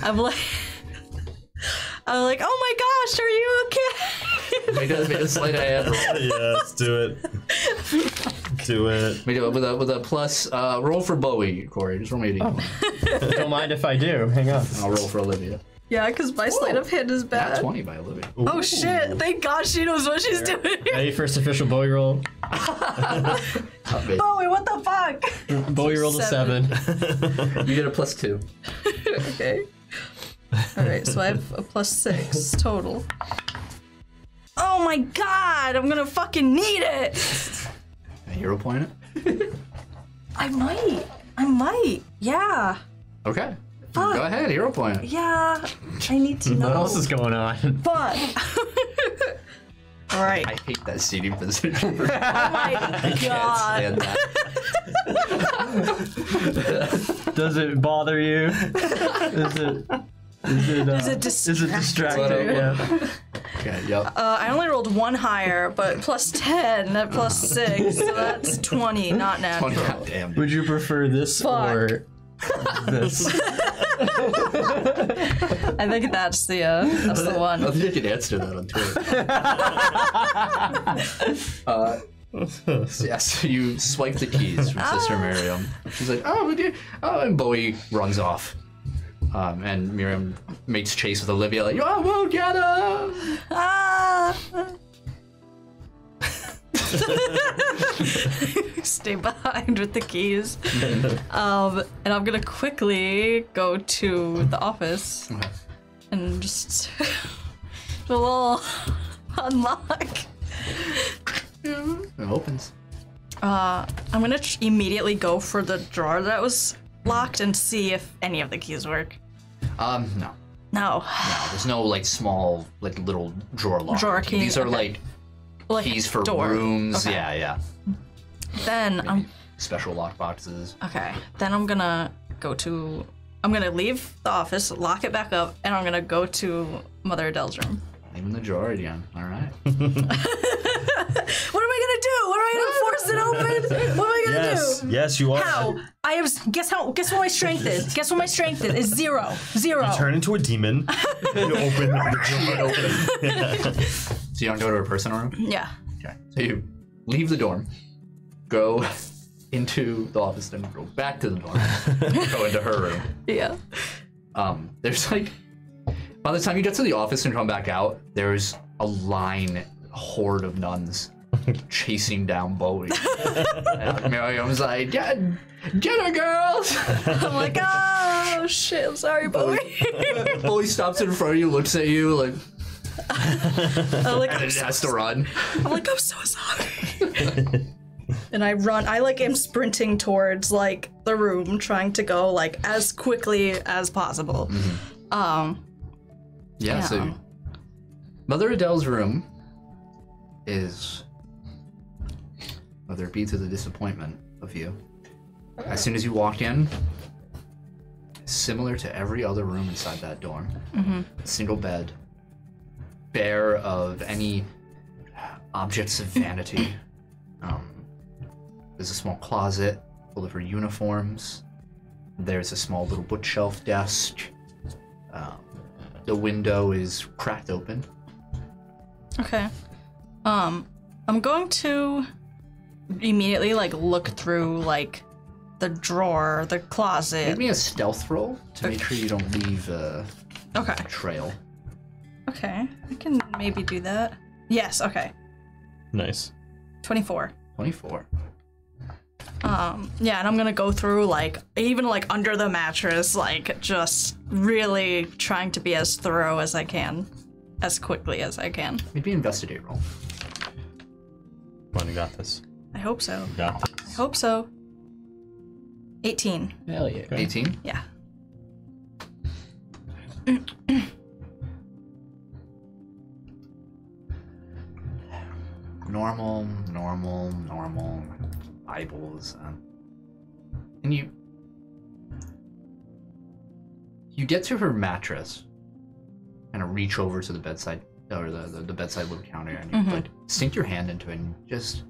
I'm like, I'm like, oh my gosh, are you okay? Make a, make a sleight of hand roll. yes, do it. Do it. Make it with a with a plus. Uh, roll for Bowie, Corey. Just roll me a Oh. Don't mind if I do. Hang on. I'll roll for Olivia. yeah, because my sleight of hand is Nat bad. twenty by Olivia. Oh shit! Thank God she knows what she's doing. Ready? First official Bowie roll. (laughs) Not bad. Bowie, what the fuck? Bowie rolled a Seven. seven. You get a plus two. (laughs) okay. All right, so I have a plus six total. Oh my God! I'm gonna fucking need it. A hero point it. (laughs) I might. I might. Yeah. Okay. Fuck. Go ahead, hero point it. Yeah. I need to (laughs) know. What else is going on? Fuck. (laughs) All right. I hate that seating position. Oh my God. Stand that. Does it bother you? Is it? Is it? Uh, Is it Is it distracting? Yeah. Okay. Yep. Uh, I only rolled one higher, but plus 10, that plus 6, so that's (laughs) 20, not natural. Twenty. God damn. Would you prefer this Fuck. or this? (laughs) I think that's the, uh, that's the I one. don't think you can answer that on Twitter. (laughs) uh, so yeah, so you swipe the keys from Sister Miriam. She's like, oh, we do. Oh, and Bowie runs off. Um, and Miriam makes chase with Olivia, like, oh, we'll get him! Ah! (laughs) Stay behind with the keys. Um, and I'm gonna quickly go to the office and just (laughs) a little unlock. It opens. Uh, I'm gonna tr- immediately go for the drawer that was locked and see if any of the keys work. Um, no. No. No, there's no, like, small, like, little drawer lock. Drawer key, These are, okay. like, Like keys for door. rooms. Okay. Yeah, yeah. Then I'm Special lock boxes. okay. Then I'm gonna go to. I'm gonna leave the office, lock it back up, and I'm gonna go to Mother Adele's room. Even the drawer again. All right. (laughs) (laughs) What am I gonna do? What am I gonna force it open? What am I gonna Yes, do? yes, you are. How? I have. Guess how? Guess what my strength is? Guess what my strength is? Is zero. Zero. Turn into a demon. (laughs) you open the door. (laughs) So you don't go to her personal room? Yeah. Okay. So you leave the dorm, go into the office, then go back to the dorm, (laughs) go into her room. Yeah. Um, there's like, by the time you get to the office and come back out, there's a line, a horde of nuns chasing down Bowie. (laughs) and Miriam's like, get, get her, girls! (laughs) I'm like, oh shit. I'm sorry, Bowie. (laughs) Bowie stops in front of you, looks at you, like, I'm like, and I'm it so, has to run. I'm like, I'm so sorry. and I run. I like am sprinting towards like the room, trying to go like as quickly as possible. Um. Yeah, so Mother Adele's room is whether it be to the disappointment of you. As soon as you walk in, similar to every other room inside that dorm. Single bed, bare of any objects of vanity. (coughs) Um, there's a small closet full of her uniforms. There's a small little bookshelf desk. Um, the window is cracked open. Okay. Um. I'm going to immediately like look through like the drawer, the closet. Give me a stealth roll to make sure you don't leave a Okay. trail. Okay. I can maybe do that. Yes. Okay. nice. Twenty-four. 24. Um, yeah, and I'm gonna go through like even like under the mattress, like just really trying to be as thorough as I can, as quickly as I can. Maybe investigate roll. Come you got this. I hope so. You got I hope so. 18. Hell yeah. 18. Yeah. Normal, normal, normal. Eyeballs. Um, and you. You get to her mattress, kind of reach over to the bedside, or the, the, the bedside little counter, and you like sink your hand into it, and just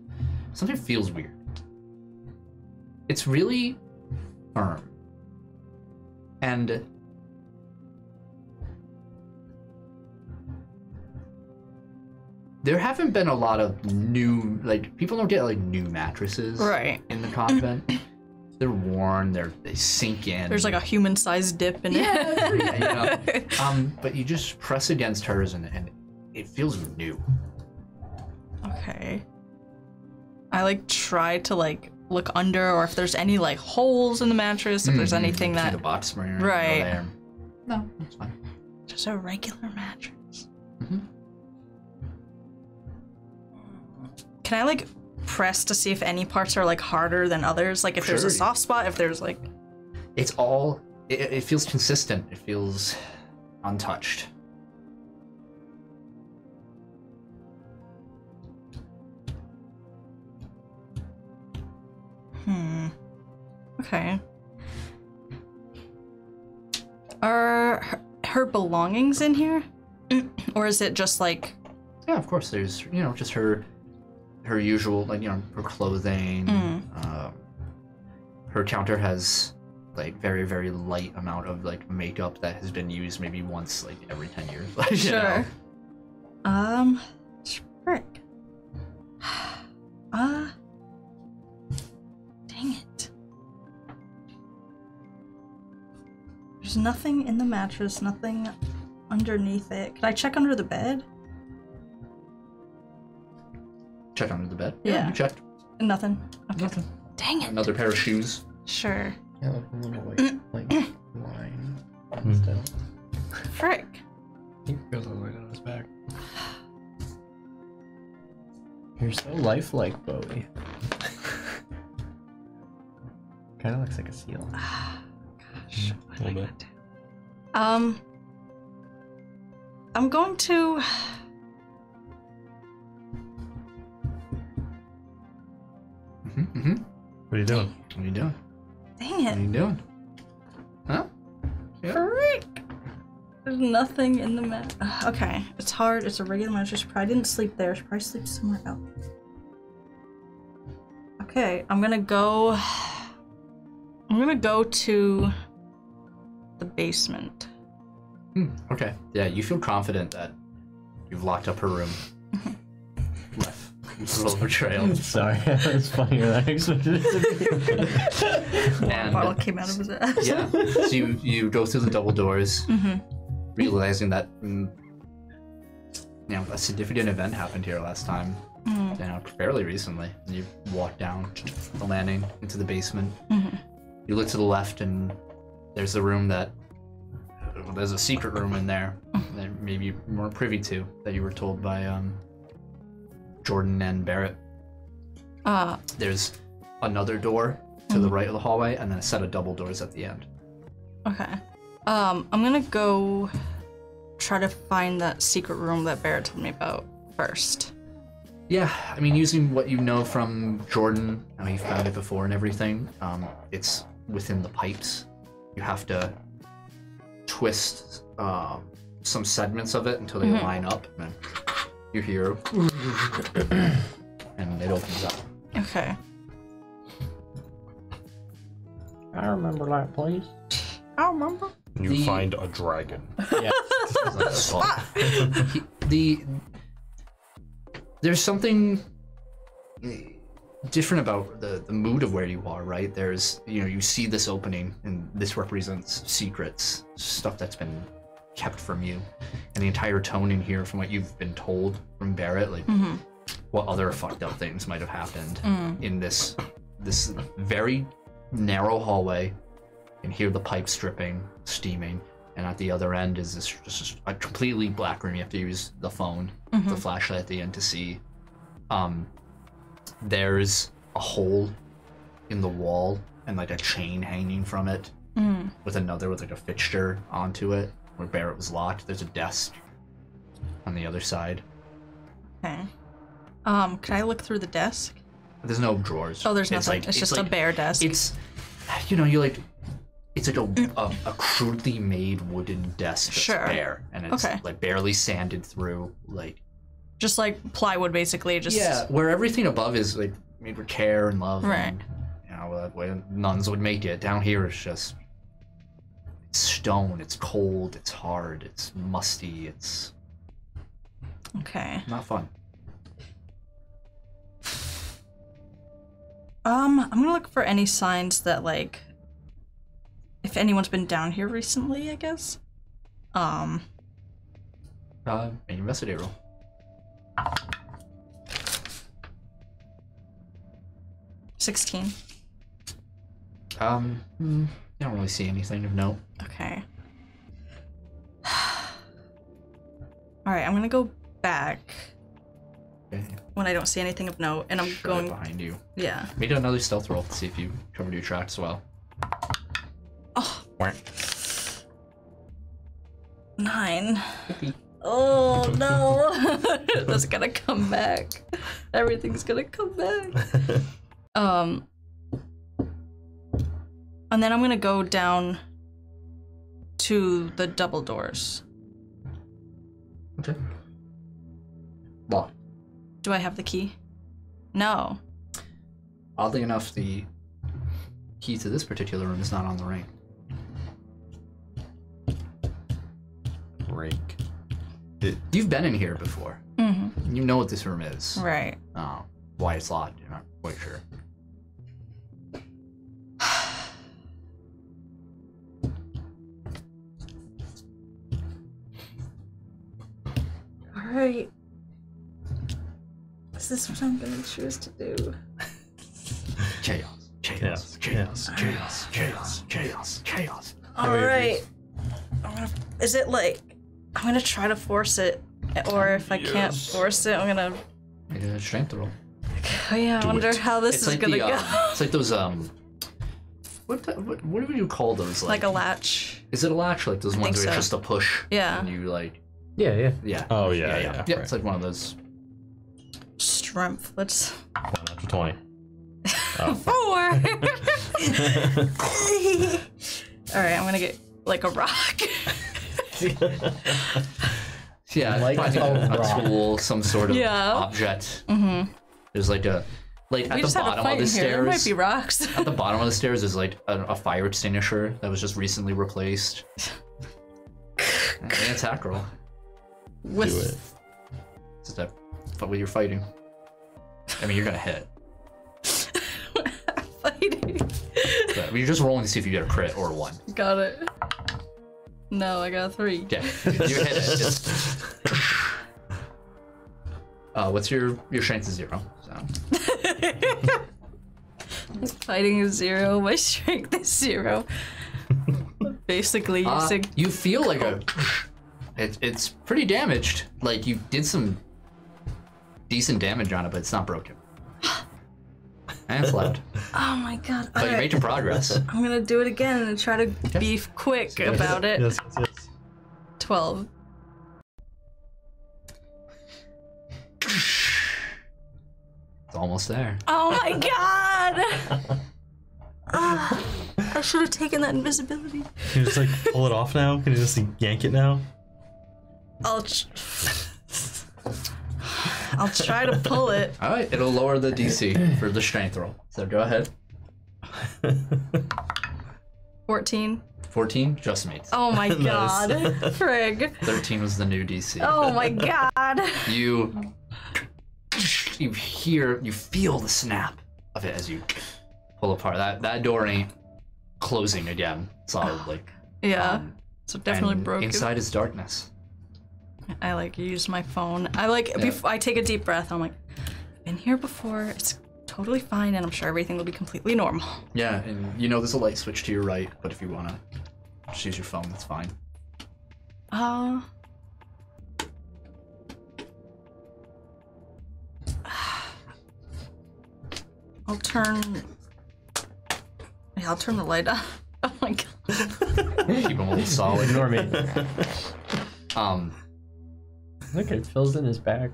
something feels weird. It's really firm. And there haven't been a lot of new like people don't get like new mattresses Right. in the convent. they're worn, they're they sink in. There's like a human-sized dip in yeah, (laughs) it. you know. (laughs) Um, but you just press against hers and, and it feels new. Okay. I like try to like look under or if there's any like holes in the mattress, if there's Mhm. anything See that the box spring Right. there. No, it's fine. just a regular mattress. Mhm. Can I like press to see if any parts are like harder than others? Like if there's a Sure. soft spot, if there's like It's all. It, it feels consistent. It feels untouched. Hmm. Okay. Are her, her belongings in here? (clears throat) or is it just like Yeah, of course. There's you know just her, her usual like you know her clothing. Mm. Um, her counter has like very very light amount of like makeup that has been used maybe once like every ten years. (laughs) you Sure. know? Um, frick. (sighs) Uh, dang it. There's nothing in the mattress, nothing underneath it. Can I check under the bed? Check under the bed. Yeah. you checked. Nothing. Okay. Nothing. Dang it. Another pair of shoes. Sure. Yeah, like a little white like mm. Mm. line hmm. and stuff. Frick. I think it goes all the way down his back. You're so lifelike, Bowie. (laughs) kind of looks like a seal. Gosh. what am I little gonna do? Um, I'm going to. hmm hmm What are you doing? What are you doing? Dang it! What are you doing? Huh? Frick. There's nothing in the mat. Okay, it's hard. It's a regular mattress. She probably didn't sleep there. She probably sleeps somewhere else. Okay, I'm gonna go. I'm gonna go to the basement. Hmm, okay. Yeah, you feel confident that you've locked up her room. (laughs) Left. Little betrayal. (laughs) Sorry, (laughs) it's funnier than I expected it to be. And- bottle came out of his ass. yeah. So you you go through the double doors, Mhm. realizing that mm, you know a significant event happened here last time. Mm. You know, fairly recently. And you walk down the landing into the basement. Mhm. You look to the left, and there's a room that there's a secret room in there that maybe you weren't privy to that you were told by um, Jordan and Barrett. Uh, There's another door to the right of the hallway, and then a set of double doors at the end. okay. Um, I'm gonna go try to find that secret room that Barrett told me about first. Yeah, I mean, using what you know from Jordan, how he found it before and everything, um, it's within the pipes. You have to twist uh, some segments of it until they line up, and you hear, (clears throat) and it opens up. Okay. I remember that place. I remember. You The- find a dragon. Yeah. (laughs) He- the there's something different about the, the mood of where you are right? There's you know you see this opening and this represents secrets stuff that's been kept from you. And the entire tone in here from what you've been told from barrett like Mm-hmm. what other fucked up things might have happened Mm. in this this very narrow hallway. You can hear the pipes dripping steaming. And at the other end is this just a completely black room. You have to use the phone the flashlight at the end to see um there's a hole in the wall and like a chain hanging from it Mm. with another with like a fixture onto it where barrett was locked there's a desk on the other side Okay. Um, can I look through the desk? there's no drawers Oh, there's It's nothing. like- it's just like- a bare desk. It's, you know, you like, it's like a, a, a crudely made wooden desk that's Sure. bare, and it's Okay. like barely sanded through. Like, just like plywood, basically. Just yeah, where everything above is like made with care and love. Right. And, you know, that way nuns would make it. Down here, it's just it's stone. It's cold. It's hard. It's musty. It's Okay. not fun. Um, I'm gonna look for any signs that like if anyone's been down here recently, I guess. Um, Uh, investigate roll. Sixteen. Um, mm, you don't really see anything of note. Okay. (sighs) All right, I'm gonna go back Okay, when I don't see anything of note, and I'm going. behind you. Yeah. Make another stealth roll to see if you covered your tracks well. Oh, nine. Oh (laughs) no! (laughs) That's gonna come back. Everything's gonna come back. (laughs) Um, and then I'm gonna go down to the double doors. Okay. Lock. Do I have the key? No. Oddly enough, the key to this particular room is not on the ring. Rake. You've been in here before. Mm-hmm. You know what this room is. Right. Uh, why it's locked, you're not quite sure. All right. Is this what I'm gonna choose to do? Chaos. Chaos, chaos, chaos, chaos, chaos, chaos. All right. Is it like I'm gonna try to force it, or if I can't Yes. force it, I'm gonna. Make a strength roll. Oh (laughs) yeah, I wonder it. how this It's is like gonna the, go. uh, it's like those um. What, the, what what would you call those? Like, like a latch. Is it a latch? Like those ones think where it's so. just a push. Yeah. And you like Yeah, yeah. yeah. Oh yeah, yeah, yeah. yeah. Yeah, right. it's like one of those. Strength. Let's. One natural twenty. (laughs) Oh. Four. (laughs) All right, I'm gonna get like a rock. (laughs) Yeah, Like finding a a, a rock. tool, some sort of Yeah. object. mm-hmm. There's like a like We at the just had a bottom fight of in the here. There might stairs. be rocks. (laughs) At the bottom of the stairs is like a, a fire extinguisher that was just recently replaced. An attack roll. Do With it. Just that but with your fighting. I mean, you're gonna hit. (laughs) fighting. But you're just rolling to see if you get a crit or a one. Got it. No, I got a three. Yeah, (laughs) you hit it. It's... (laughs) Uh, what's your your strength is zero. So (laughs) Fighting is zero. My strength is zero. Basically Uh, using. you feel like a. It, it's pretty damaged. Like you did some decent damage on it, but it's not broken. And it's (laughs) loud. Oh my god. But you Alright, made your progress. (laughs) I'm gonna do it again and try to be quick about it. Yes, yes, yes. 12. It's almost there. Oh my god! (laughs) Ah, I should have taken that invisibility. Can you just like pull it off now? Can you just like, yank it now? I'll. Tr- (laughs) I'll try to pull it. All right, it'll lower the DC for the strength roll. So go ahead. (laughs) 14. 14 just mates. Oh my (laughs) god. Frig. 13 was the new DC. Oh my god. You you hear you feel the snap of it as you pull apart. That that door ain't closing again solidly. Yeah. Um, So definitely and broken. Inside is darkness. I like use my phone. I like Yeah. bef- I take a deep breath. I'm like, been here before. It's totally fine, and I'm sure everything will be completely normal. Yeah, and you know there's a light switch to your right, but if you wanna just use your phone, that's fine. Uh. (sighs) I'll turn. Yeah, I'll turn the light on. (laughs) Oh my god. Keep them a little solid. Ignore me. Um, Look, it fills in his bag.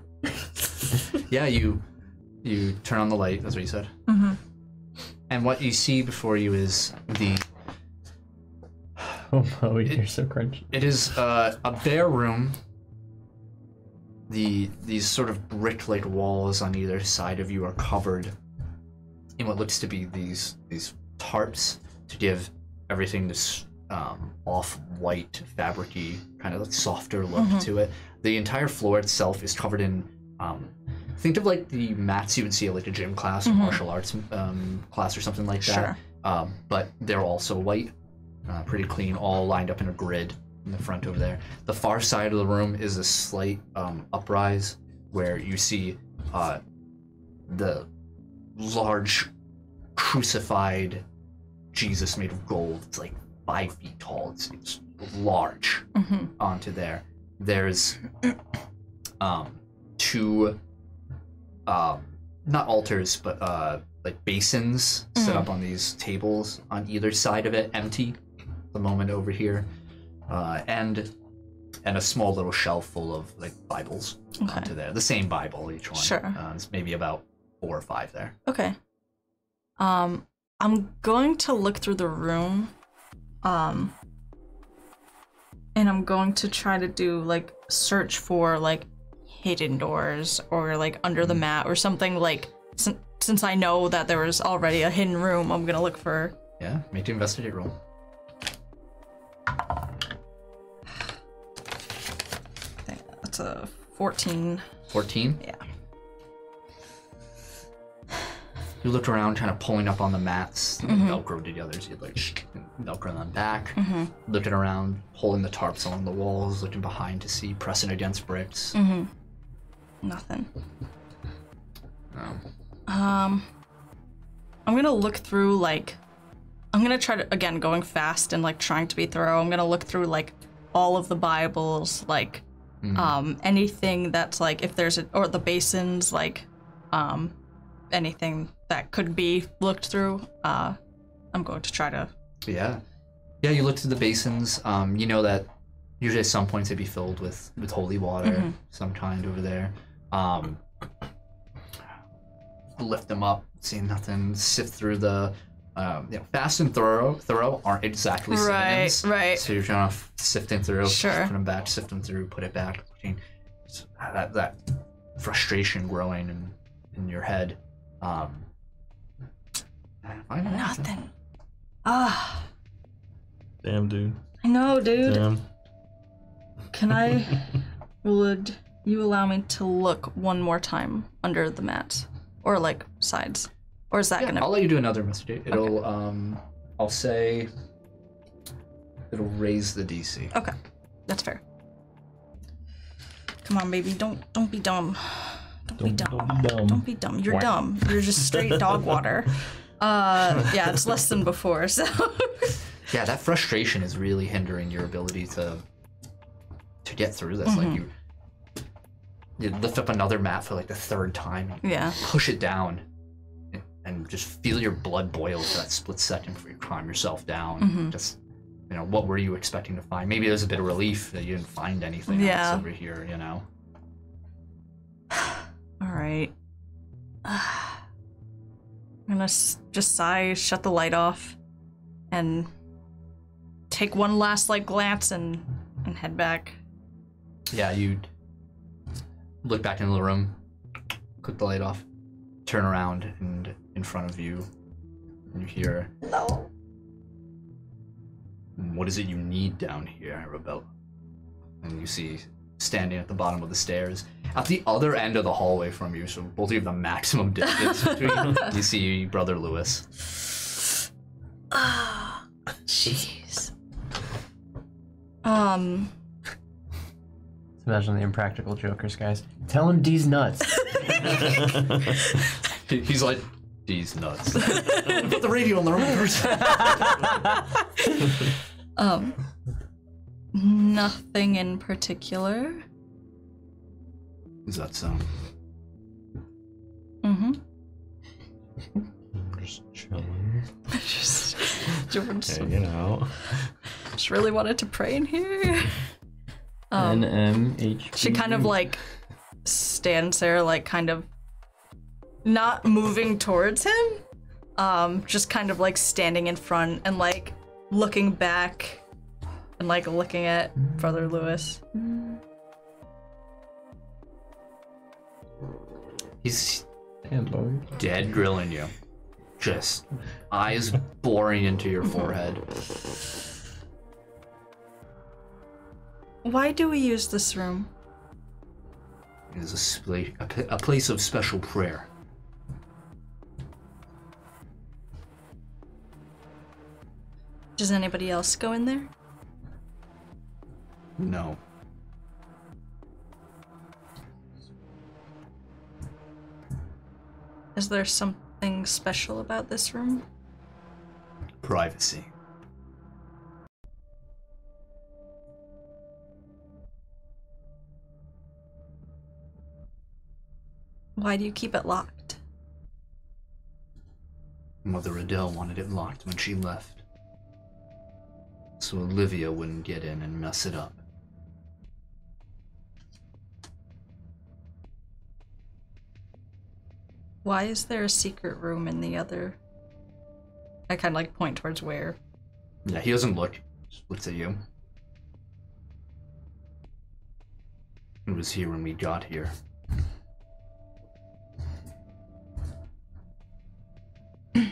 (laughs) yeah, you you turn on the light. That's what you said. Mhm. And what you see before you is the (sighs) Oh, Bowie, you're so crunchy. It is uh, a bare room. The these sort of brick-like walls on either side of you are covered in what looks to be these these tarps to give everything this um, off-white fabricy kind of softer look to it. The entire floor itself is covered in um, think of like the mats you would see at like a gym class or martial arts um, class or something like that. Sure. Um, but they're also white, uh, pretty clean, all lined up in a grid in the front over there. The far side of the room is a slight um, uprise where you see uh, the large crucified Jesus made of gold. It's like five feet tall. It's, it's large hmm onto there. There's (clears throat) um, two, um, not altars, but uh, like basins set up on these tables on either side of it, empty. The moment over here, uh, and and a small little shelf full of like Bibles Okay. onto there. The same Bible each one. Sure. Uh, it's maybe about four or five there. Okay. Um, I'm going to look through the room. Um, and I'm going to try to do like search for like hidden doors or like under the mat or something like since since I know that there was already a hidden room, I'm gonna look for Yeah, make the investigate roll. (sighs) that's a 14. 14. Yeah. You looked around, kind of pulling up on the mats, Mm-hmm. Velcro to the others. You'd like Velcro them back. Looking around, pulling the tarps along the walls, looking behind to see, pressing against bricks. Mm. Nothing. Um, Um, I'm gonna look through like, I'm gonna try to again going fast and like trying to be thorough. I'm gonna look through like all of the Bibles, like um anything that's like if there's a or the basins, like um anything that could be looked through. Uh, I'm going to try to. yeah, yeah. You look through the basins. Um, you know that usually at some points they'd be filled with with holy water, Mm-hmm. some kind over there. Um, lift them up, see nothing. Sift through the. Um, you know, fast and thorough. Thorough aren't exactly Right, synonyms. right. So you're trying to f- sifting through, Sure. put them back, sift them through, put it back. That that frustration growing in in your head. Um. Nothing. Ah, Damn, dude. I know, dude. Damn. Can I? (laughs) would you allow me to look one more time under the mat, or like sides, or is that Yeah, gonna? I'll let you do another investigate. It'll um, I'll say it'll raise the DC. Okay, that's fair. Come on, baby. Don't don't be dumb. Don't, be dumb. don't be dumb. Don't be dumb. You're Whack. dumb. You're just straight dog (laughs) water. Uh, yeah, it's less than (laughs) before. So (laughs) Yeah, that frustration is really hindering your ability to to get through this. Like you, you lift up another mat for like the third time, yeah. push it down, and, and just feel your blood boil for that split second before you calm yourself down. Just you know, what were you expecting to find? Maybe there's a bit of relief that you didn't find anything Yeah. else over here. You know. (sighs) All right. (sighs) (sighs) I'm gonna s- just sigh, shut the light off, and take one last like glance and and head back. Yeah, you look back into the room, click the light off, turn around, and in front of you, you hear, No. What is it you need down here, Arabella? And you see, standing at the bottom of the stairs, at the other end of the hallway from you, so both of you have the maximum (laughs) distance between, (laughs) you see Brother Lewis. Ah, (sighs) jeez. Um. Imagine the impractical jokers, guys. Tell him D's nuts. (laughs) He's like, D's nuts. Put the radio on the wrong person. Um. Nothing in particular. Is that sound? Mm-hmm. Just chilling. just, just, Hanging out. just really wanted to pray in here. Um, NMH. she kind of like stands there, like kind of not moving towards him. Um, just kind of like standing in front and like looking back and like looking at Brother Lewis. He's Damn, dead grilling you. just eyes (laughs) boring into your forehead. Why do we use this room? It is a, spla- a, p- a place of special prayer. Does anybody else go in there? No. Is there something special about this room? Privacy. Why do you keep it locked? Mother Adele wanted it locked when she left. So Olivia wouldn't get in and mess it up. Why is there a secret room in the other? I kind of like point towards where. Yeah, he doesn't look. Just looks at you. It was here when we got here. (clears throat)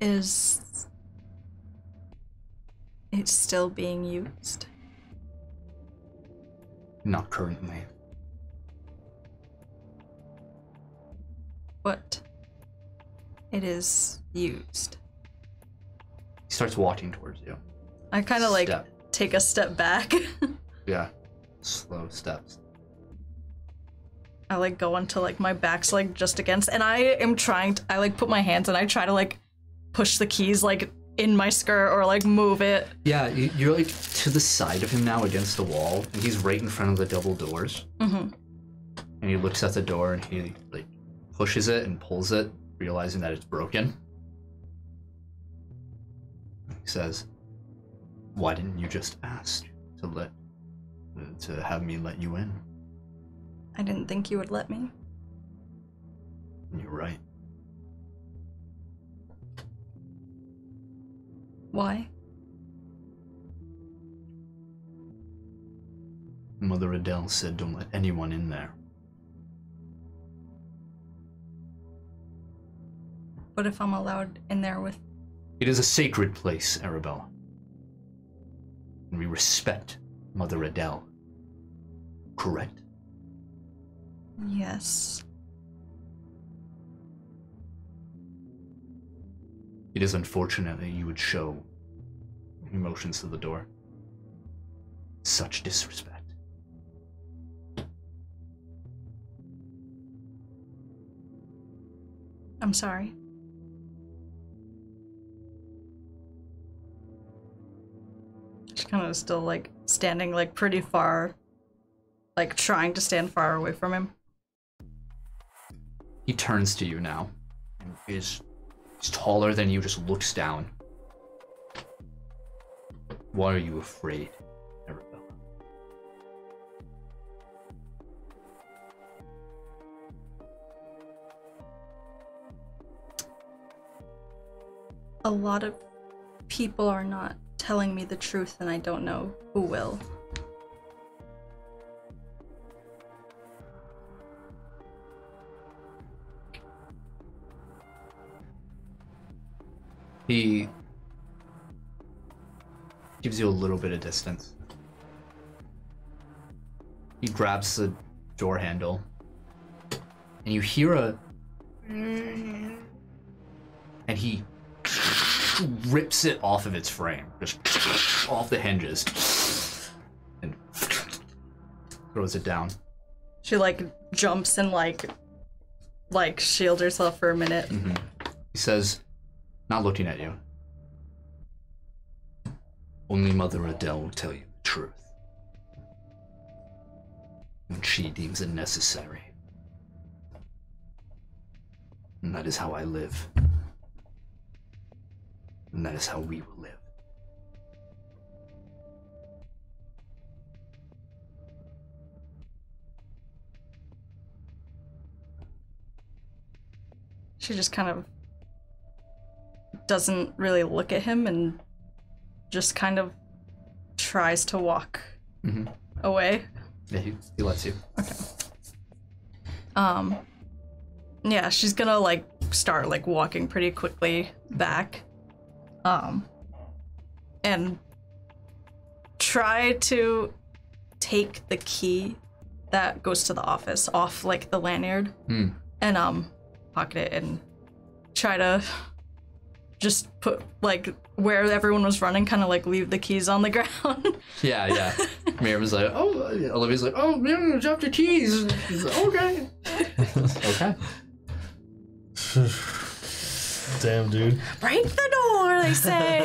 Is it still being used? Not currently. It is used. He starts walking towards you. I kind of like take a step back. (laughs) Yeah. Slow steps. I like go into like my back's like just against, and I am trying. To, I like put my hands and I try to like push the keys like in my skirt or like move it. Yeah, you- you're like to the side of him now against the wall, and he's right in front of the double doors. Mm-hmm. And he looks at the door and he like pushes it and pulls it, realizing that it's broken. He says, "Why didn't you just ask to let to have me let you in?" I didn't think you would let me. You're right. Why? Mother Adele said, "Don't let anyone in there." What if I'm allowed in there with? It is a sacred place, Arabella. And we respect Mother Adele. Correct? Yes. It is unfortunate that you would show emotions to the door. Such disrespect. I'm sorry. Kind of still like standing like pretty far, like trying to stand far away from him. He turns to you now and is is taller than you, just looks down. Why are you afraid, Arabella? A lot of people are not telling me the truth, and I don't know who will. He gives you a little bit of distance. He grabs the door handle, and you hear a. And he rips it off of its frame, just off the hinges, and throws it down. She like jumps and like, like shields herself for a minute. Mm-hmm. He says, not looking at you. Only Mother Adele will tell you the truth. When she deems it necessary. And that is how I live. And that is how we will live. She just kind of doesn't really look at him and just kind of tries to walk Mhm. away. Yeah, he, he lets you. Okay. Um, yeah, she's gonna like start like walking pretty quickly back. Um and try to take the key that goes to the office off like the lanyard Hmm. and um pocket it and try to just put like where everyone was running kind of like leave the keys on the (laughs) ground Yeah, yeah. Miriam's like, oh, Olivia's like, oh, Miriam dropped your keys. He's like, okay. (laughs) okay. (laughs) Damn, dude. break the door they say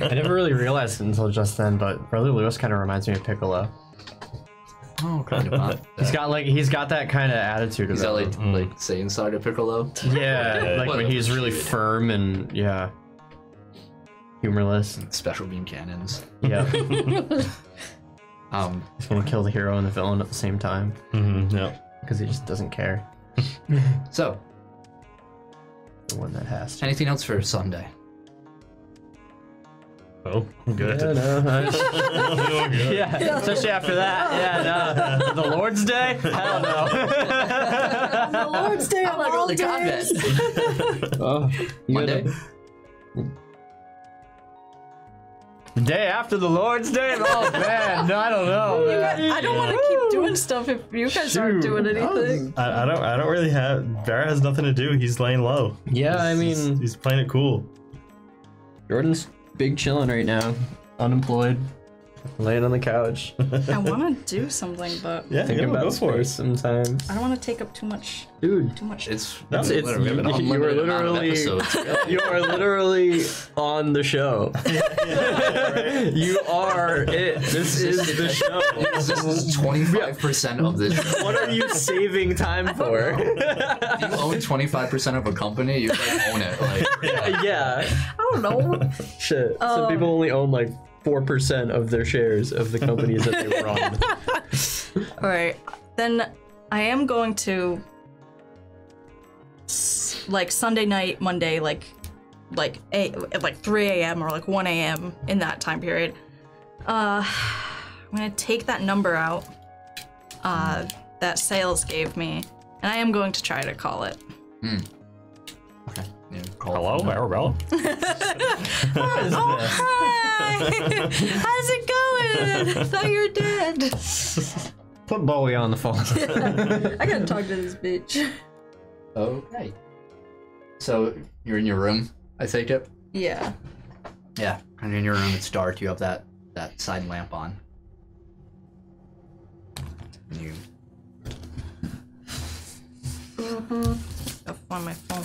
(laughs) I never really realized it until just then, but Brother Lewis kind of reminds me of Piccolo. Oh, kind of. Not He's got like he's got that kind of attitude Is that about like him. like Saiyan side of Piccolo? yeah, like (laughs) when he's really Dude. firm and yeah, humorless. Special beam cannons. Yeah, (laughs) Um, he's gonna kill the hero and the villain at the same time Mm-hmm, yeah. because he just doesn't care. so The one that has to. anything else for Sunday? Oh, I'm good. Yeah, no, (laughs) I- Oh, good. yeah, especially after that. Yeah, no. The Lord's Day? Hell no. the lord's day I'm not really combat. (laughs) oh, you Monday. Gotta- The day after the Lord's Day? Oh (laughs) man, no, I don't know. i don't want to keep doing stuff if you guys aren't doing anything I, I don't. I don't really have. Barra has nothing to do. He's laying low. Yeah, I He's- mean, he's playing it cool. Jordan's big chilling right now, unemployed, laying on the couch, i (laughs) want to do something but Yeah, thinking yeah, about go for space it. sometimes. i don't want to take up too much Dude, too much It's That's- it's literally- we have an you, you were unlimited amount of literally episodes. (laughs) you are literally on the show. (laughs) you are it. This is the show. This is twenty five percent of this. show. What are you saving time for? If you own twenty five percent of a company, you like own it. Like yeah. i don't know Shit. Some Um, people only own like four percent of their shares of the companies that they run. (laughs) All right, then I am going to s- like Sunday night, Monday, like like a at like 3 a.m. or like 1 a.m. in that time period. Uh, I'm gonna take that number out uh, that sales gave me, and I am going to try to call it. okay. Yeah, call it Hello, from. Arabella. (laughs) Oh, oh hi! How's it going? I thought you were dead. Put Bowie on the phone. (laughs) I gotta talk to this bitch. Okay. So you're in your room. I take it. Yeah. Yeah, kind of in your room. It's dark. You have that that side lamp on. And you I'll find my phone.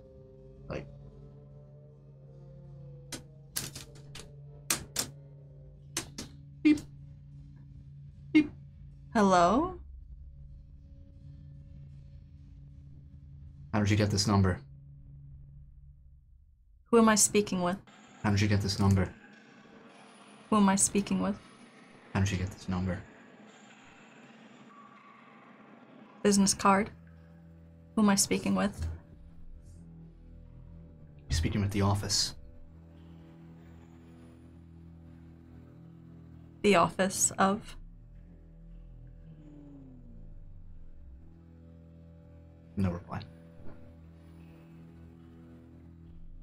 Hello? how did you get this number Who am I speaking with? how did you get this number Who am I speaking with? how did you get this number Business card? Who am I speaking with? you're speaking with the office The office of. No reply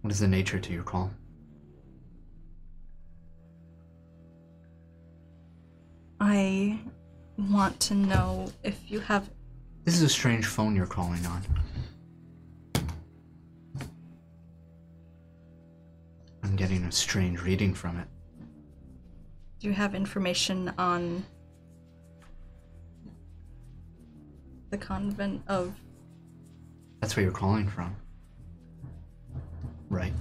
what is the nature to your call I want to know if you have. This is a strange phone you're calling on. I'm getting a strange reading from it. Do you have information on the convent of. That's where you're calling from. Right.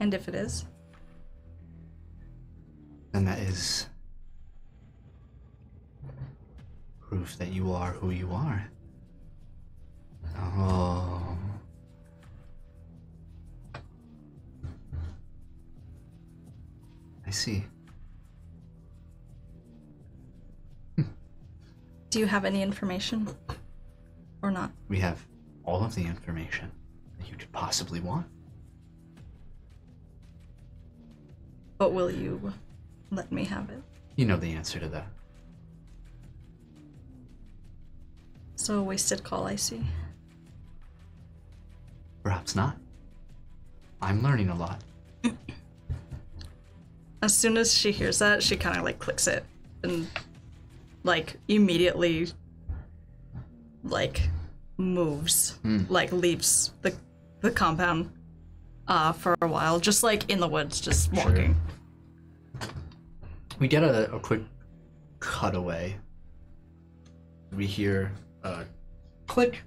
And if it is? Then that is proof that you are who you are. Oh. I see. Do you have any information? Or not? We have all of the information that you could possibly want. But will you let me have it? You know the answer to that. So a wasted call, I see. Perhaps not. I'm learning a lot. (clears throat) As soon as she hears that, she kind of like clicks it and like immediately like moves, like leaves the the compound uh for a while, just like in the woods, just walking. We get a, a quick cutaway. We hear a click.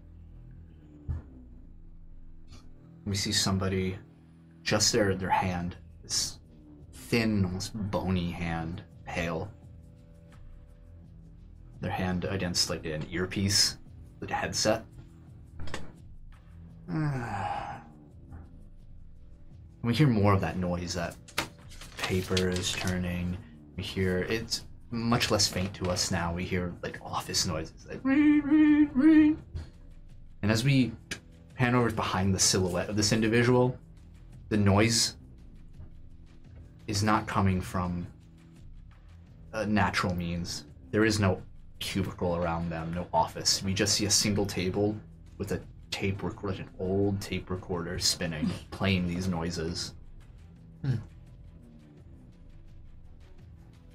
We see somebody, just their their hand, this thin, almost bony hand, pale. Their hand against like an earpiece, a headset. (sighs) we hear more of that noise that paper is turning. We hear it's much less faint to us now. We hear like office noises, like "Ring, ring, ring." and as we pan over behind the silhouette of this individual, the noise is not coming from uh, natural means. There is no cubicle around them, no office. We just see a single table with a tape recorder, an old tape recorder spinning, hmm. playing these noises. Hmm.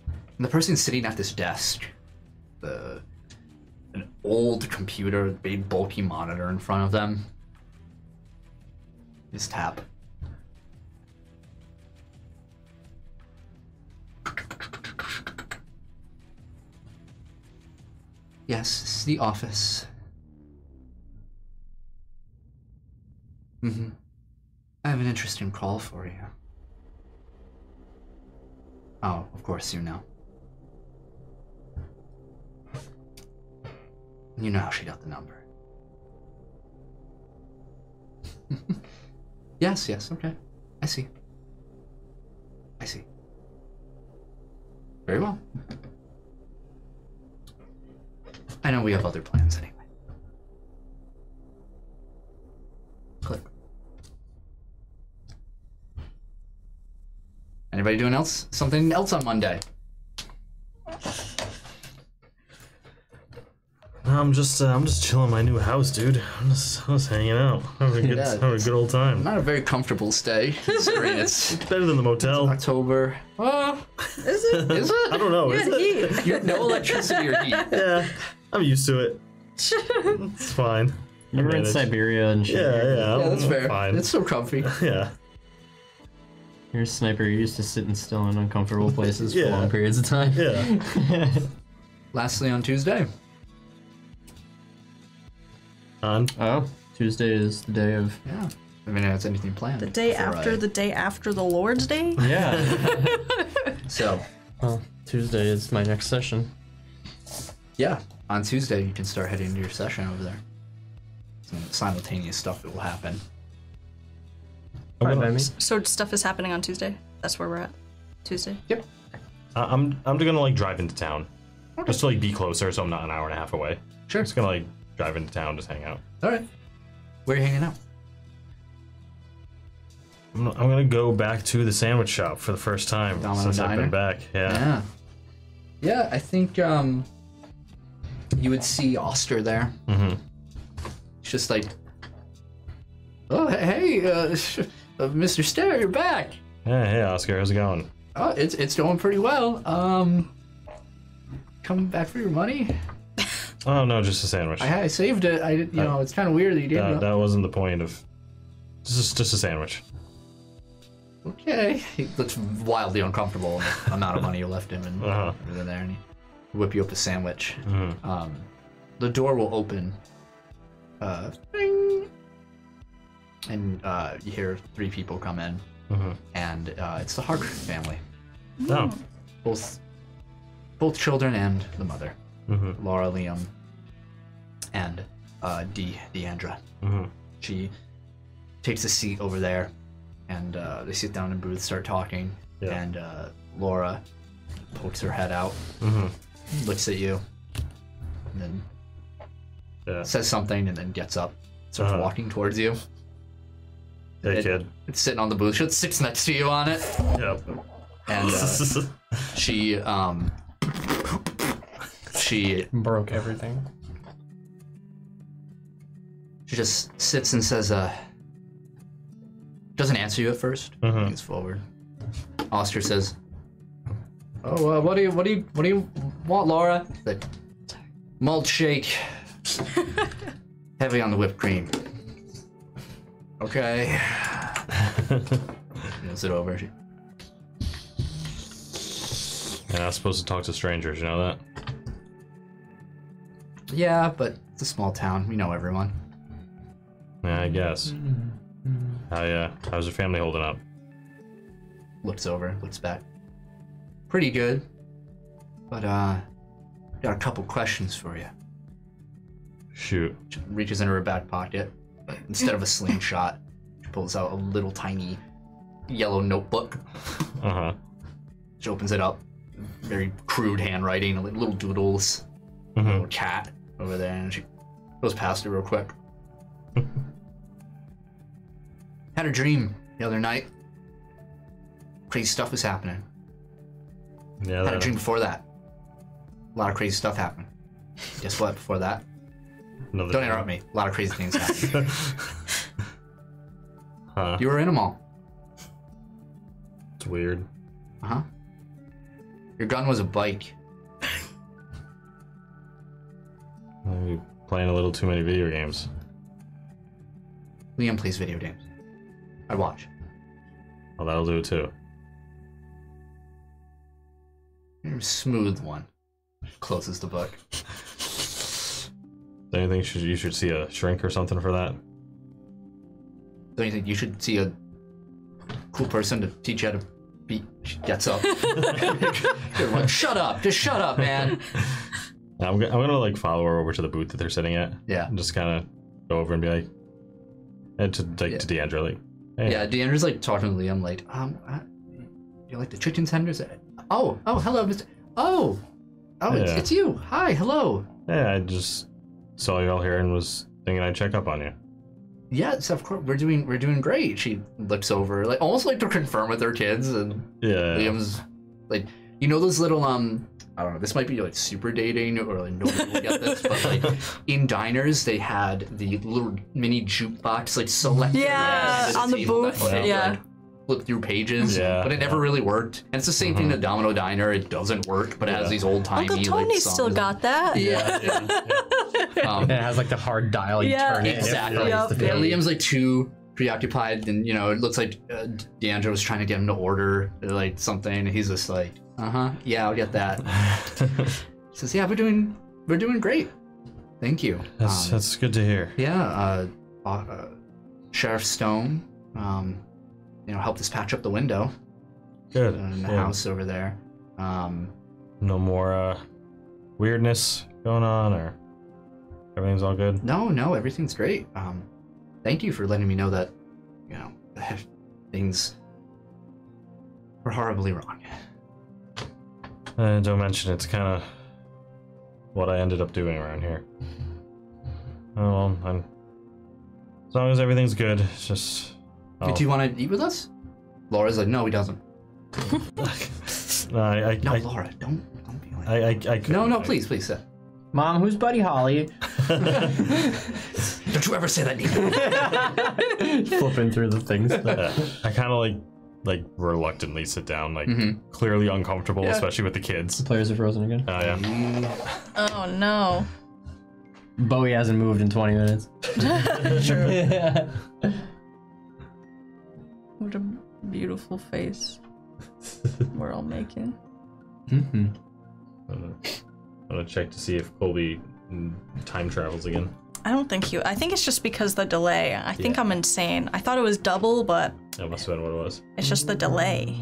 And the person sitting at this desk, the an old computer, big bulky monitor in front of them, is tap. Yes, is the office. Mm-hmm. I have an interesting call for you. Oh, of course you know. You know how she got the number. (laughs) yes, yes, okay. I see. I see. Very well. I know we have other plans anyway. Click. Anybody doing else? Something else on Monday? I'm just, uh, I'm just chilling in my new house, dude. I'm just, I was hanging out, (laughs) having a good, Yeah, having a good old time. Not a very comfortable stay, (laughs) considering it's Better than the motel. October. Oh, Is it? is (laughs) it? I don't know. Is it? You have no electricity or heat. Yeah, I'm used to it. (laughs) It's fine. You were in managed. Siberia and shit. Yeah, yeah. Yeah, that's I'm fair. Fine. It's so comfy. (laughs) Yeah. You're a sniper. You're used to sitting still in uncomfortable places for (laughs) long periods of time. Yeah. Lastly, on Tuesday, On. oh, Tuesday is the day of. yeah. I mean, has anything planned? The day after uh, the day after the Lord's Day? Yeah. So, well, Tuesday is my next session. yeah, on Tuesday you can start heading to your session over there. Some simultaneous stuff that will happen. I'm, Fine by me. So stuff is happening on Tuesday. That's where we're at. Tuesday. Yep. I- I'm, I'm gonna like drive into town, just to like be closer, so I'm not an hour and a half away. Sure. Just gonna like drive into town, just hang out. All right. Where are you hanging out? I'm, I'm gonna go back to the sandwich shop for the first time Domino since I've been back. Yeah. Yeah. Yeah, I think um, you would see Oscar there. Mm-hmm. It's just like, oh hey, uh, (laughs) uh, Mr. Stare, you're back. Hey, hey, Oscar, how's it going? Oh, it's it's going pretty well. Um, coming back for your money? (laughs) Oh no, just a sandwich. I, I saved it. I did- you know it's kind of weird that you didn't. that, that wasn't the point of. Just, just a sandwich. Okay. He looks wildly uncomfortable in the amount of money you left him and (laughs) Uh-huh. everything there, and he whip you up a sandwich. Mhm. Um, the door will open. Uh, ding, and uh, you hear three people come in, Mhm. and uh, it's the Hargrave family, Oh, both both children and the mother. Mm-hmm. Laura, Liam, and uh, De- Deandra. Mm-hmm. She takes a seat over there, and uh, they sit down in booth, start talking, Yeah. and uh, Laura pokes her head out, Mm-hmm. Looks at you, and then Yeah. says something, and then gets up, starts Uh-huh. walking towards you. Hey It- kid. It's sitting on the booth. She sits next to you on it, Yep. and uh, (laughs) she um she Broke everything. she just sits and says uh doesn't answer you at 1st Mhm. Leans forward. Oscar says, "Oh, uh, what do you what do you what do you want, Laura?" The malt shake, heavy on the whipped cream. Okay. (laughs) Moves it over. She- You're not supposed to talk to strangers, you know that? Yeah, but it's a small town. We know everyone. Yeah, I guess. How yeah? How's your family holding up? Looks over, looks back. Pretty good. But uh, got a couple questions for you. Shoot. She reaches into her back pocket. Instead of a slingshot, she pulls out a little tiny yellow notebook. Uh huh. She opens it up. Very crude handwriting, little doodles. Mm-hmm. little cat over there, and she goes past it real quick. (laughs) Had a dream the other night. Crazy stuff was happening. Yeah. Had a dream before that. A lot of crazy stuff happened. Guess what? Before that, another don't interrupt me. A lot of crazy things happened. Huh. (laughs) (laughs) you were in a mall. It's weird. Uh huh. Your gun was a bike. Maybe playing a little too many video games. Liam plays video games. I watch. Well, that'll do it too. Smooth one. Closes the book. Don't you think should, you should see a shrink or something for that? Don't you think you should see a cool person to teach you how to beat? She gets up. (laughs) Like, shut up! Just shut up, man. I'm, go- I'm gonna like follow her over to the booth that they're sitting at. Yeah. And just kind of go over and be like, and to like Yeah. to Deandra, like, hey, Yeah, Deandra's like talking to Liam, like, um, uh, you like the chicken tenders? Oh, oh, hello, Mr. Oh, oh, it's, Yeah. it's you. Hi, hello. yeah, I just saw you all here and was thinking I'd check up on you. Yes, of course. We're doing we're doing great. She looks over, like almost like to confirm with her kids, and Yeah. Liam's like, you know those little um, I don't know. This might be like super dating, or like nobody will get this, but like (laughs) in diners they had the little mini jukebox like select. Yeah, on the booth, yeah. Flip through pages, Yeah, but it never yeah. really worked. And it's the same thing. The Domino Diner, it doesn't work, but it has these old timey. Uncle Tony still got that. Yeah, (laughs) um, And it has like the hard dial. You Yeah. turn it. Exactly. Yep. Yeah. Liam's like too preoccupied, and you know, it looks like uh, Deandra was trying to get him to order like something, and he's just like, "Uh huh, yeah, I'll get that." (laughs) He says, "Yeah, we're doing, we're doing great, thank you." that's Um, that's good to hear. yeah, uh, uh, Sheriff Stone, um, you know, helped us patch up the window Good. in the Yeah. house over there. Um, No more uh, weirdness going on, or everything's all good. no, no, everything's great. Um, thank you for letting me know that, you know, (laughs) things were horribly wrong. Uh, don't mention it's kind of what I ended up doing around here. (laughs) Oh, well, I'm, as long as everything's good, it's just. Oh, Do you want to eat with us? Laura's like, no, he doesn't. (laughs) no, I, I, No, I, Laura, don't, don't be like. I, I, I couldn't. no, no, I- please, please sit. Mom, who's Buddy Holly? (laughs) Don't you ever say that name. (laughs) Flipping through the things. Yeah, I kind of like, like reluctantly sit down, like Mhm. clearly uncomfortable, Yeah. especially with the kids. The players are frozen again. Oh yeah. Oh no. Bowie hasn't moved in 20 minutes. True. What a beautiful face (laughs) we're all making. Mm-hmm. I'm gonna, check to see if Colby time travels again. I don't think you. I think it's just because the delay. I think Yeah. I'm insane. I thought it was double, but That must have been what it was. it's just the delay.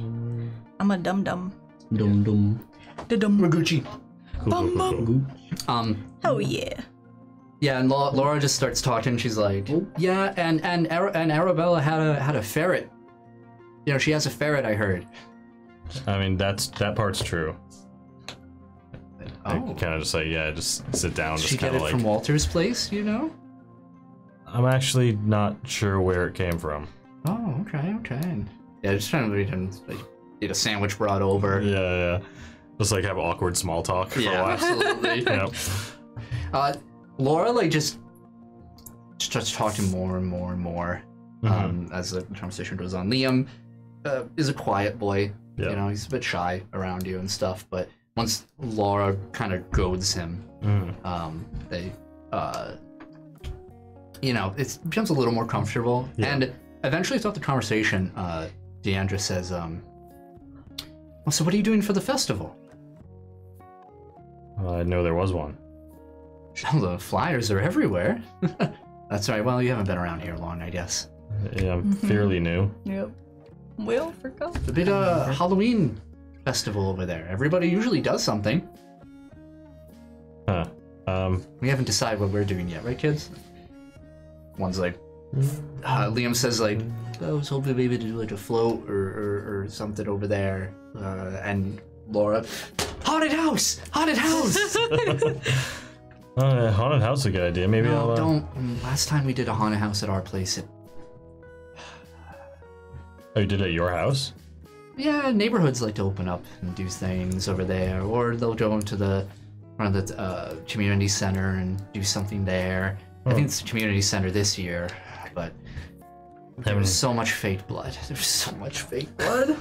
I'm a dum dum. Dum dum. Da dum. Raguchi. Bum, bum. Um, Oh yeah. yeah, and Laura, Laura just starts talking. She's like, "Yeah, and and Ara- and Arabella had a had a ferret. You know, she has a ferret. I heard." I mean, that's that part's true. I Oh, kind of just like, yeah, just sit down. did Just she get it like, from Walter's place? You know? I'm actually not sure where it came from. Oh, okay, okay. Yeah, just trying to him. Like, get a sandwich brought over. Yeah, yeah. Just like have awkward small talk for a Yeah, while. absolutely. (laughs) Yep. Uh, Laura like just starts talking more and more and more Mm-hmm. um, as the conversation goes on. Liam uh, is a quiet boy. Yeah. You know, he's a bit shy around you and stuff. But once Laura kind of goads him, Mhm. um, they, uh, you know, it becomes a little more comfortable. Yeah. And eventually, throughout the conversation, uh, Deandra says, um, well, "So, what are you doing for the festival?" Well, I know there was one. (laughs) Well, the flyers are everywhere. (laughs) That's right. Well, you haven't been around here long, I guess. Yeah, I'm Mm-hmm. fairly new. Yep. Will forgot. The big uh, Halloween festival over there. Everybody usually does something. Huh. Um, We haven't decided what we're doing yet, right, kids? One's like, uh, Liam says like, I was hoping maybe to do like a float or, or, or something over there. Uh, and Laura, haunted house, haunted house. (laughs) (laughs) uh, haunted house is a good idea. Maybe I'll. Uh, don't. mm, Last time we did a haunted house at our place, it Oh, you did it at your house? Yeah, neighborhoods like to open up and do things over there, or they'll go into the front of the uh, community center and do something there. I think it's the community center this year, but there was so much fake blood. (laughs) There was so much fake blood.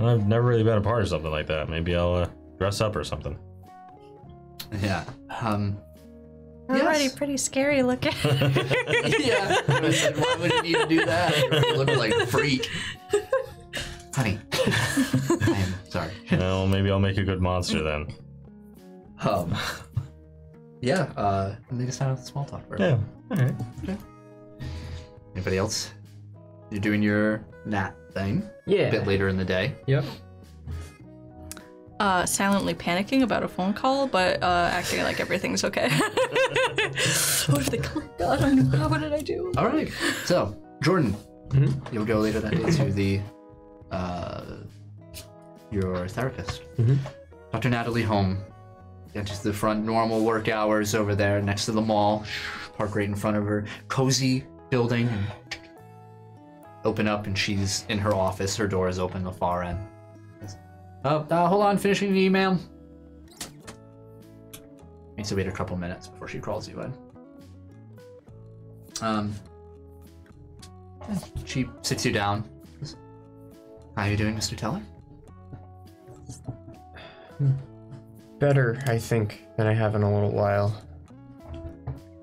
I've never really been a part of something like that. Maybe I'll uh, dress up or something. yeah. Um. We're already pretty scary looking. (laughs) yeah. I said, why would you need to do that? You look like a freak. Honey. I am sorry. well, maybe I'll make a good monster then. Um. Yeah. Uh. And they just had a small talk. For. Yeah. All right. Okay. Anybody else? You're doing your nap thing Yeah. a bit later in the day. Yep. Uh, silently panicking about a phone call, but uh, acting like everything's okay. (laughs) what if they call? God, I don't know. What did I do? All right. So, Jordan, Mhm. you'll go later that day to the uh, your therapist, Mhm. Dr. Natalie Home. Get to the front, normal work hours over there next to the mall. Park right in front of her cozy building. Open up, and she's in her office. Her door is open, the far end. Oh, uh, hold on, finishing the email. Needs to wait a couple minutes before she calls you in. Um, she sits you down. How are you doing, Mr. Teller? Better, I think, than I have in a little while.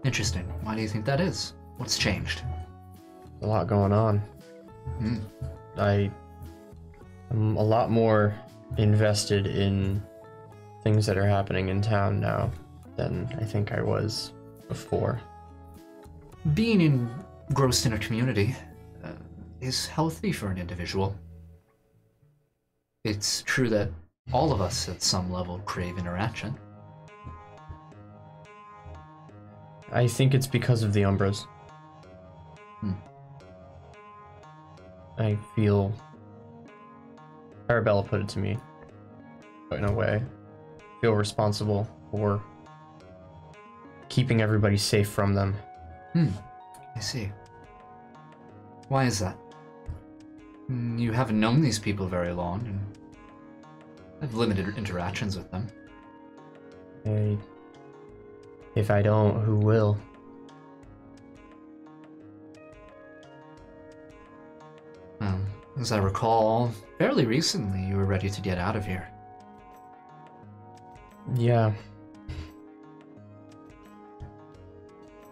Interesting. Why do you think that is? What's changed? A lot going on. Hmm. I am a lot more invested in things that are happening in town now than I think I was before. Being engrossed in a community uh, is healthy for an individual. It's true that all of us at some level crave interaction. I think it's because of the Umbras. Hmm. I feel. Arabella put it to me. In a way, feel responsible for keeping everybody safe from them. Hmm. I see. Why is that? Hmm, You haven't known these people very long and have limited interactions with them. I, if I don't, who will? Um, as I recall, fairly recently you were ready to get out of here. Yeah,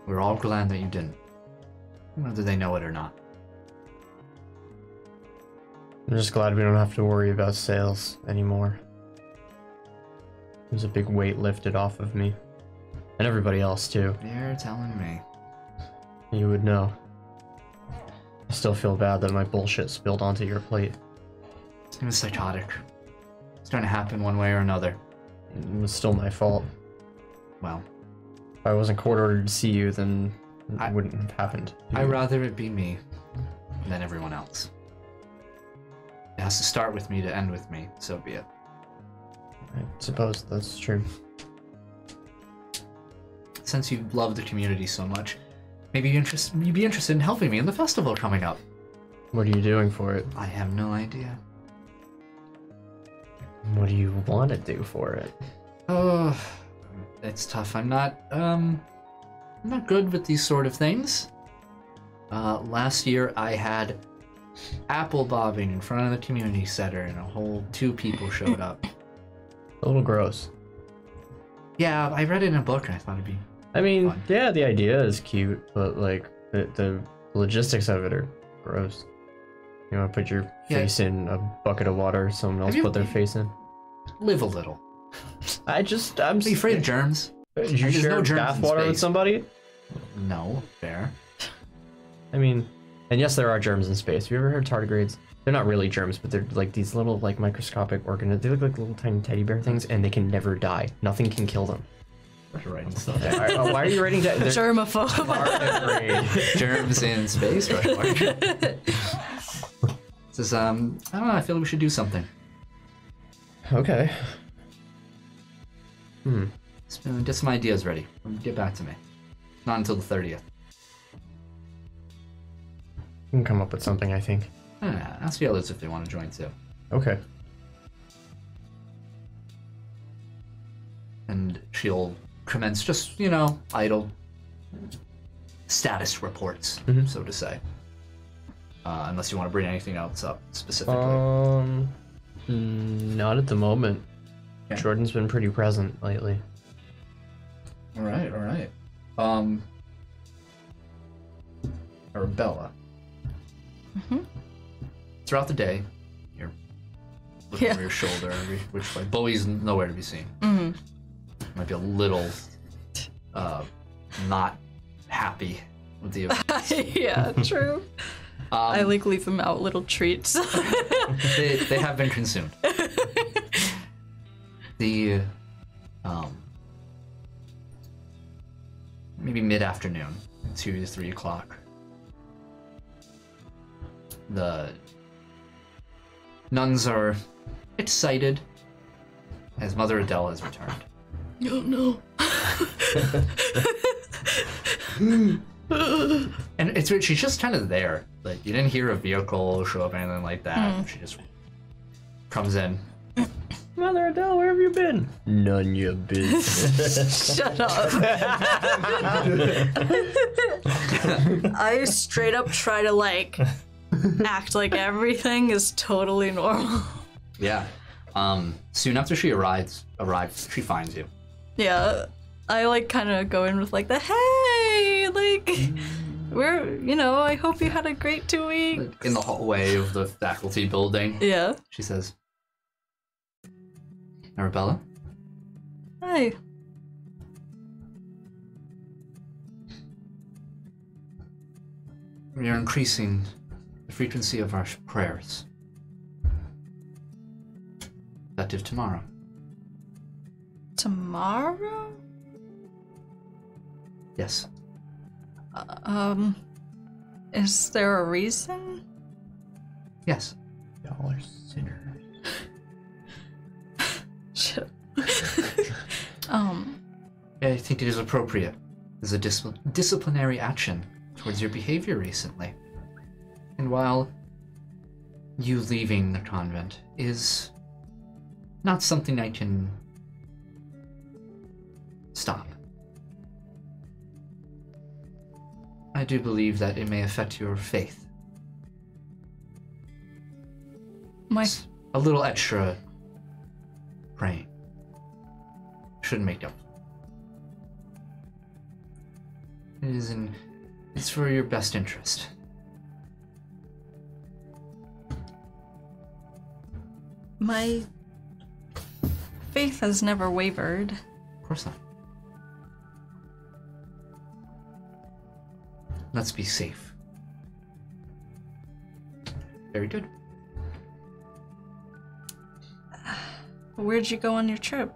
We're all glad that you didn't. Whether they know it or not. I'm just glad we don't have to worry about sales anymore. There's a big weight lifted off of me. And everybody else, too. You're telling me. You would know. I still feel bad that my bullshit spilled onto your plate. It was psychotic. It's going to happen one way or another. It was still my fault. Well, If I wasn't court ordered to see you, then it I- wouldn't have happened. I you. rather it be me than everyone else. It has to start with me to end with me, so be it. I suppose that's true. Since you love the community so much, maybe you interest, you'd be interested in helping me in the festival coming up. What are you doing for it? I have no idea. What do you want to do for it? Oh, it's tough. I'm not, um, I'm not good with these sort of things. Uh, last year I had apple bobbing in front of the community center, and a whole two people showed up. (laughs) A little gross. Yeah, I read it in a book, and I thought it'd be. I mean, Fun. yeah, the idea is cute, but like the, the logistics of it are gross. You want to put your Yeah. face in a bucket of water, someone else you- put their face in. Live a little. (laughs) I just, I'm. Are you afraid of germs? Uh, Did you share no germs in bathwater with somebody? No, fair. I mean, and yes, there are germs in space. Have you ever heard tardigrades? They're not really germs, but they're like these little, like microscopic organisms. They look like little tiny teddy bear things, and they can never die. Nothing can kill them. Writing stuff. (laughs) Why, uh, why are you writing that? They're Germaphobe. (laughs) germs in space, right? (laughs) This is um. I don't know. I feel like we should do something. okay. Hmm. Just, Get some ideas ready. Get back to me. Not until the thirtieth. We can come up with something, I think. Yeah, ask the others if they want to join too. Okay. and she'll commence just you know idle status reports Mhm. so to say uh, unless you want to bring anything else up specifically Um, mm, not at the moment. Okay. Jordan's been pretty present lately. all right all right um arabella Mhm. throughout the day you're looking Yeah. over your shoulder which way bowie's nowhere to be seen Mhm. Might be a little uh not happy with the (laughs) event. yeah, true. um, I like leave them out little treats. they, they have been consumed. (laughs) the um maybe mid afternoon, two to three o'clock. The nuns are excited as Mother Adele has returned. Oh no. (laughs) And it's weird, she's just kind of there. Like you didn't hear a vehicle show up or anything like that. She just comes in. Mother Adele, where have you been? None of your business. (laughs) Shut up. (laughs) I straight up try to like act like everything is totally normal. Yeah. Um soon after she arrives arrives, she finds you. Yeah. I like kind of go in with like the hey, like mm. we're, you know, I hope you had a great two weeks. In the hallway of the faculty building. Yeah. She says, Arabella, Hi. we are increasing the frequency of our prayers. Effective tomorrow. Tomorrow? Yes. Um is there a reason? Yes. Y'all are sinners. Shit. (laughs) um I think it is appropriate as a dis- disciplinary action towards your behavior recently. And while you leaving the convent is not something I can stop, I do believe that it may affect your faith. my It's a little extra praying shouldn't make up. It is in. It's for your best interest. my faith has never wavered. Of course not. Let's be safe. Very good. Where'd you go on your trip?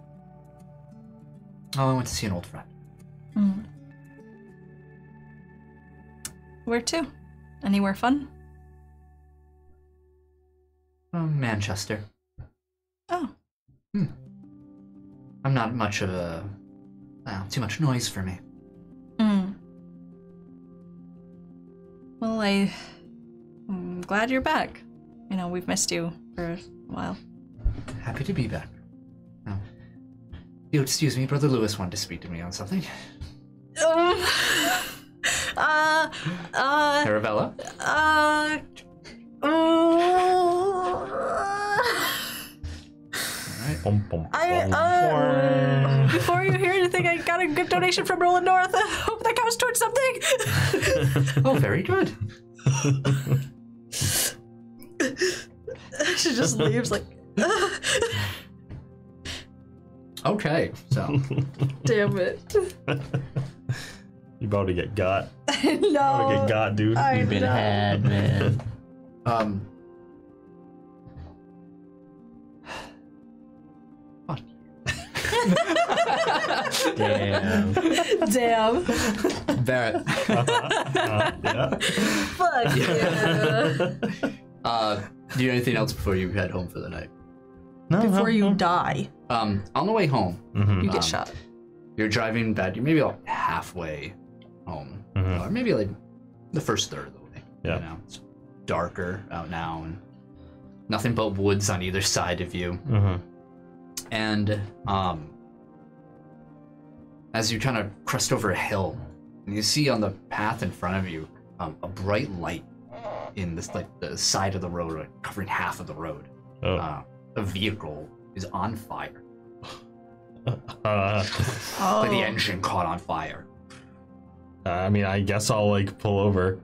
Oh, I went to see an old friend. Mm. Where to? Anywhere fun? Um, Manchester. Oh. Hmm. I'm not much of a. Well, too much noise for me. Mm. Well, I, I'm glad you're back. You know, we've missed you for a while. Happy to be back. Now, you excuse me, Brother Lewis wanted to speak to me on something. Um, (laughs) uh, uh, Arabella? uh, Alright. Bum, bum, I, bum, uh, before you hear anything, I got a good donation from Roland North. I hope that counts towards something. (laughs) Oh, very good. (laughs) she just leaves like, (laughs) Okay, so damn it. you about to get got. About to no. get got, dude. I You've been know. had, man. um fuck Damn. Damn. Barrett. Uh, (laughs) yeah. Fuck yeah. Uh do you do anything else before you head home for the night? No, Before no, you no. die, Um, on the way home, Mhm, you get Um, shot. you're driving back. You're maybe about halfway home, Mhm. or maybe like the first third of the way. Yeah. You know, it's darker out now, and nothing but woods on either side of you. mhm. And um, as you kind of crest over a hill, and you see on the path in front of you um, a bright light in this like the side of the road, like, covering half of the road. Oh. Uh, a vehicle is on fire. Uh, (laughs) Oh. Like the engine caught on fire. I mean, I guess I'll like pull over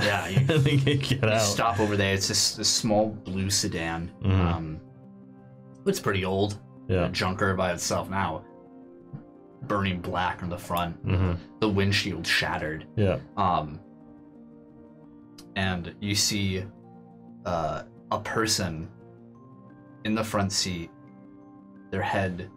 Yeah, (laughs) you and then get You out. stop over there. It's this, this small blue sedan. Mhm. Um, it's pretty old. Yeah. A junker by itself now. Burning black on the front. hmm The windshield shattered. Yeah. Um, and you see uh, a person in the front seat, their head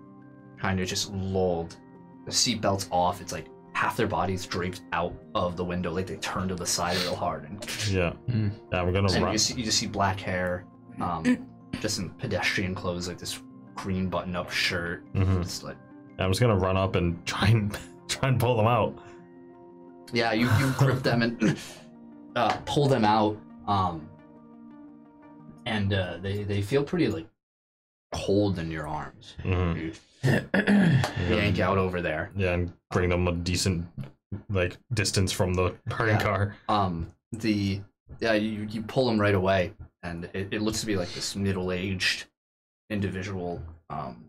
kind of just lulled. The seatbelt's off. It's like half their body's draped out of the window, like they turned to the side real hard. And Yeah. Mm. Yeah. We're gonna and run. you, see, you just see black hair, um, just in pedestrian clothes, like this green button-up shirt. Mhm. Just like, I'm just gonna run up and try and (laughs) try and pull them out. yeah, you, you grip them and uh, pull them out, um, and uh, they they feel pretty like cold in your arms. Mhm. (coughs) Yank out over there. Yeah, and bring them a decent like distance from the burning Yeah. car. Um, the yeah, you you pull them right away, and it, it looks to be like this middle-aged individual. Um,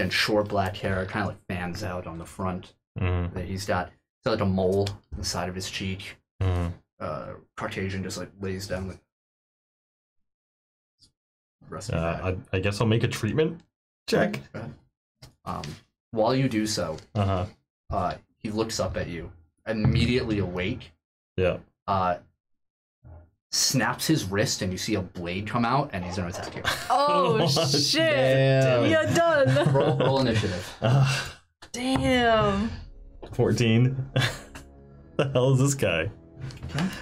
and short black hair, kind of like fans out on the front. that he's got he's like a mole on the side of his cheek. hmm Uh, Caucasian just like lays down like Uh. I, I guess I'll make a treatment check. Um, while you do so, Uh huh. uh, he looks up at you, immediately awake. Yeah. Uh, snaps his wrist, and you see a blade come out, and he's gonna attack you. (laughs) (laughs) Oh shit! Damn. You're done. (laughs) roll, roll initiative. Uh, Damn. 14. the hell is this guy?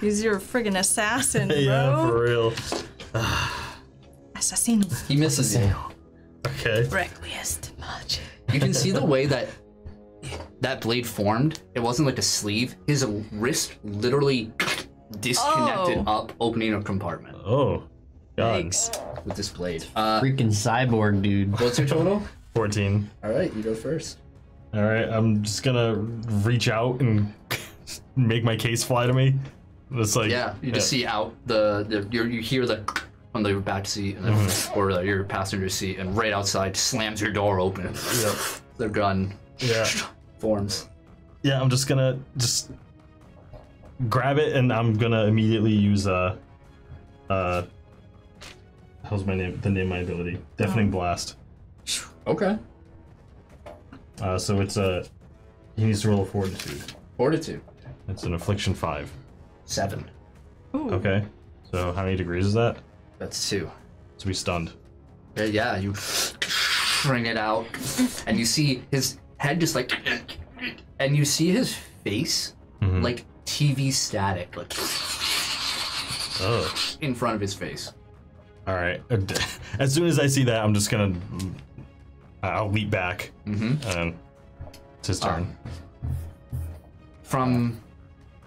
He's your friggin' assassin, bro. yeah, for real. (sighs) Assassin. He misses you. Okay. Requiescat magic. You can see the way that that blade formed. It wasn't like a sleeve. His wrist literally disconnected Oh. up, opening a compartment. Oh. God. Thanks. with this blade. Uh, Freaking cyborg, dude. what's your total? (laughs) 14. All right, you go first. All right, I'm just gonna reach out and (laughs) make my case fly to me. It's like Yeah, you just see out the, the you you hear the (clears throat) on the back seat and then, (sniffs) or the, your passenger seat, and right outside slams your door open. Yep. The gun Yeah. (sniffs) forms. Yeah, I'm just gonna just grab it and I'm gonna immediately use uh uh how's my name the name of my ability? Deafening blast. Okay. Uh so it's a he needs to roll a fortitude. Fortitude. It's an affliction five. Seven. Ooh. Okay. So how many degrees is that? That's two. To be stunned. Yeah, yeah, you bring it out, and you see his head just like, and you see his face Mhm. like TV static, like Oh. in front of his face. All right. (laughs) As soon as I see that, I'm just gonna. I'll leap back, Mm-hmm. and it's his turn. From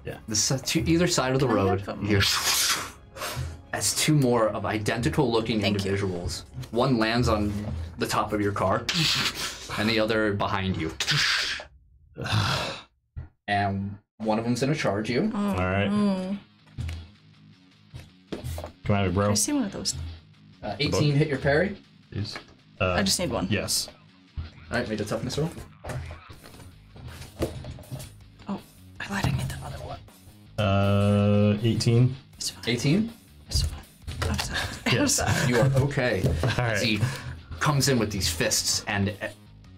Yeah. the to either side of the Can road, have 'em? you hear (laughs) as two more of identical looking Thank you. individuals. One lands on the top of your car, and the other behind you. (sighs) and one of them's gonna charge you. Oh, All right. mm. Come at me, bro. I see one of those. Uh, 18 hit your parry. Uh, I just need one. yes. All right, make a toughness roll. Oh, I lied. I need the other one. Uh, 18. It's fine. 18. It's fine. I'm sorry. (laughs) Yes. You are okay. (laughs) All As he comes in with these fists, and uh,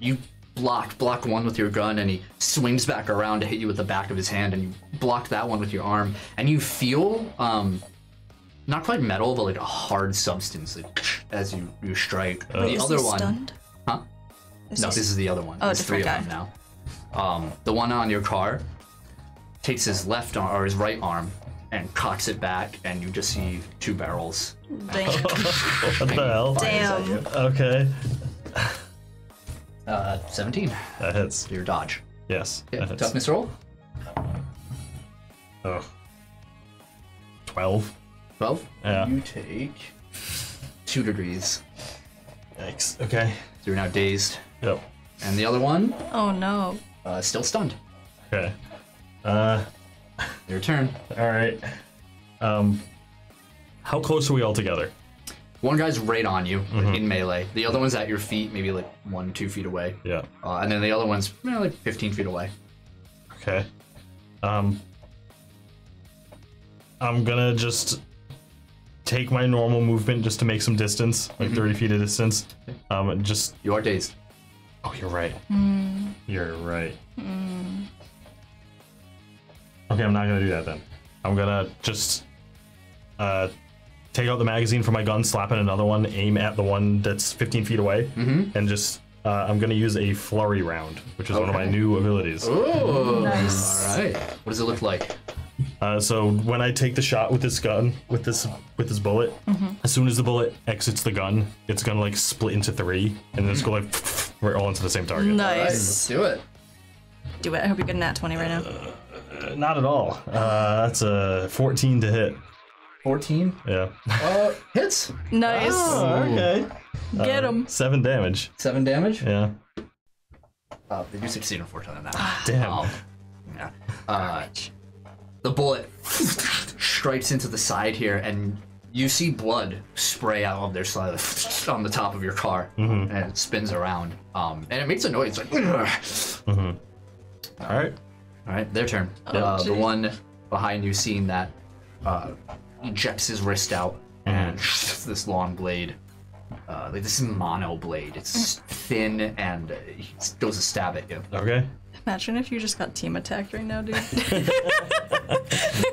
you block block one with your gun, and he swings back around to hit you with the back of his hand, and you block that one with your arm, and you feel um, not quite metal, but like a hard substance like, as you you strike. Uh, the Is other he one, Stunned? huh? Is No, he this is the other one. Oh, There's three of them now. Um, the one on your car takes his left arm or his right arm and cocks it back, and you just see two barrels. Damn. What the hell? Damn. Okay. Uh, 17. That hits. Your dodge. Yes. Okay, That hits. toughness roll. Oh. 12. 12. Yeah. You take two degrees. Yikes. Okay. So you're now dazed. Yep. And the other one, Oh no. uh, still stunned. Okay. Uh, Your turn. all right. Um, how close are we all together? One guy's right on you Mm-hmm. in melee. The other one's at your feet, maybe like one, two feet away. Yeah. Uh, and then the other one's you know, like 15 feet away. Okay. Um, I'm gonna just take my normal movement just to make some distance, like 30 feet of distance. Um, and just. You are dazed. Oh, you're right. You're right. Okay, I'm not gonna do that then. I'm gonna just uh, take out the magazine from my gun, slap in another one, aim at the one that's 15 feet away, and just. Uh, I'm gonna use a flurry round, which is one of my new abilities. Oh, Nice. All right. What does it look like? Uh, so when I take the shot with this gun, with this with this bullet, as soon as the bullet exits the gun, it's gonna like split into three, and then it's go like right all into the same target. All right, let's Nice. do it. Do it. I hope you get a nat 20 right now. Uh, not at all. Uh, that's a 14 to hit. 14. Yeah. Uh, hits. Nice. okay. Get him. Seven damage. Seven damage. Yeah. Uh, they do succeed unfortunately on that. Damn. Um, yeah. Uh, the bullet strikes into the side here, and you see blood spray out of their side on the top of your car, and it spins around. Um, and it makes a noise like. Mm. All right. All right, their turn. Oh, uh, the one behind you, seeing that, uh, ejects his wrist out, and (laughs) this long blade. Uh, like this is mono blade. It's thin and uh, he goes to stab at you. Okay. Imagine if you just got team attacked right now, dude. (laughs)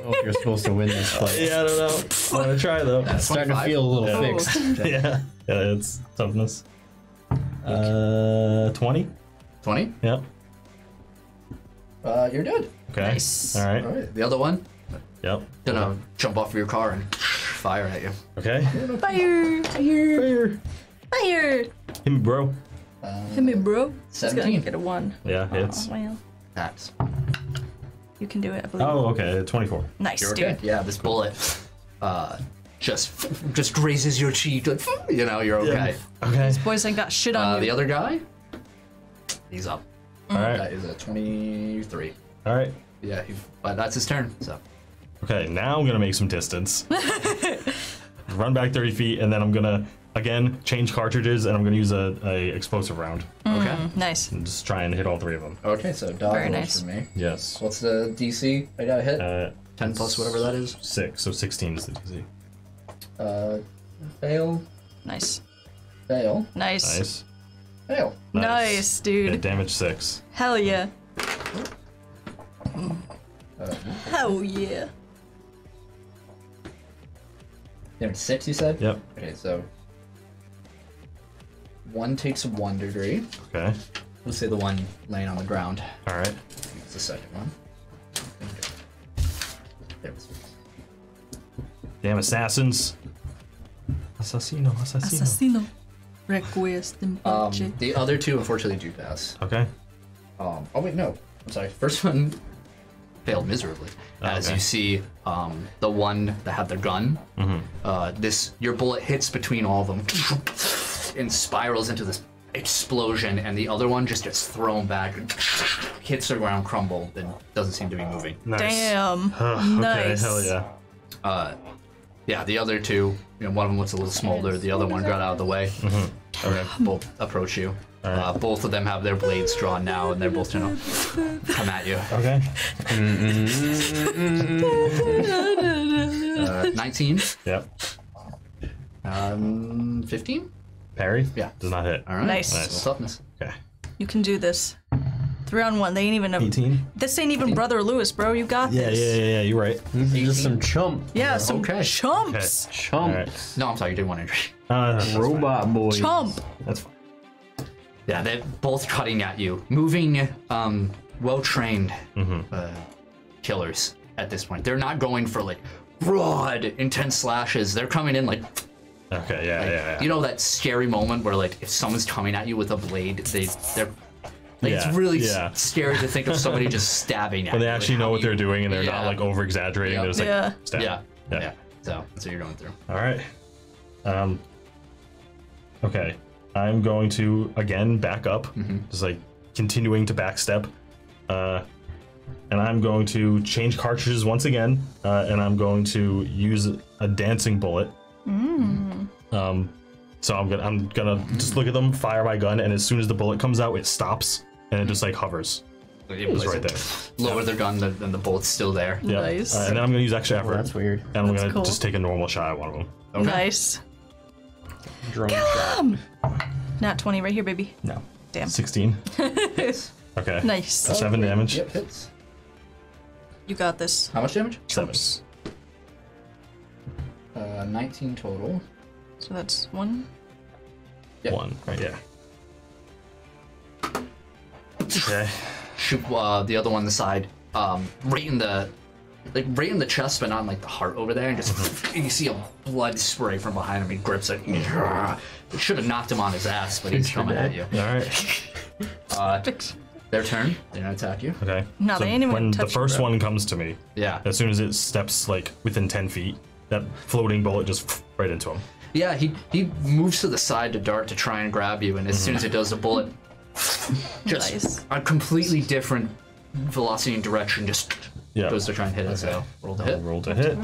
Oh, you're supposed to win this (laughs) fight. Yeah, I don't know. I'm gonna try though. That's Starting to 25. feel a little Yeah. fixed. yeah. Yeah, it's toughness. Uh, 20. 20. Yep. Uh, you're dead. Okay. Nice. All right. All right. The other one Yep. gonna jump off of your car and fire at you. Okay. Fire! Fire! Fire! Fire! Hit me, bro. Hit me, bro. Just gonna 17. get a one. Yeah, hits. Oh, well. That's You can do it, I believe. Oh, okay. 24. nice, you're dude. okay. Yeah, this bullet, uh, just just grazes your cheek. Like, you know, you're okay. Okay. This boys ain't got shit on Uh, you. the other guy, he's up. All right. That is a 23. All right. Yeah, he, but that's his turn. So Okay, now I'm gonna make some distance. (laughs) Run back 30 feet, and then I'm gonna again change cartridges, and I'm gonna use a, a explosive round okay, nice. and just try and hit all three of them. okay. So dodge Very nice. for me. Yes. What's the DC? I got to hit Uh, 10 plus whatever that is. six, so 16 is the DC. Uh, fail, Nice. fail, Nice. Nice. fail. Nice, Yeah, dude. damage six. Hell yeah. Uh, Hell yeah. Damage six, you said. Yep. Okay, so one takes one degree. Okay. Let's say the one laying on the ground. All right. It's the second one. There it is. Damn assassins. Assassino, assassino. Assassino. Requiescem Um, the other two unfortunately do pass. Okay. Um, oh wait, no. I'm sorry. First one failed miserably. As okay. you see, um, the one that had the gun, uh, this your bullet hits between all of them and spirals into this explosion, and the other one just gets thrown back, and hits the ground, crumbled, and doesn't seem to be moving. Nice. Damn. okay, nice. hell yeah. Uh, yeah, the other two, you know, one of them looks a little smolder, the other one got out of the way. Okay. Both approach you. Uh, both of them have their blades drawn now, and they're both gonna come at you. Okay. Uh, 19, Yep. um, 15. Parry? Yeah. Does not hit. All right. Nice. Nice. Toughness. Okay. You can do this. Three on one. They ain't even a. 18? This ain't even Brother Lewis, bro. You got Yeah, this. yeah, yeah, yeah, you're right. These are just some chump. Yeah, some Okay. chumps. Chumps. No, I'm sorry, you did one injury. Uh, that's, Robot boy. Chump. that's fine. Yeah, they're both cutting at you, moving, um, well-trained uh, killers at this point. They're not going for like broad, intense slashes. They're coming in like Okay, yeah, Like, yeah, yeah. You know that scary moment where like if someone's coming at you with a blade, they they're like Yeah, it's really s- scary to think of somebody just (laughs) stabbing at when they you. Like, actually know how what do they're you- doing and they're not Yeah. like over exaggerating. Yeah. They're just like, Yeah. stab. Yeah, Yeah. yeah, So that's what you're going through. All right. Um. Okay, I'm going to again back up, just like continuing to backstep, uh, and I'm going to change cartridges once again, uh, and I'm going to use a dancing bullet. Um, so I'm gonna I'm gonna just look at them, fire my gun, and as soon as the bullet comes out, it stops and it just like hovers. It It's right there. Lower their gun, the- and the bullet's still there. Yeah. Nice. Uh, and then I'm gonna use extra effort, That's weird. and I'm That's gonna cool. just take a normal shot at one of them. Okay. Nice. Drone shot. Nat 20 right here, baby. No. Damn. 16. Okay. Nice. Seven damage. Yep, hits. You got this. How much damage? Seven. Uh, 19 total. So that's one. Yep. One. Right. Yeah. Okay. Shoot uh, the other one on the side, um, right in the, like right in the chest, but not like the heart over there, and just and you see a blood spray from behind him. He grips it. It should have knocked him on his ass, but he's coming at you. All right. (laughs) Uh, their turn. They're gonna attack you. Okay. No, they ain't even when the touch first one comes to me, Yeah. as soon as it steps like within ten feet, that floating bullet just right into him. Yeah, he he moves to the side to dart to try and grab you, and as soon as it does, the bullet just Nice. a completely different velocity and direction just Yeah. goes to try and hit it. So roll to I'll hit. roll to hit.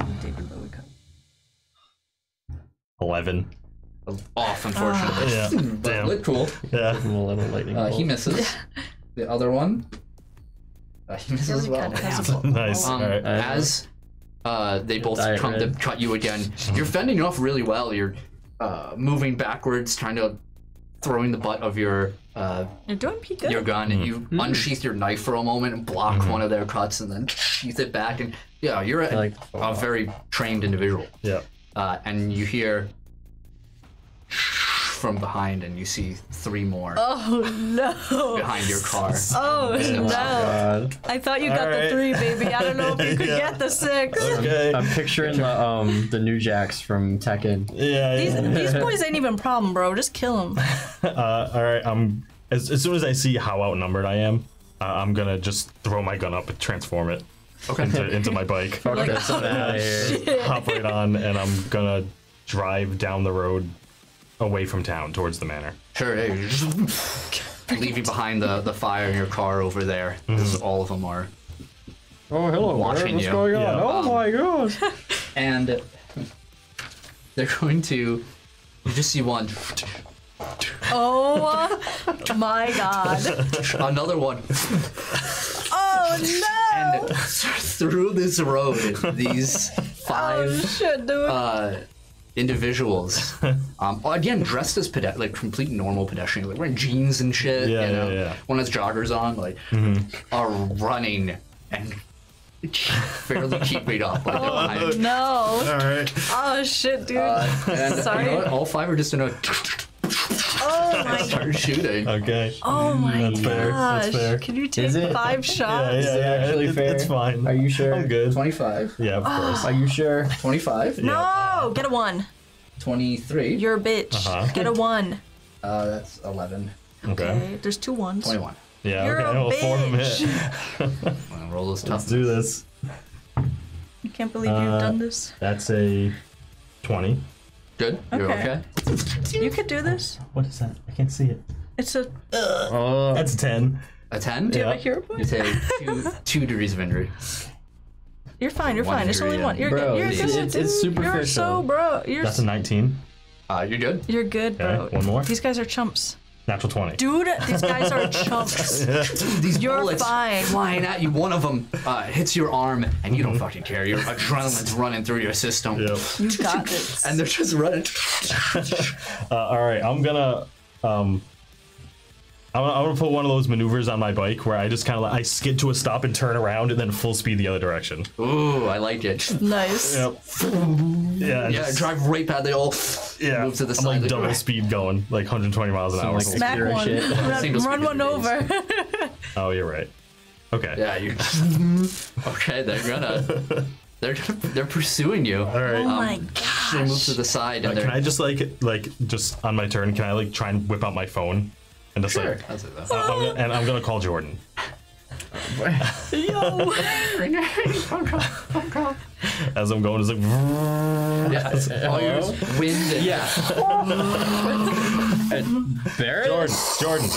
Eleven. Off, unfortunately. Yeah. Damn. look cool. Yeah. A little lightning Uh, he bolt. misses. (laughs) The other one, uh, he misses as well. (laughs) nice. Um, All right. as uh, they both Diet come to red. cut you again, (laughs) you're fending off really well. You're uh, moving backwards, trying to throwing the butt of your uh, You're doing pretty good. your gun, and you Hmm. unsheath your knife for a moment and block one of their cuts, and then sheath it back. And yeah, you're a, like a very trained individual. Yeah. Uh, and you hear from behind, and you see three more Oh no. behind your car. Oh no. God. I thought you got Alright. the three, baby. I don't know if you could (laughs) Yeah. get the six. Okay. I'm picturing the um the new Jacks from Tekken. yeah. These, yeah. these (laughs) boys ain't even problem, bro. Just kill them. (laughs) Uh, all right. I'm as, as soon as I see how outnumbered I am, uh, I'm gonna just throw my gun up and transform it into, into my bike. Fuck Like, this, I'm outta here. hop right on, and I'm gonna drive down the road away from town towards the manor. Sure, yeah, (laughs) you just leaving behind the, the fire in your car over there. This is all of them are. Oh, hello. Watching What's you. going on? Yeah. Oh Um, my god. (laughs) And they're going to. You just see one. Oh (laughs) my god. Another one. Oh no. And through this road, these Oh five shit, dude. uh, individuals, (laughs) um, again dressed as pede- like complete normal pedestrians, like wearing jeans and shit. Yeah, you know, yeah, yeah. one has joggers on, like are running and barely keeping up. Like, they're no. All right. Oh shit, dude. And (laughs) Sorry. you know what? all five are just in a Oh my (laughs) start shooting. Okay. Oh my That's fair, gosh. that's fair. Can you take Is it? five shots? yeah, yeah. actually it- fair? It's fine. Are you sure? I'm good. 25. Yeah, of course. Are you sure? 25. No, get a one. 23. You're a bitch. Uh-huh. Get a one. Uh, that's 11. Okay. Okay, there's two ones. 21. Yeah, You're okay. a Well, four of them bitch. hit. I'm gonna roll those Let's tough. do this. I can't believe you've Uh, done this. That's a 20. Good. You're Okay. okay. You could do this. What is that? I can't see it. It's a. Oh, That's a 10. A 10? Do you have a Yeah. hero You point? take two, two degrees of injury. You're fine. You're One fine. It's injury only one. You're Bro, good. You're it's- good. it's- it's dude. You're so bro. You're That's a 19. Uh, you're good. you're good, bro. Okay, one more. These guys are chumps. Natural 20. Dude, these (laughs) guys are chumps. (laughs) These You're bullets fine. flying at you. One of them uh, hits your arm, and you don't fucking care. Your adrenaline's running through your system. Yep. You got (laughs) this. And they're just running. Uh, all right, I'm gonna um, I'm gonna, I'm gonna put one of those maneuvers on my bike where I just kind of like I skid to a stop and turn around and then full speed the other direction. Ooh, I like it. nice. Yep. Yeah. Yeah, just- drive right past the all. yeah. Move to the I'm side. like like, double speed going, like 120 miles an hour. like Smack Scooter one. shit. (laughs) Run, Single run speed one days. over. (laughs) (laughs) Oh, you're right. Okay. Yeah, you. okay, they're gonna. They're they're pursuing you. All right. oh my um, They move gosh. to the side, and Can they're. I just like like just on my turn? Can I like try and whip out my phone and just Sure. like That's it, though. I- I'm gonna, and I'm gonna call Jordan Yo. (laughs) as I'm going. it's like (laughs) Yeah, all yours. Wind. And, yeah. Barrett? Jordan, Jordan,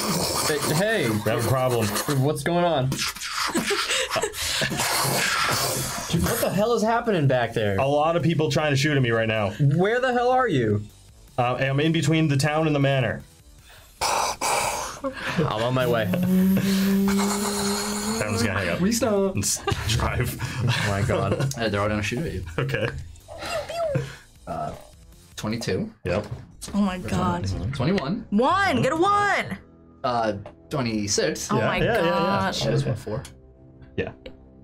Hey, we have a problem. what's going on? Dude, what the hell is happening back there? A lot of people trying to shoot at me right now. Where the hell are you? Uh, I'm in between the town and the manor. (laughs) I'm on my way. I'm just gonna hang up We stop. and s- drive. (laughs) Oh my god. (laughs) Uh, they're all gonna shoot at you. okay. Uh, 22, Yep. Oh my god. 21, One. Get a one. uh, 26. Oh Yeah, my yeah, yeah, yeah. gosh. That was what, four? Yeah.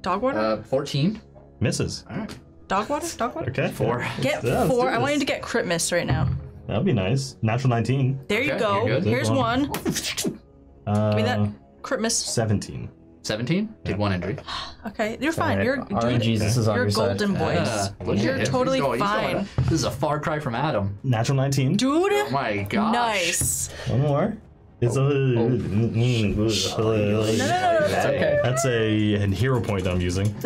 Dog water? Uh, 14. Misses. All right. Dog water? Dog water? Okay. Four. Get Yeah, let's four. I want you this. to get crit miss right now. That'd be nice. Natural 19. There you Okay, go. you're good. Here's Good one. one. (laughs) Uh, Give me that crit miss. 17. 17. Take one injury. (sighs) Okay, you're fine. You're dude, RNG, this is on you're your side. golden boys. Uh, look at You're him. He's totally going- he's fine. going- This is a far cry from Adam. Natural 19. Dude, Oh my gosh. nice. One more. It's a. (laughs) No, no, no, no. okay. That's a, a hero point that I'm using. (laughs)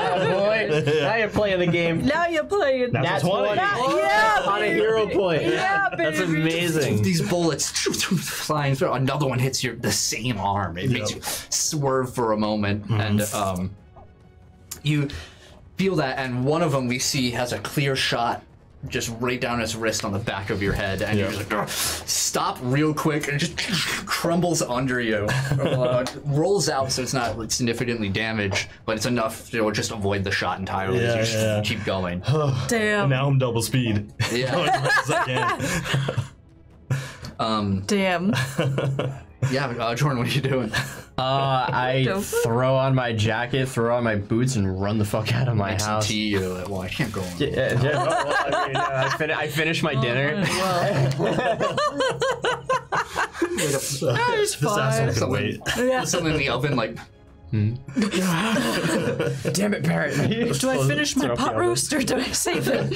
boy, now you're playing the game. Now you're playing. Natural That's 20. one. yeah, On a baby. hero point. Yeah, That's amazing. These bullets flying through. Another one hits your the same arm. It makes you swerve for a moment, and um, you feel that. And one of them we see has a clear shot. Just right down his wrist on the back of your head, and you're just like, stop real quick, and it just (laughs) crumbles under you. (laughs) Uh, rolls out, so it's not like, significantly damaged, but it's enough to just avoid the shot entirely. Yeah, you just yeah. keep going. (sighs) Damn. Now I'm double speed. Yeah. (laughs) Going as fast as I can. Um, Damn. Yeah, uh, Jordan, what are you doing? (laughs) Uh, I Don't- throw on my jacket, throw on my boots, and run the fuck out of my Some house. tea. You're like, well, I can't go. On. Yeah, yeah, well, I, mean, uh, I, fin- I finish my dinner. It's This fine. asshole can wait. Yeah. Something in the oven, like (laughs) Damn it, Barrett. (laughs) Do I finish my Throw up the pot roast or do I save it?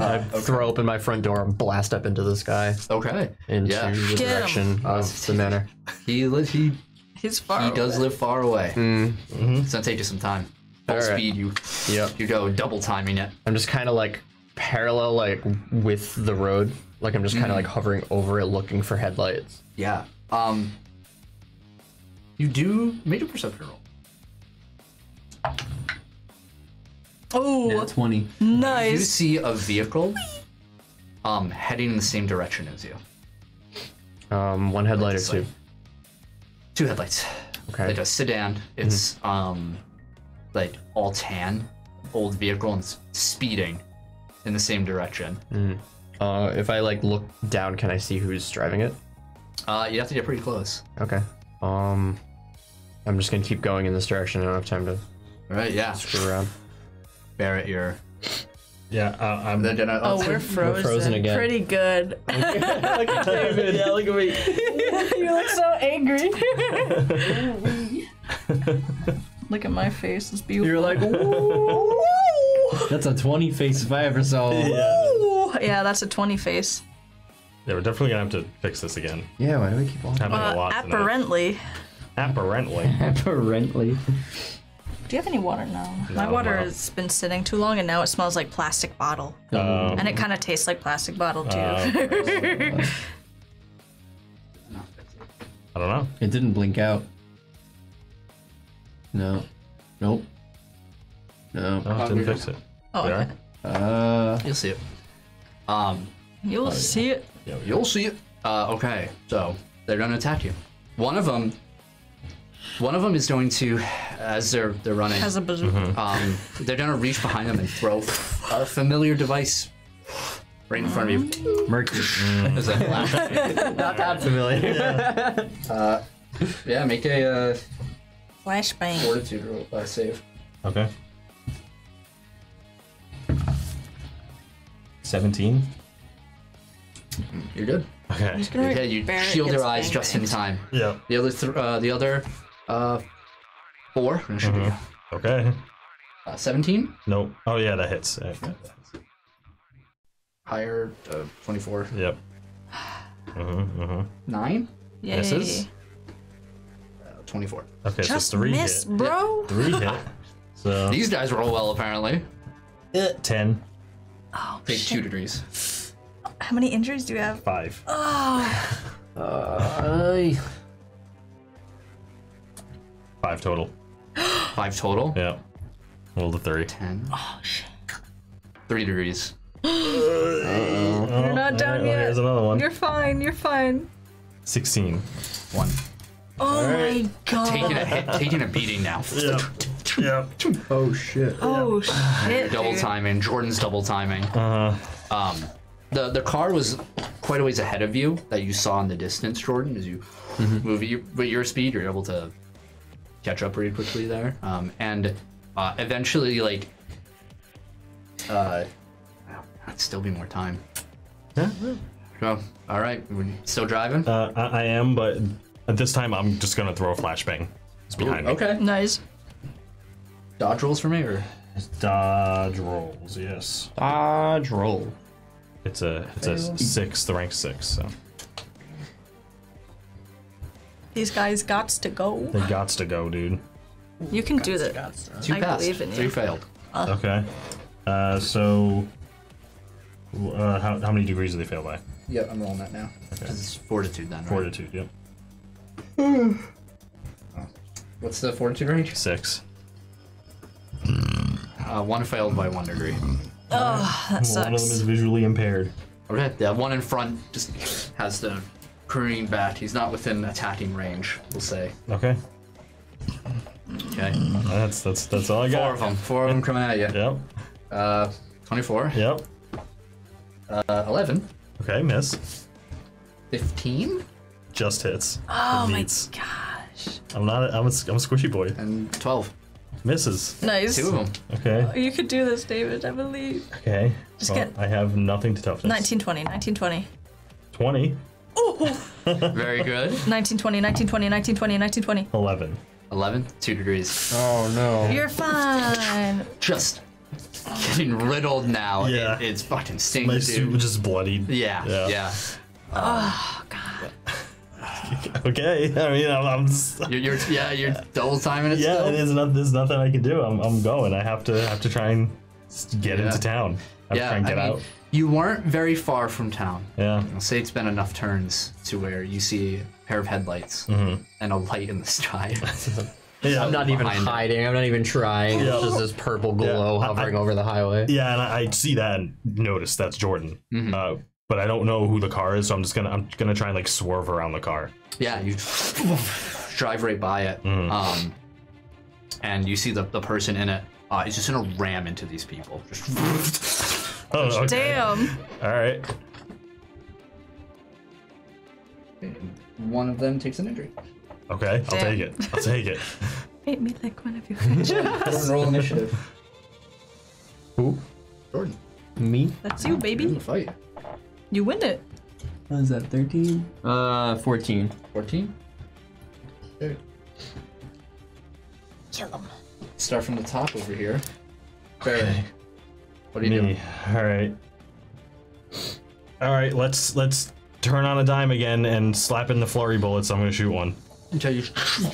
I throw open my front door and blast up into the sky okay. into Yeah. the Get 'em. direction of the manor. He lives. He He's far. he does live far away. Mm, It's gonna take you some time. Full All right. speed. You yep. you go double timing it. I'm just kind of like parallel, like with the road. Like I'm just kind of like hovering over it, looking for headlights. Yeah. Um. You do make a perception roll. Oh, 20. You see a vehicle, um, heading in the same direction as you. Um, one headlight or It's like- two. Two headlights. Okay. Like a sedan. It's um, like all tan, old vehicle, and it's speeding in the same direction. Uh, if I like look down, can I see who's driving it? Uh, you have to get pretty close. Okay. Um, I'm just gonna keep going in this direction. I don't have time to Right? Yeah. screw around. Barrett, you're Yeah, uh, I'm. They're gonna. Oh, we're (laughs) frozen. frozen again. Pretty good. (laughs) look at David. Yeah, look at me. (laughs) you look so angry. look at my face. It's beautiful. You're like, That's a 20 face if I ever saw. yeah. yeah, that's a 20 face. yeah, we're definitely gonna have to fix this again. Yeah, why do we keep on? Happening a Uh, lot tonight. apparently. Apparently. Apparently. Do you have any water now? My water no. has been sitting too long and now it smells like plastic bottle. Um, And it kind of tastes like plastic bottle too. Uh, (laughs) I don't know. It didn't blink out. No. Nope. No. No, it didn't fix it. oh, We okay. Uh. You'll see it. Um, You'll see it. Yeah, you'll see it. Uh, okay, so they're gonna attack you. One of them. One of them is going to, as they're they're running. Has a bazooka. Um, they're gonna reach behind them and throw a familiar device right in front of you. Mercury. As a flash. Not that familiar. Uh, yeah, make a uh, Flashbang. fortitude roll, uh, save. Okay. 17? You're good. Okay. Just gonna Okay, you Barrett shield gets their eyes banged just in in. time. Yeah. The other, th- uh, the other, uh, four. That should be Okay. uh, seventeen. Nope. Oh, yeah, that hits. Uh, Higher, uh, twenty-four. Yep. Mm-hmm, mm-hmm. Nine. Yay. Misses? Uh, Twenty-four. Okay, Just so three miss, hit. bro. Three hit. (laughs) So These guys roll well, apparently. 10, Oh, Take shit. two degrees. How many injuries do you have? 5. Oh, Uh, 5 total. (gasps) Five total. Yeah. Roll the 3. Ten. oh shit. Three degrees. (gasps) You're not done yet. Here's another one. You're fine. You're fine. 16. One. Oh my god. Taking a hit, taking a beating now. (laughs) Yep. Yep. oh shit. Oh shit. (sighs) Double dude. timing. Jordan's double timing. Uh, Um, the the car was quite a ways ahead of you that you saw in the distance, Jordan. As you move at your, at your speed, you're able to catch up pretty quickly there. Um, and uh, eventually, like, uh, wow, that'd still be more time. yeah. Oh, all right, we're still driving. Uh, I, I am, but at this time I'm just gonna throw a flashbang. It's behind me. okay. Nice. Dodge rolls for me, or Dodge rolls, yes. Dodge roll. It's a it's a six, the rank six, so These guys gots to go. they gots to go, dude. You can do this. two I passed, believe in three you. failed. Okay. Uh, so uh, how how many degrees do they fail by? Yeah, I'm rolling that now. It's fortitude then, right? Fortitude. Yep. (sighs) What's the fortitude range? Six. Uh, one failed by one degree. Oh, that sucks. One of them is visually impaired. Okay, the one in front just has the careening bat. He's not within attacking range, we'll say. Okay. Okay. That's that's that's all I got. Four of them. Four of them coming at you. (laughs) Yep. Uh, 24. Yep. Uh, 11. Okay. Miss. 15. Just hits. (gasps) Oh my Beats. gosh. I'm not. A, I'm a, I'm a squishy boy. And 12. Misses. Nice. Two of them. Okay. You could do this, David. I believe. Okay. Just Well, get- I have nothing to toughness. 1920, 1920. Twenty. Very good. 1920, 1920, 1920, 1920. Eleven. 11. Two degrees. Oh no. You're fine. Just getting riddled now. Yeah. It- it's fucking stinking, My dude. suit was just bloodied. Yeah, Yeah. yeah. Oh god. Okay. I mean, I'm. I'm just, (laughs) You're, you're, yeah, you're double timing it yeah. still. There's not. There's nothing I can do. I'm. I'm going. I have to. Have to try and s- get Yeah. into town. I have to Yeah, try and I mean, out. you weren't very far from town. Yeah. I'll say it's been enough turns to where you see a pair of headlights Mm-hmm. and a light in the sky. (laughs) Yeah. I'm not even Behind it. hiding. I'm not even trying. Yeah. It's just this purple glow Yeah. hovering over the highway. Yeah, and I, I see that and notice that's Jordan. Mm-hmm. Uh, but I don't know who the car is, so I'm just gonna. I'm gonna try and like swerve around the car. yeah, you (laughs) drive right by it, Mm-hmm. um, and you see the, the person in it. Uh, is just gonna ram into these people. Just (laughs) Oh, okay. Damn. All right. one of them takes an injury. Okay, I'll Damn. take it. I'll take it. (laughs) Hate me like one of you. Jordan, (laughs) roll initiative. Who? Jordan. Me? That's you, baby. You're in baby. the fight. You win it. What is that? Thirteen. Uh, 14. 14. Kill him. Start from the top over here. Barrett, what are you Me. doing? All right. All right. Let's let's turn on a dime again and slap in the flurry bullets. I'm gonna shoot one. Until you.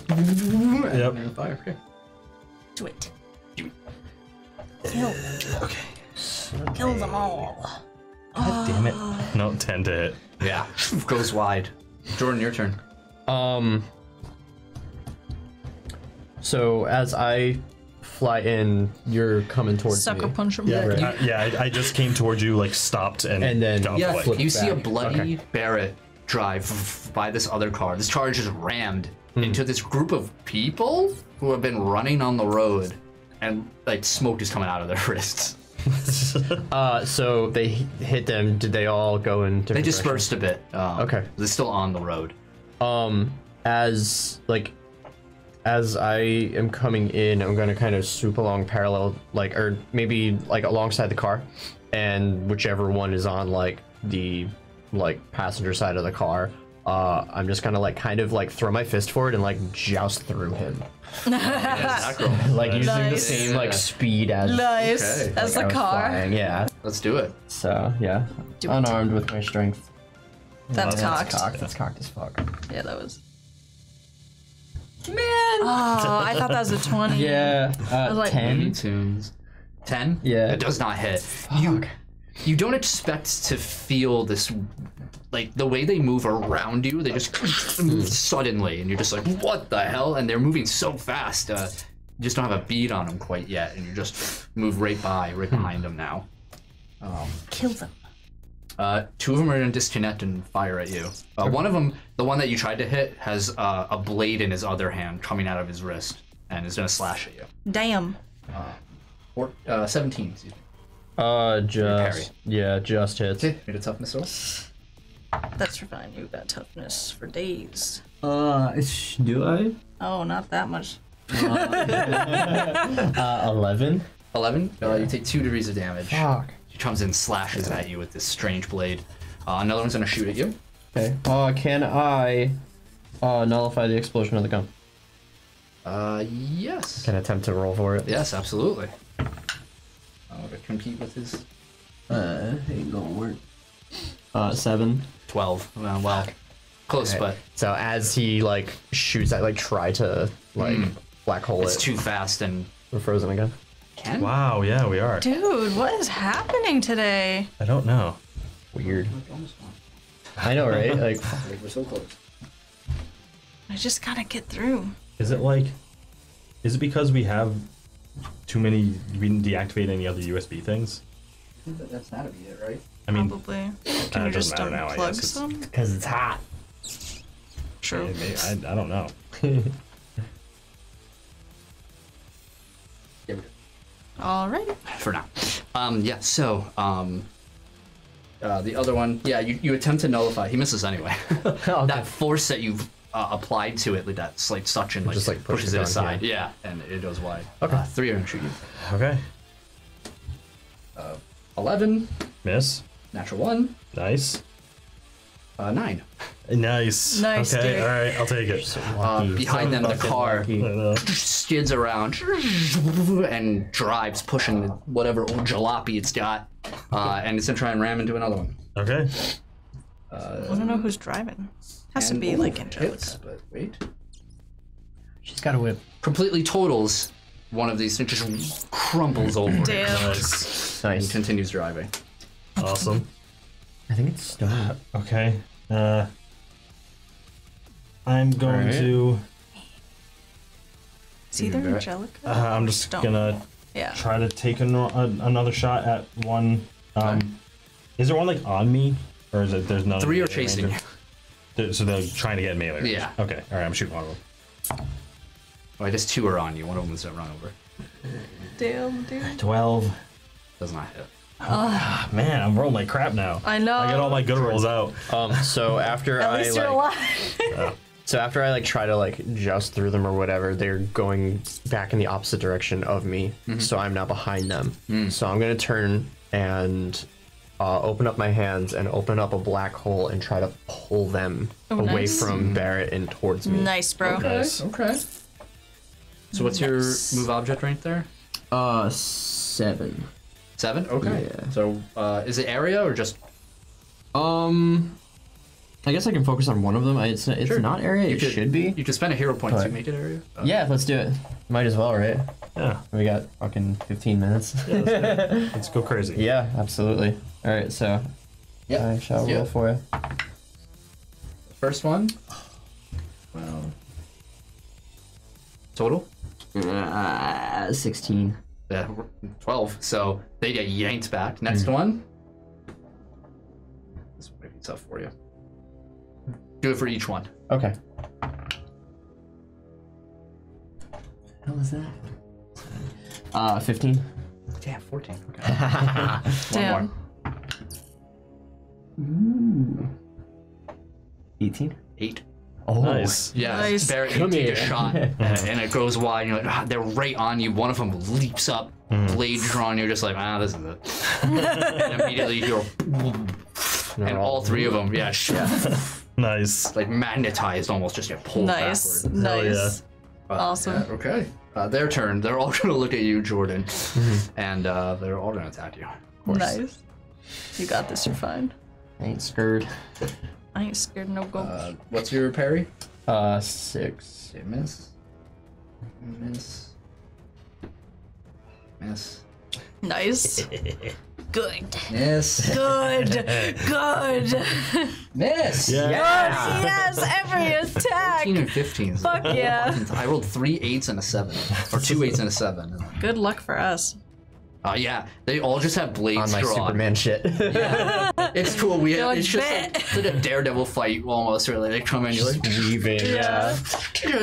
Yep. And fire. Okay. Do it. Kill. Okay. Kill them all. God damn it. No, ten to hit. Yeah. Goes wide. Jordan, your turn. Um. So as I fly in, you're coming towards Sucker me. punch him. Yeah. right. I, yeah. I, I just came towards you, like stopped and And then- got Yeah, away. flip you see a back. bloody Barrett drive by this other car. This car just rammed into this group of people who have been running on the road, and like smoke is coming out of their (laughs) wrists. (laughs) Uh, so they h- hit them. Did they all go in? They different dispersed a bit. Um, Okay. They're still on the road. um as like as i am coming in i'm going to kind of swoop along parallel like or maybe like alongside the car and whichever one is on like the like passenger side of the car uh i'm just gonna like kind of like throw my fist forward and like joust through him (laughs) (laughs) like using the Nice. same like speed as Nice. Okay. As I the was car. flying, yeah Let's do it. so yeah Do it. unarmed with my strength That's cocked. that's cocked that's cocked as fuck Yeah, that was. Man. Oh, I thought that was a 20. yeah uh, was like- 10 Tunes. Ten. Yeah. It does not hit. You you don't expect to feel this like the way they move around you they just (clears throat) move suddenly and you're just like what the hell and they're moving so fast uh, you just don't have a beat on them quite yet and you just move right by right behind them now Kill them. Uh, two of them are going to disconnect and fire at you uh, one of them the one that you tried to hit has uh, a blade in his other hand coming out of his wrist and is going to slash at you Damn. or uh, 17 excuse me Uh, parry. just yeah, just hits. okay made a toughness roll That's fine. You've got toughness for days. Uh, sh- do I? Oh, not that much. (laughs) Uh, eleven. 11 uh, you take two degrees of damage Fuck. He comes in, slashes at you with this strange blade. Uh, another one's gonna shoot at you. Okay. Uh, can I uh nullify the explosion of the gun? Uh, yes. Can attempt to roll for it. Yes, absolutely. Uh, to compete with his Uh, ain't gonna work. Uh, seven. 12. Uh, well, close, but So as he like shoots, I like try to like black hole it's it. too fast and We're frozen again. Can. Wow. Yeah, we are. Dude, what is happening today? I don't know. Weird. I know, right? Like, (laughs) Like, we're so close. I just gotta get through. Is it like? Is it because we have too many? We didn't deactivate any other USB things. That's not be it, right? I mean, Probably. uh, Can it you just doesn't matter now, I unplug guess. Some? (laughs) because it's hot. True. maybe- I, I don't know. (laughs) All right. For now. Um, yeah. So, um, uh, the other one, yeah, you, you attempt to nullify. He misses anyway. (laughs) Oh, that force that you've uh, applied to it, like that slight suction, like, Just, like, push pushes the it gun, aside. Yeah. and it goes wide. Okay. Uh, three are gonna shoot you. Okay. Eleven, Miss. natural one, Nice. Uh, nine. Nice. Nice, Okay. dude. All right. I'll take it. Uh, behind them, the car lucky. I know. skids around and drives, pushing whatever old jalopy it's got, uh, and it's gonna try and ram into another one. Okay. I don't know who's driving. Has to And- be ooh, like hits, but wait. She's got a whip. Completely totals one of these, and just crumples over Damn. Nice. and Nice. continues driving. Awesome. I think it's stone. (sighs) Okay. Uh, I'm going Alright. to. It's either Barrett. Angelica. Uh, I'm just Stone. gonna yeah. try to take an, a, another shot at one. Um, is there one like on me, or is it there's none? Three are chasing you. They're- So they're trying to get melee. range. Yeah. Okay. All right. I'm shooting one of them. Oh, I guess two are on you. One of them is a run over. Damn, dude. Twelve. Does not hit. Ah, man, I'm rolling like crap now. I know. I got all my good rolls out. Um. So (laughs) after At I least you're like, alive. (laughs) so after I like try to like just through them or whatever, they're going back in the opposite direction of me. So I'm now behind them. So I'm gonna turn and uh, open up my hands and open up a black hole and try to pull them Oh, away nice. from Barrett and towards me. Nice, bro. Nice. Okay. So what's your move object rank there? Uh, seven. Seven. Okay. Yeah. So uh, is it area or just? Um, I guess I can focus on one of them. It's it's Sure. not area. You it could- should be. You can spend a hero point to make it area. Uh, Yeah, let's do it. Might as well, right? Yeah, We got fucking 15 minutes. (laughs) let's go crazy. yeah, absolutely. All right, so Yeah. I shall roll for you. First one. Wow. Total. Uh, 16 uh, 12. So they get yanked back. Next mm. one. This might be tough for you. Do it for each one. Okay. How was that? Uh, 15. Damn, 14. Okay. (laughs) Damn. Ooh. Hmm. 18? 8. Oh, Nice. Yeah, Nice. Barrett, you Come take a here. shot, (laughs) and it goes wide. And you're like, ah, they're right on you. One of them leaps up, blade drawn. You're just like, ah, this is it. (laughs) and immediately you hear, and all three of them, yeah, (laughs) sh- Nice. like magnetized, almost just get pulled Nice. backward. Nice. Uh, Awesome. yeah, okay. Uh, their turn. They're all gonna look at you, Jordan, and uh, they're all gonna attack you. Of course. Nice. You got this. You're fine. I ain't scared. I ain't scared no ghost. Uh, what's your parry? Uh, six. Okay, miss. Miss. Miss. nice. (laughs) Good. Miss. Good. (laughs) Good. Miss. Yeah. yes, every attack. 14 and 15. Fuck yeah. I rolled three eights and a seven, or two eights and a seven. Good luck for us. Uh, yeah, they all just have blades On my drawn. Superman shit. It's cool. We You're it's just like, it's like a daredevil fight almost. Really, they come in, you're like, Weaving. Yeah.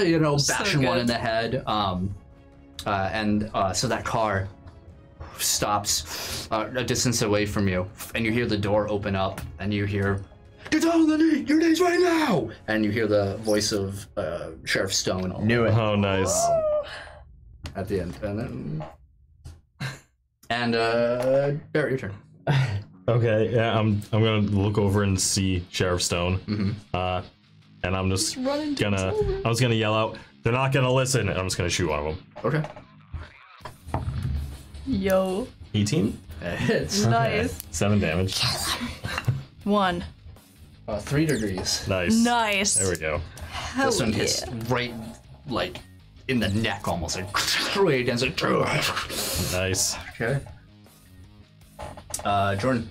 you know, So bashing one in the head. Um, uh, and uh, so that car stops uh, a distance away from you, and you hear the door open up, and you hear, "Get down on the knee! Your knees right now!" And you hear the voice of uh, Sheriff Stone Knew it. Oh, nice. at the end, and then. And uh, Barrett, your turn. (laughs) Okay, yeah, I'm I'm gonna look over and see Sheriff Stone. Mhm. Uh, and I'm just Running to gonna I was gonna yell out, they're not gonna listen, and I'm just gonna shoot one of them. Okay. Yo. 18? It hits. (laughs) Nice. Seven damage. One. Uh, three degrees. Nice. Nice. There we go. Hell This one yeah. hits right, like, in the neck almost. Like, straight against it. Nice. Okay. Uh, Jordan.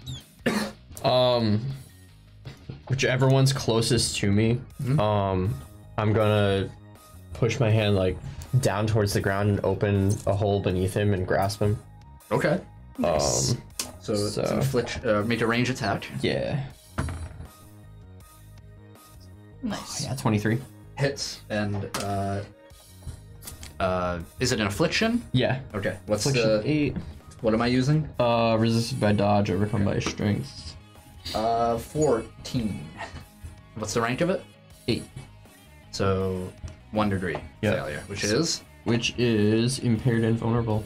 Um, whichever one's closest to me, um, I'm gonna push my hand like down towards the ground and open a hole beneath him and grasp him. Okay. Um, So, it's So- inflict, uh, make a range attack. yeah, Nice. yeah, 23. Hits and uh, uh, is it an affliction? Yeah, Okay. What's affliction the? eight. What am I using? Uh, resisted by dodge, overcome by strength. Uh, fourteen. What's the rank of it? Eight, So, one degree Yeah. failure, which is which is impaired and vulnerable.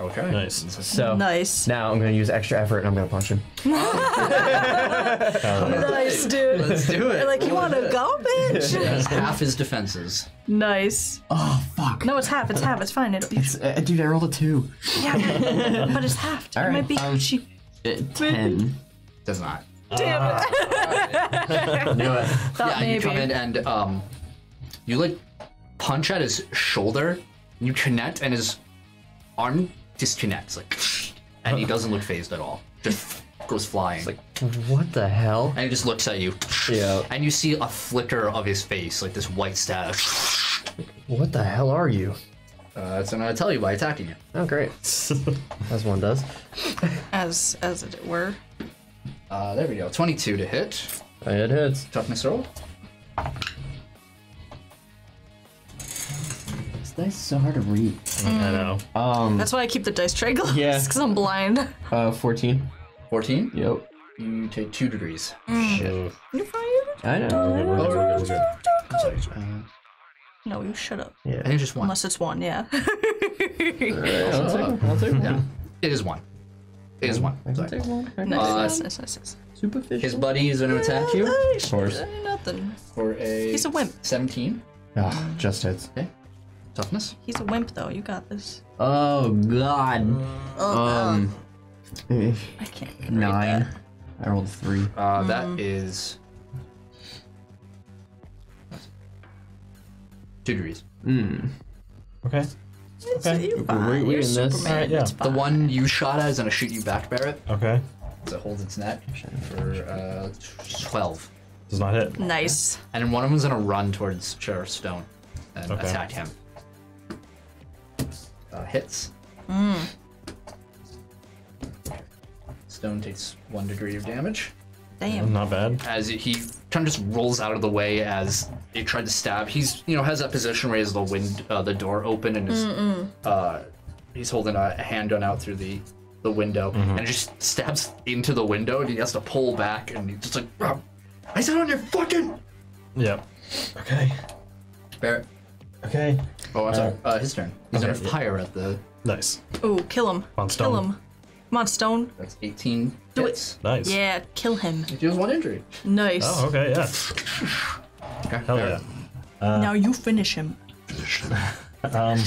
Okay. Nice. So Nice. now I'm gonna use extra effort and I'm gonna punch him. (laughs) Nice, dude. Let's do it. You're like, you want to go, bitch? That's half his defenses. nice. Oh fuck! No, it's half. It's half. It's fine. It'll be. It's, uh, dude, I rolled a two. Yeah, but it's half. It might be um, Gucci. Uh, Ten. Does not. Damn it. (laughs) Knew it. (laughs) Thought yeah, maybe. you come in and um, you like punch at his shoulder. You connect, and his arm disconnects, like, and he doesn't look phased at all. Just goes flying. Like, what the hell? and he just looks at you. Yeah. And you see a flicker of his face, like this white stash. What the hell are you? Uh, that's what I'm gonna tell you by attacking you. Oh, great. (laughs) As one does. As as it were. Uh, there we go. 22 to hit. It hits. Toughness roll. Dice is so hard to read. I know. Um, That's why I keep the dice tray closed. Yeah. Because I'm blind. (laughs) uh, 14. 14. Yep. You take two degrees. Shit. You're fine. I know. We're good, we're good, we're good, we're good. Sorry. Uh, No, you shut up. I think just one. Unless it's one, yeah. Alright, (laughs) I'll take it. I'll take it. Yeah, it is one. It is one. I can Sorry. take one. I Nice, Uh, nice, nice, nice, nice. Superficial. His buddy is going to attack you Of course. Uh, Nothing. for a. He's a wimp. 17 Ah, just hits. Toughness. He's a wimp, though. You got this. Oh god. Um. eh, I can't. (sighs) Nine. that. I rolled three. Uh, That is. Two degrees. Hmm. Okay. It's, Okay. you're We- fine. we You're in this? Alright, yeah. The one you shot at is going to shoot you back, Barrett. Okay. So it holds its neck for uh, 12. Does not hit. Nice. And then one of them's going to run towards Sheriff Stone and Okay. attack him. Uh, hits. Stone takes one degree of damage. Damn. Not bad. as he kind of just rolls out of the way as they tried to stab. He's you know has that position where he has the wind uh, the door open and is uh, he's holding a handgun out through the the window and just stabs into the window and he has to pull back and he's just like "Rob, I said on your fucking Yep. Okay. Barrett. Okay. Oh, I'm sorry. Uh, his turn. He's okay. gonna fire at the. Nice. Ooh, kill him. On Kill stone. him. Come on, Stone. That's 18 Do it. hits. Nice. Yeah, kill him. He deals one injury. Nice. Oh, okay. Yeah. Okay. Hell yeah. now you finish him. (laughs) Um.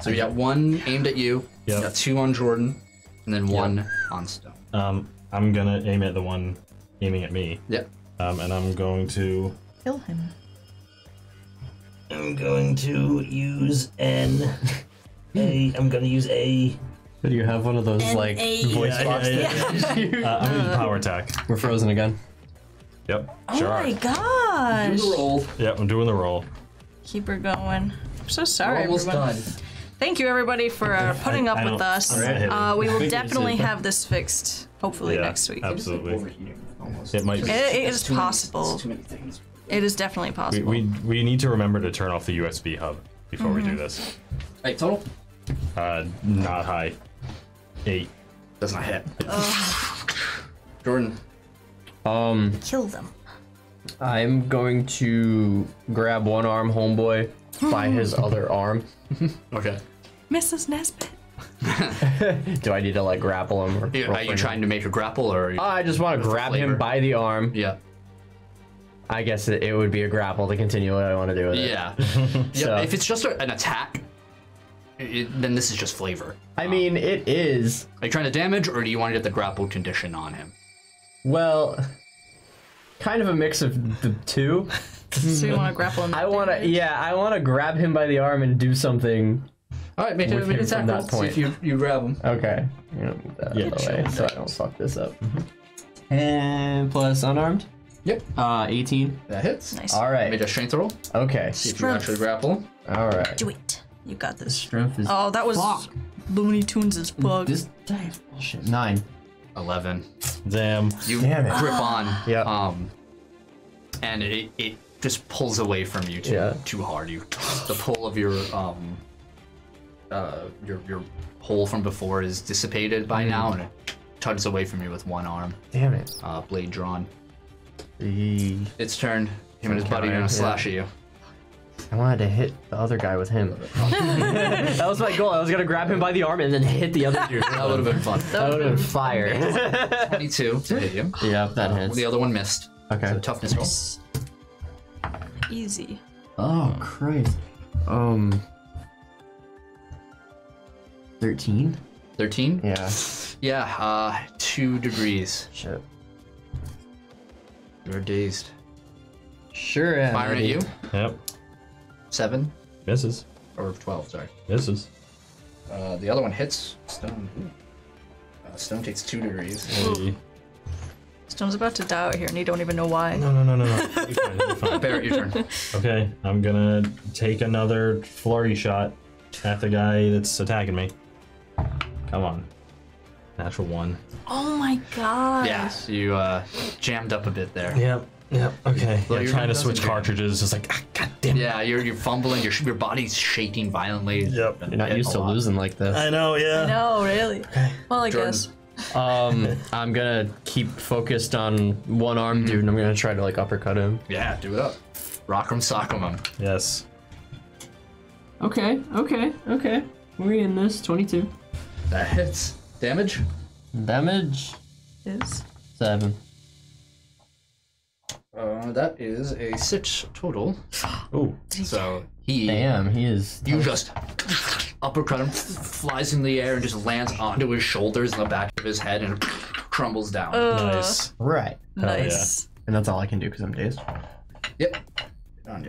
So you got one aimed at you. Yep. You got two on Jordan, and then one on Stone. Um. I'm gonna aim at the one aiming at me. Yeah. Um. And I'm going to. Kill him. I'm going to use an. (laughs) A. I'm gonna use a. Do you have one of those N like A- voice Yeah, box yeah, things? (laughs) Uh, I'm gonna use power attack. We're frozen again. Yep. Oh sure. my are. gosh. Do the roll. Yep. I'm doing the roll. Keep her going. I'm so sorry, We're almost everyone. done. Thank you, everybody, for uh, putting I up with don't- us. I'm not. Uh, we will (laughs) Figures definitely have this fixed, hopefully, Yeah. next week. Absolutely. Overheating, almost. It might be. It, it is It's too many- possible. it's too many things. It is definitely possible. we we need to remember to turn off the USB hub before we do this. Hey, total? Uh, not high. Eight. Does not hit. (sighs) Jordan. Um, Kill them. I'm going to grab one arm homeboy by his (gasps) other arm. (laughs) Okay. Mrs. Nesbit. (laughs) Do I need to like grapple him? Or Are you, are you for him? trying to make a grapple or? Are you, I just want to For grab flavor. him by the arm. yeah. I guess it, it would be a grapple to continue what I want to do with it. Yeah. (laughs) yeah. So- If it's just a, an attack, it, then this is just flavor. I um, mean, it is. Are you trying to damage, or do you want to get the grapple condition on him? Well, kind of a mix of the two. (laughs) So you want to grapple him? I want to, yeah, I want to grab him by the arm and do something. All right, make, With make him an from attack that roll. See point. if you, you grab him. Okay, I'm gonna move that Yeah, out of the way so I don't fuck this up. And plus unarmed. Yep. Uh, 18. That hits. Nice. All Make a strength roll. Okay. See if you Strength. actually grapple. All right. Do it. You got this. Strength is. Oh, that was Fuck. Looney Tunes as fuck. This dice bullshit. Nine. Eleven. Damn. You Damn it. grip on. Yep. Um. And it, it just pulls away from you too Yeah. too hard. You the pull of your um. Uh, your your hole from before is dissipated by now, and it tugs away from you with one arm, Damn it. uh, blade drawn. E- Its turn. Him and his buddy are Okay, gonna slash at you. I wanted to hit the other guy with him. (laughs) that was my goal. I was gonna grab him by the arm and then hit the other dude. That would have been fun. That would have been fire. (laughs) 22 to hit you. yeah, that Uh, hits. the other one missed. Okay. So toughness roll. Easy. Oh, Christ. Um. 13? 13? Yeah. Yeah, uh, two degrees. Shit. You're dazed. Sure. am, Firing at you. Yep. Seven Misses. or 12, sorry. Misses. Uh, the other one hits Stone. Uh, Stone takes two degrees. Hey. Stone's about to die out here, and you don't even know why. No, no, no, no, no. (laughs) You'll be fine, you'll be fine. Barrett, your turn. Okay, I'm gonna take another flurry shot at the guy that's attacking me. Come on. Natural one. Oh my god. Yes, you uh, jammed up a bit there. Yep. Yep. Okay. Well, Yeah, you're trying to switch jam. cartridges. It's like, ah, god damn. Yeah, you're, you're fumbling, your, your body's shaking violently. Yep. You're not used to losing like this. I know. Yeah. No, really. Okay. Well, I Jordan. guess. Um, (laughs) I'm gonna keep focused on one arm dude, and I'm gonna try to like uppercut him. Yeah, do it up. Rock'em him. Yes. Okay, okay, okay. We're in this. 22. That hits. Damage? Damage Is seven. Uh, that is a six total. (gasps) Ooh. So he, Damn, he is. you just uppercut him, flies in the air and just lands onto his shoulders and the back of his head and crumbles down. uh, Nice. Right. nice. And that's all I can do because I'm dazed. Yep.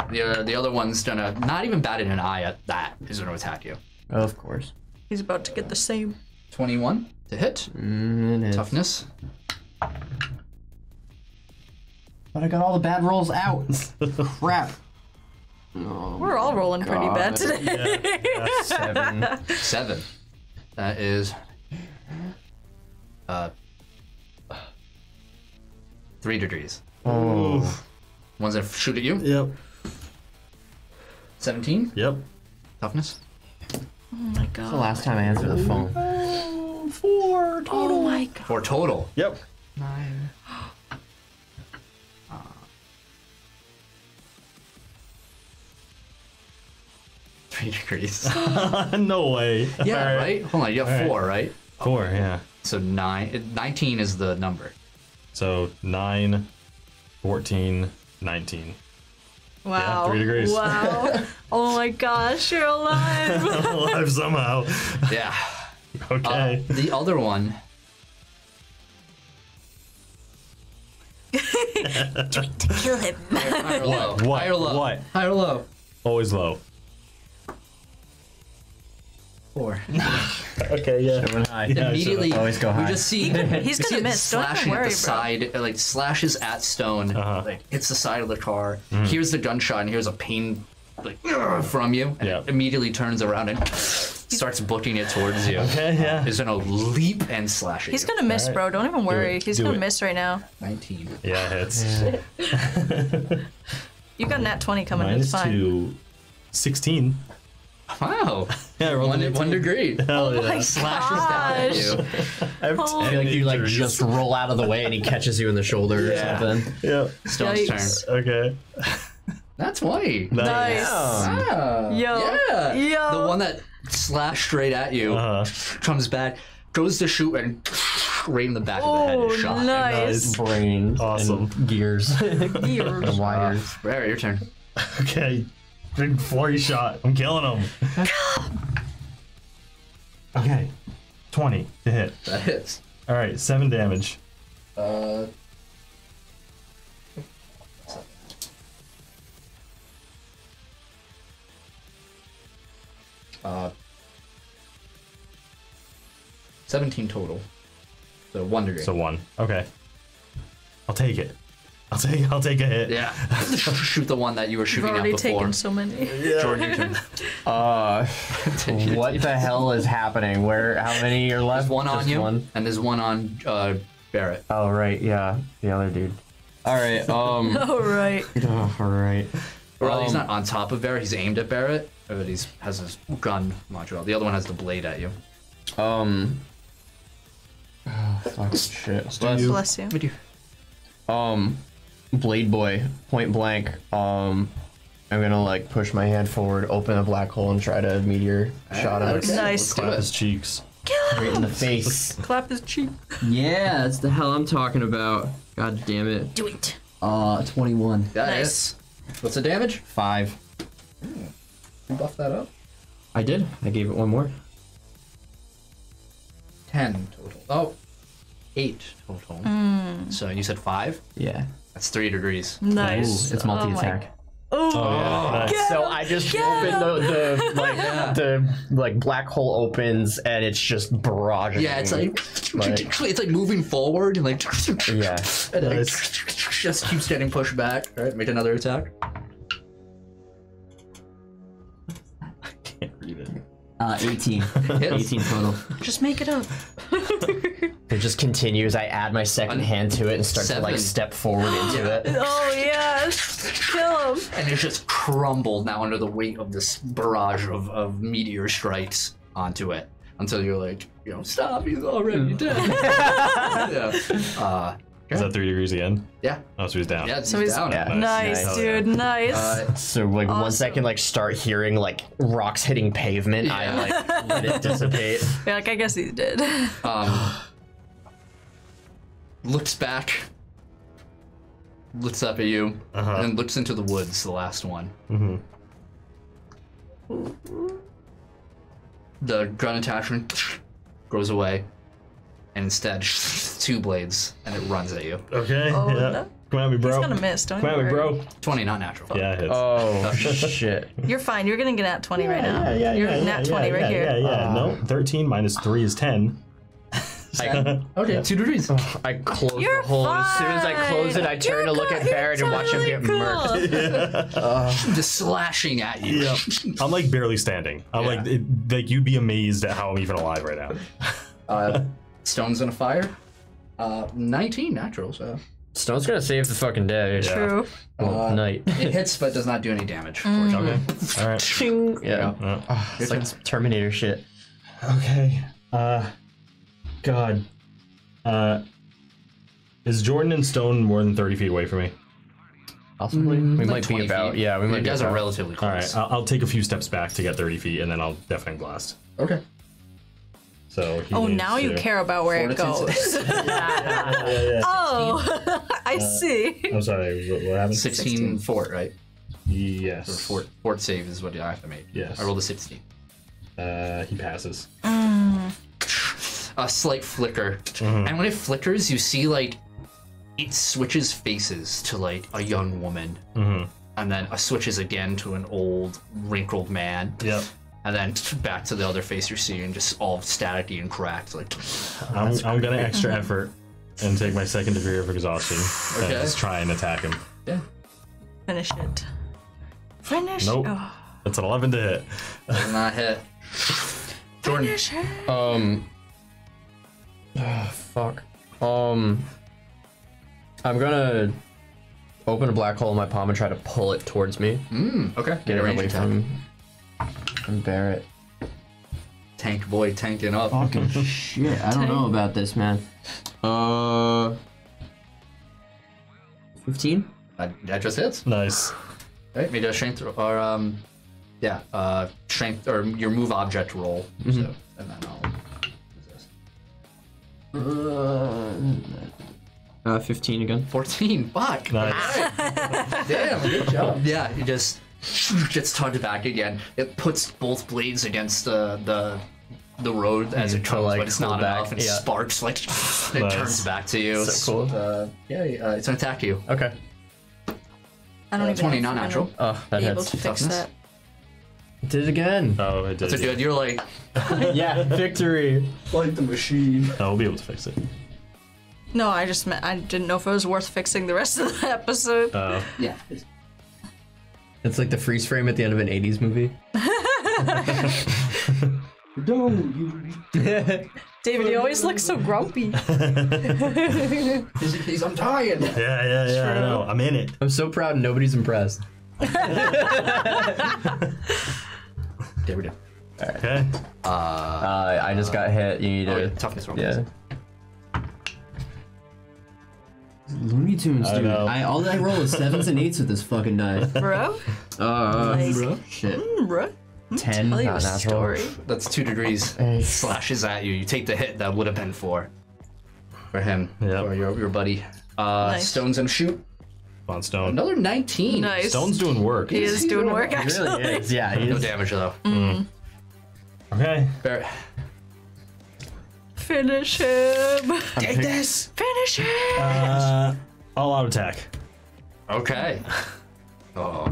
The, uh, the other one's gonna not even batting an eye at that is gonna attack you. Of course. He's about to get the same. 21 to hit. Mm. Toughness. But I got all the bad rolls out. (laughs) Crap. We're all rolling pretty bad today. Seven. (laughs) Seven. That is. Uh. Three degrees. Oh. One's gonna shoot at you. Yep. 17. Yep. Toughness. Oh my god The last time I answered the phone. Four. Oh my god. For total. Yep. Nine. (gasps) Three degrees. (laughs) no way. Yeah, Alright. right? Hold on, you have Alright. four, right? Four, yeah. So nine. 19 is the number. So 9, 14, 19. Wow. three degrees. Wow. (laughs) oh my gosh, you're alive. (laughs) Alive somehow. Yeah. (laughs) Uh, Okay. the other one. to Kill him. High or low? What? High or low? What? High or low? Always low. Four. (laughs) Okay, yeah. Going high. Immediately, Always go we just see (laughs) He's gonna see it miss. Don't even slashing worry, at bro. the side, uh, like slashes at stone, Uh-huh. like hits the side of the car. Here's the gunshot, and here's a pain like (clears throat) from you, and Yeah. it immediately turns around and (sniffs) starts booking it towards you. Okay, yeah. Is gonna leap and slash it. He's you. gonna miss, Alright. bro. Don't even worry. it. He's Do gonna it. miss right now. 19. Yeah, it hits. (laughs) You got nat 20 coming. Minus it's fine. two. 16. Wow. Yeah, I rolled One, a one 19. degree. (laughs) Hell Oh my yeah. Slashes down at gosh. you. I have Oh. I feel like you like injuries. just roll out of the way and he catches you in the shoulder Yeah. or something. Yeah. Stone's Yikes. turn. Okay. That's 20. Nice. Ah, Yo. Yeah. Yo. The one that slashed straight at you Uh-huh. comes back, goes to shoot, and (sniffs) right in the back of the head Oh, is shot. nice. Brains. Awesome. And gears. (laughs) Gears. and wires. (laughs) Rare, your turn. Okay. Big flurry shot. I'm killing him. Okay. 20 to hit. That hits. All right, 7 damage. Uh. Uh, 17 total. So one degree. So 1. Okay. I'll take it. I'll take I'll take a hit. yeah. (laughs) Shoot the one that you were You've shooting at already before. taken so many. Jordan, your turn. (laughs) (laughs) Uh, what the hell is happening? Where? How many are left? There's one on Just you, One? and there's one on uh, Barrett. Oh right, yeah, the other dude. All right. Um. All right. oh, all right. Well, he's Um, not on top of Barrett. He's aimed at Barrett, but he's has his gun module. The other one has the blade at you. Um. Oh, (sighs) fuck shit. Bless. Bless you. You? Um, Blade Boy, point blank. Um, I'm gonna like push my hand forward, open a black hole, and try to meteor shot him Okay, Nice. let's Clap his cheeks. kill right in the face. (laughs) Clap his cheek. Yeah, that's the hell I'm talking about. God damn it. Do it. Uh, 21. That Nice. hits. What's the damage? Five. You buff that up. I did. I gave it one more. Ten total. Oh, eight total. So you said five. Yeah. That's three degrees. Nice. Ooh, it's multi attack. Oh, oh Yeah, nice. So I just open the, the like the like black hole opens and it's just barraging. Yeah, it's like Like- it's like moving forward and like yeah. and like, Nice. just keeps getting pushed back. All right, make another attack. Uh, 18. (laughs) Hits. 18 total. just make it up. (laughs) It just continues. I add my second Un- hand to it and start to like Seven. step forward into it. (laughs) Oh yes. Kill him. And it's just crumbled now under the weight of this barrage of, of meteor strikes onto it until you're like, you know, stop, he's already dead. yeah. Uh, Is that 3 degrees again? yeah. Oh, so he's down. Yeah, So he's he's down. Yeah. Nice, Nice. dude. Nice. Uh, So like once I Awesome. can like start hearing like rocks hitting pavement, I like let it dissipate. (laughs) You're like, I guess he did. (laughs) um, looks back, looks up at you, Uh-huh. and then looks into the woods. The last one. Mm-hmm. The gun attachment goes away, and instead (laughs) two blades, and it runs at you. Okay. Oh, yeah. no. Come at me, bro. He's gonna miss. Don't Come at you me, worry. bro. Twenty, not natural. Yeah, it hits. Oh (laughs) shit. You're fine. You're gonna get at 20 right now. Yeah, yeah, You're yeah, nat yeah, 20 yeah, right yeah, here. Yeah, yeah. no, 13 minus 3 is 10. (laughs) Okay, two degrees. I close You're the hole. As soon as I close it, I fine. turn to look at You're Barrett and watch him get totally murked. Just slashing at you. Yeah. I'm like barely standing. I'm like, it, like you'd be amazed at how I'm even alive right now. Uh, stones in a fire. Uh, 19 natural, so. Stone's gonna save the fucking day. Yeah. True. Well, Uh, night. It hits, but does not do any damage. Mm. unfortunately. All right. (laughs) Ching. Yeah. Yeah. Ah, it's like some Terminator shit. Okay. Uh, God. Uh, is Jordan and Stone more than 30 feet away from me? Possibly. Mm, we like might be 20 about. feet. Yeah, we You might be guys are about- relatively All right. close. I'll, I'll take a few steps back to get 30 feet, and then I'll deafening blast. okay. So. He Oh, now you care about where it goes. save. (laughs) (laughs) Yeah, yeah. oh, (laughs) I see. I'm sorry. What, what happened? 16 fort, right? Or Yes. fort, fort save is what I have to make. Yes. I rolled a 16. Uh, he passes. A slight flicker. And when it flickers, you see like it switches faces to like a young woman. Mm-hmm. And then it switches again to an old, wrinkled man. Yep. And then (laughs) back to the other face you're seeing, just all staticky and cracked. Like, I'm, I'm gonna extra (laughs) effort and take my second degree of exhaustion and just try and attack him. yeah. Finish it. Finish. Nope. Oh, That's an 11 to hit. Does not hit. Jordan. finish it. Um. ah, fuck. Um. I'm gonna open a black hole in my palm and try to pull it towards me. Mm, okay. Get it range away attack. from from Barrett. Tank boy tanking up. Fucking (laughs) shit. I don't know about this, man. Uh. 15? That, that just hits. Nice. Right? Maybe a strength or um, yeah, uh, strength or your move object roll. Mm-hmm. So and then I'll. Uh, 15 again. Fourteen. Fuck. Nice. Damn. Good job. (laughs) Yeah. you just (laughs) gets tugged back again. It puts both blades against the the the road as it to, comes, like, but it's not back, enough, and yeah. sparks like (laughs) it Nice. turns back to you. So cool. Uh, yeah, uh, it's gonna attack you. Okay. I don't Uh, even 20 know if I'm non-natural. Oh, that Be able hits. to fix Toughness? that. Did it again. Oh, it did. So good. You're like (laughs) yeah, victory. like the machine. Oh, we'll be able to fix it. No, I just meant I didn't know if it was worth fixing the rest of the episode. Uh, Yeah. It's like the freeze frame at the end of an 80s movie. (laughs) (laughs) David, you always look so grumpy. (laughs) He's, he's untying. yeah, yeah, yeah. I know. I'm in it. I'm so proud nobody's impressed. There we go. Okay. Uh, I just got hit. You need Oh, to. yeah, toughness roll. Yeah. Looney Tunes, I dude. know. I, all I roll is sevens and eights with this fucking die. (laughs) Bro? Uh, Like, shit. mm, bro. 10. Tell you a Not natural. story. That's two degrees. Hey. Slashes at you. You take the hit that would have been four. for him Yep. or your your buddy. Uh, Nice. Stones and shoot. On Stone. Another 19. Nice. Stone's doing work. He is doing work, It actually. really is. Yeah, he No is. damage though. Okay. Barrett. Finish him. Take this. Finish him. Uh, all out attack. Okay. (laughs) Oh.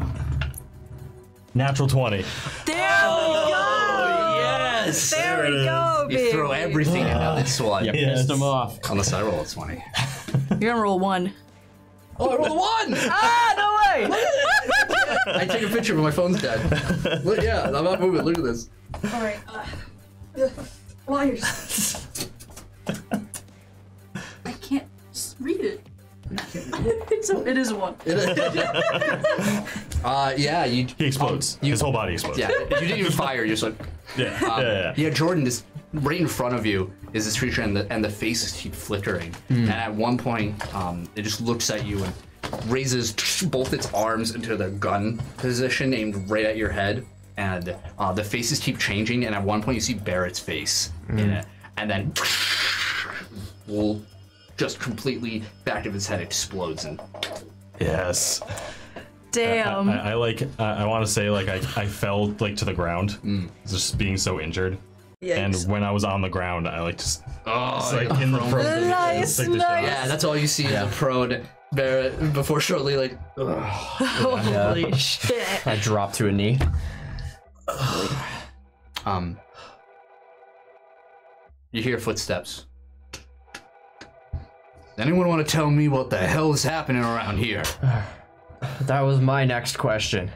Natural 20. There we go. Yes. There we go, You baby. throw everything into this one. You Yes. Pissed him off. Unless I roll a 20. You're gonna roll one. Oh, I rolled a one! (laughs) Ah, no way. (laughs) I take a picture, but my phone's dead. Look, yeah, I'm not moving. Look at this. All right. Uh, liars. I can't read it. (laughs) it's a, it is a one. (laughs) uh, yeah, you. He explodes. you- His whole body explodes. Yeah, you didn't even (laughs) fire. You're just like. Yeah. Um, yeah, yeah. yeah, Jordan, this right in front of you is this creature, and the and the faces keep flickering. And at one point, um, it just looks at you and raises both its arms into the gun position, aimed right at your head. And uh, the faces keep changing, and at one point, you see Barrett's face in it, and then will just completely back of his head explodes and Yes. Damn. I, I like. I, I want to say like I, I fell like to the ground, Mm. just being so injured. Yikes. And when I was on the ground, I like just oh, it's like in the prone. front. Nice, like nice. yeah, that's all you see is a prone Barrett before shortly like ugh. (laughs) Holy shit. I drop to a knee. um you hear footsteps. Does anyone want to tell me what the hell is happening around here? (sighs) That was my next question.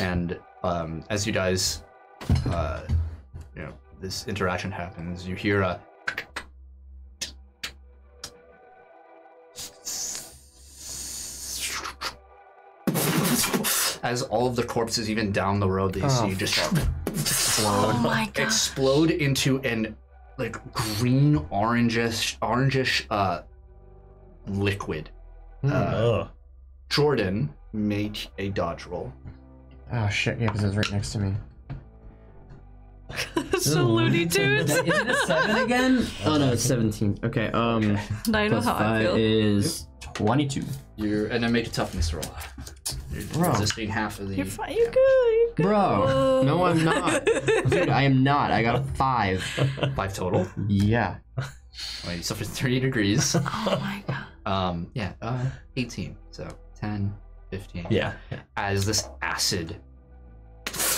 and um, as you guys, uh, you know, this interaction happens, you hear a. As all of the corpses, even down the road that you see, just (laughs) Oh my god. explode into an like green orangish orangish uh liquid. Uh, Jordan, make a dodge roll. Oh shit, yeah, because it was right next to me. (laughs) so Looney Tunes. Is it a seven again? (laughs) Oh no, it's seventeen. Okay. Um, I know plus how I five feel. is twenty-two. You're and then make a toughness roll. You're Bro. resisting half of the. You're fine. You're good. You're good. Bro, no, I'm not. (laughs) Dude, I am not. I got a five. Five total. Yeah. Wait, you suffered three degrees. Oh my god. Um, yeah, uh, 18. So 10, 15. Yeah. As this acid.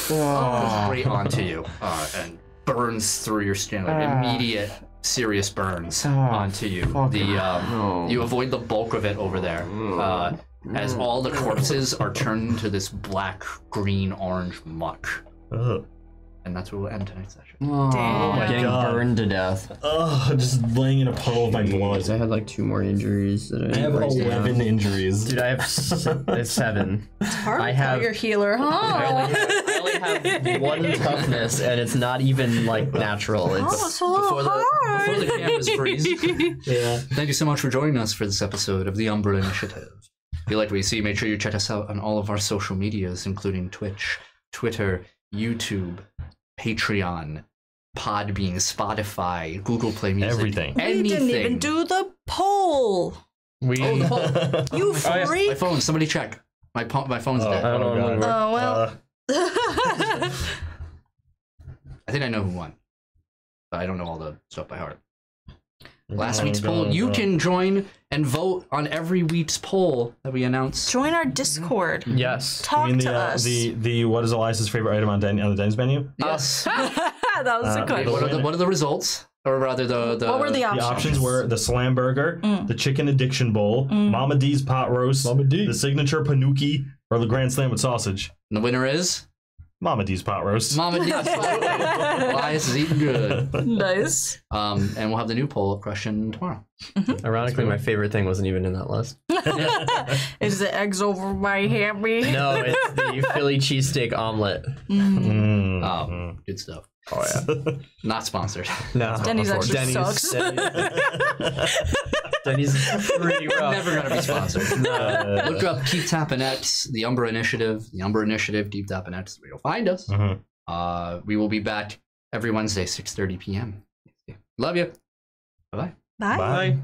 Goes right onto you uh, and burns through your skin, like Ah. immediate, serious burns Oh, onto you. The um, you avoid the bulk of it over there. Uh, as all the corpses are turned into this black, green, orange muck. Ugh. And that's where we'll end tonight's session. Oh, Damn. getting God. burned to death. Ugh, just laying in a puddle of my blood. I had like two more injuries that I, I have write down. 11 injuries. Dude, I have se- it's seven. (laughs) Hard I I have- have your healer, I only, huh? have, I only have one (laughs) toughness, and it's not even like natural. Oh, It's it's a Before the, hard. before the cameras freeze, (laughs) Yeah. Thank you so much for joining us for this episode of the Umbra Initiative. If you like what you see, make sure you check us out on all of our social medias, including Twitch, Twitter, YouTube, Patreon, Podbean, Spotify, Google Play Music. Everything. we didn't even do the poll. we. Oh, the poll. (laughs) You yeah. My phone. Somebody check. My po- my phone's Oh, dead. I don't know. Oh well. Uh, (laughs) I think I know who won, but I don't know all the stuff by heart. Last oh, week's poll. You can join and vote on every week's poll that we announce. Join our Discord. yes. Talk You mean to uh, us. the the what is Elias's favorite item on, Den- on the Den's menu? Yes. (laughs) that was Uh, a good what are one. the what are the results, or rather the the What were the The options? options were the Slam Burger, Mm. the Chicken Addiction Bowl, Mm. Mama D's Pot Roast, Mama D. the Signature Panuki, or the Grand Slam with Sausage. And the winner is Mama D's Pot Roast. Mama D's. Elias (laughs) is eating good. nice. Um, and we'll have the new poll up Russian tomorrow. Ironically, my favorite thing wasn't even in that list. (laughs) Is the eggs over my hammy? No, it's the Philly cheesesteak omelet. Mm. Oh, good stuff. Oh yeah. (laughs) Not sponsored. No. (laughs) Denny's actually Denny's, sucks. Denny's is (laughs) pretty rough. Never gonna be sponsored. Uh, Look up Keep Tappin' X, the Umbra Initiative, the Umbra Initiative, Keep Tappin' X, is where you'll find us. mhm. Uh, we will be back every Wednesday, 6.30 p.m. Love you. Bye-bye. Bye. Bye.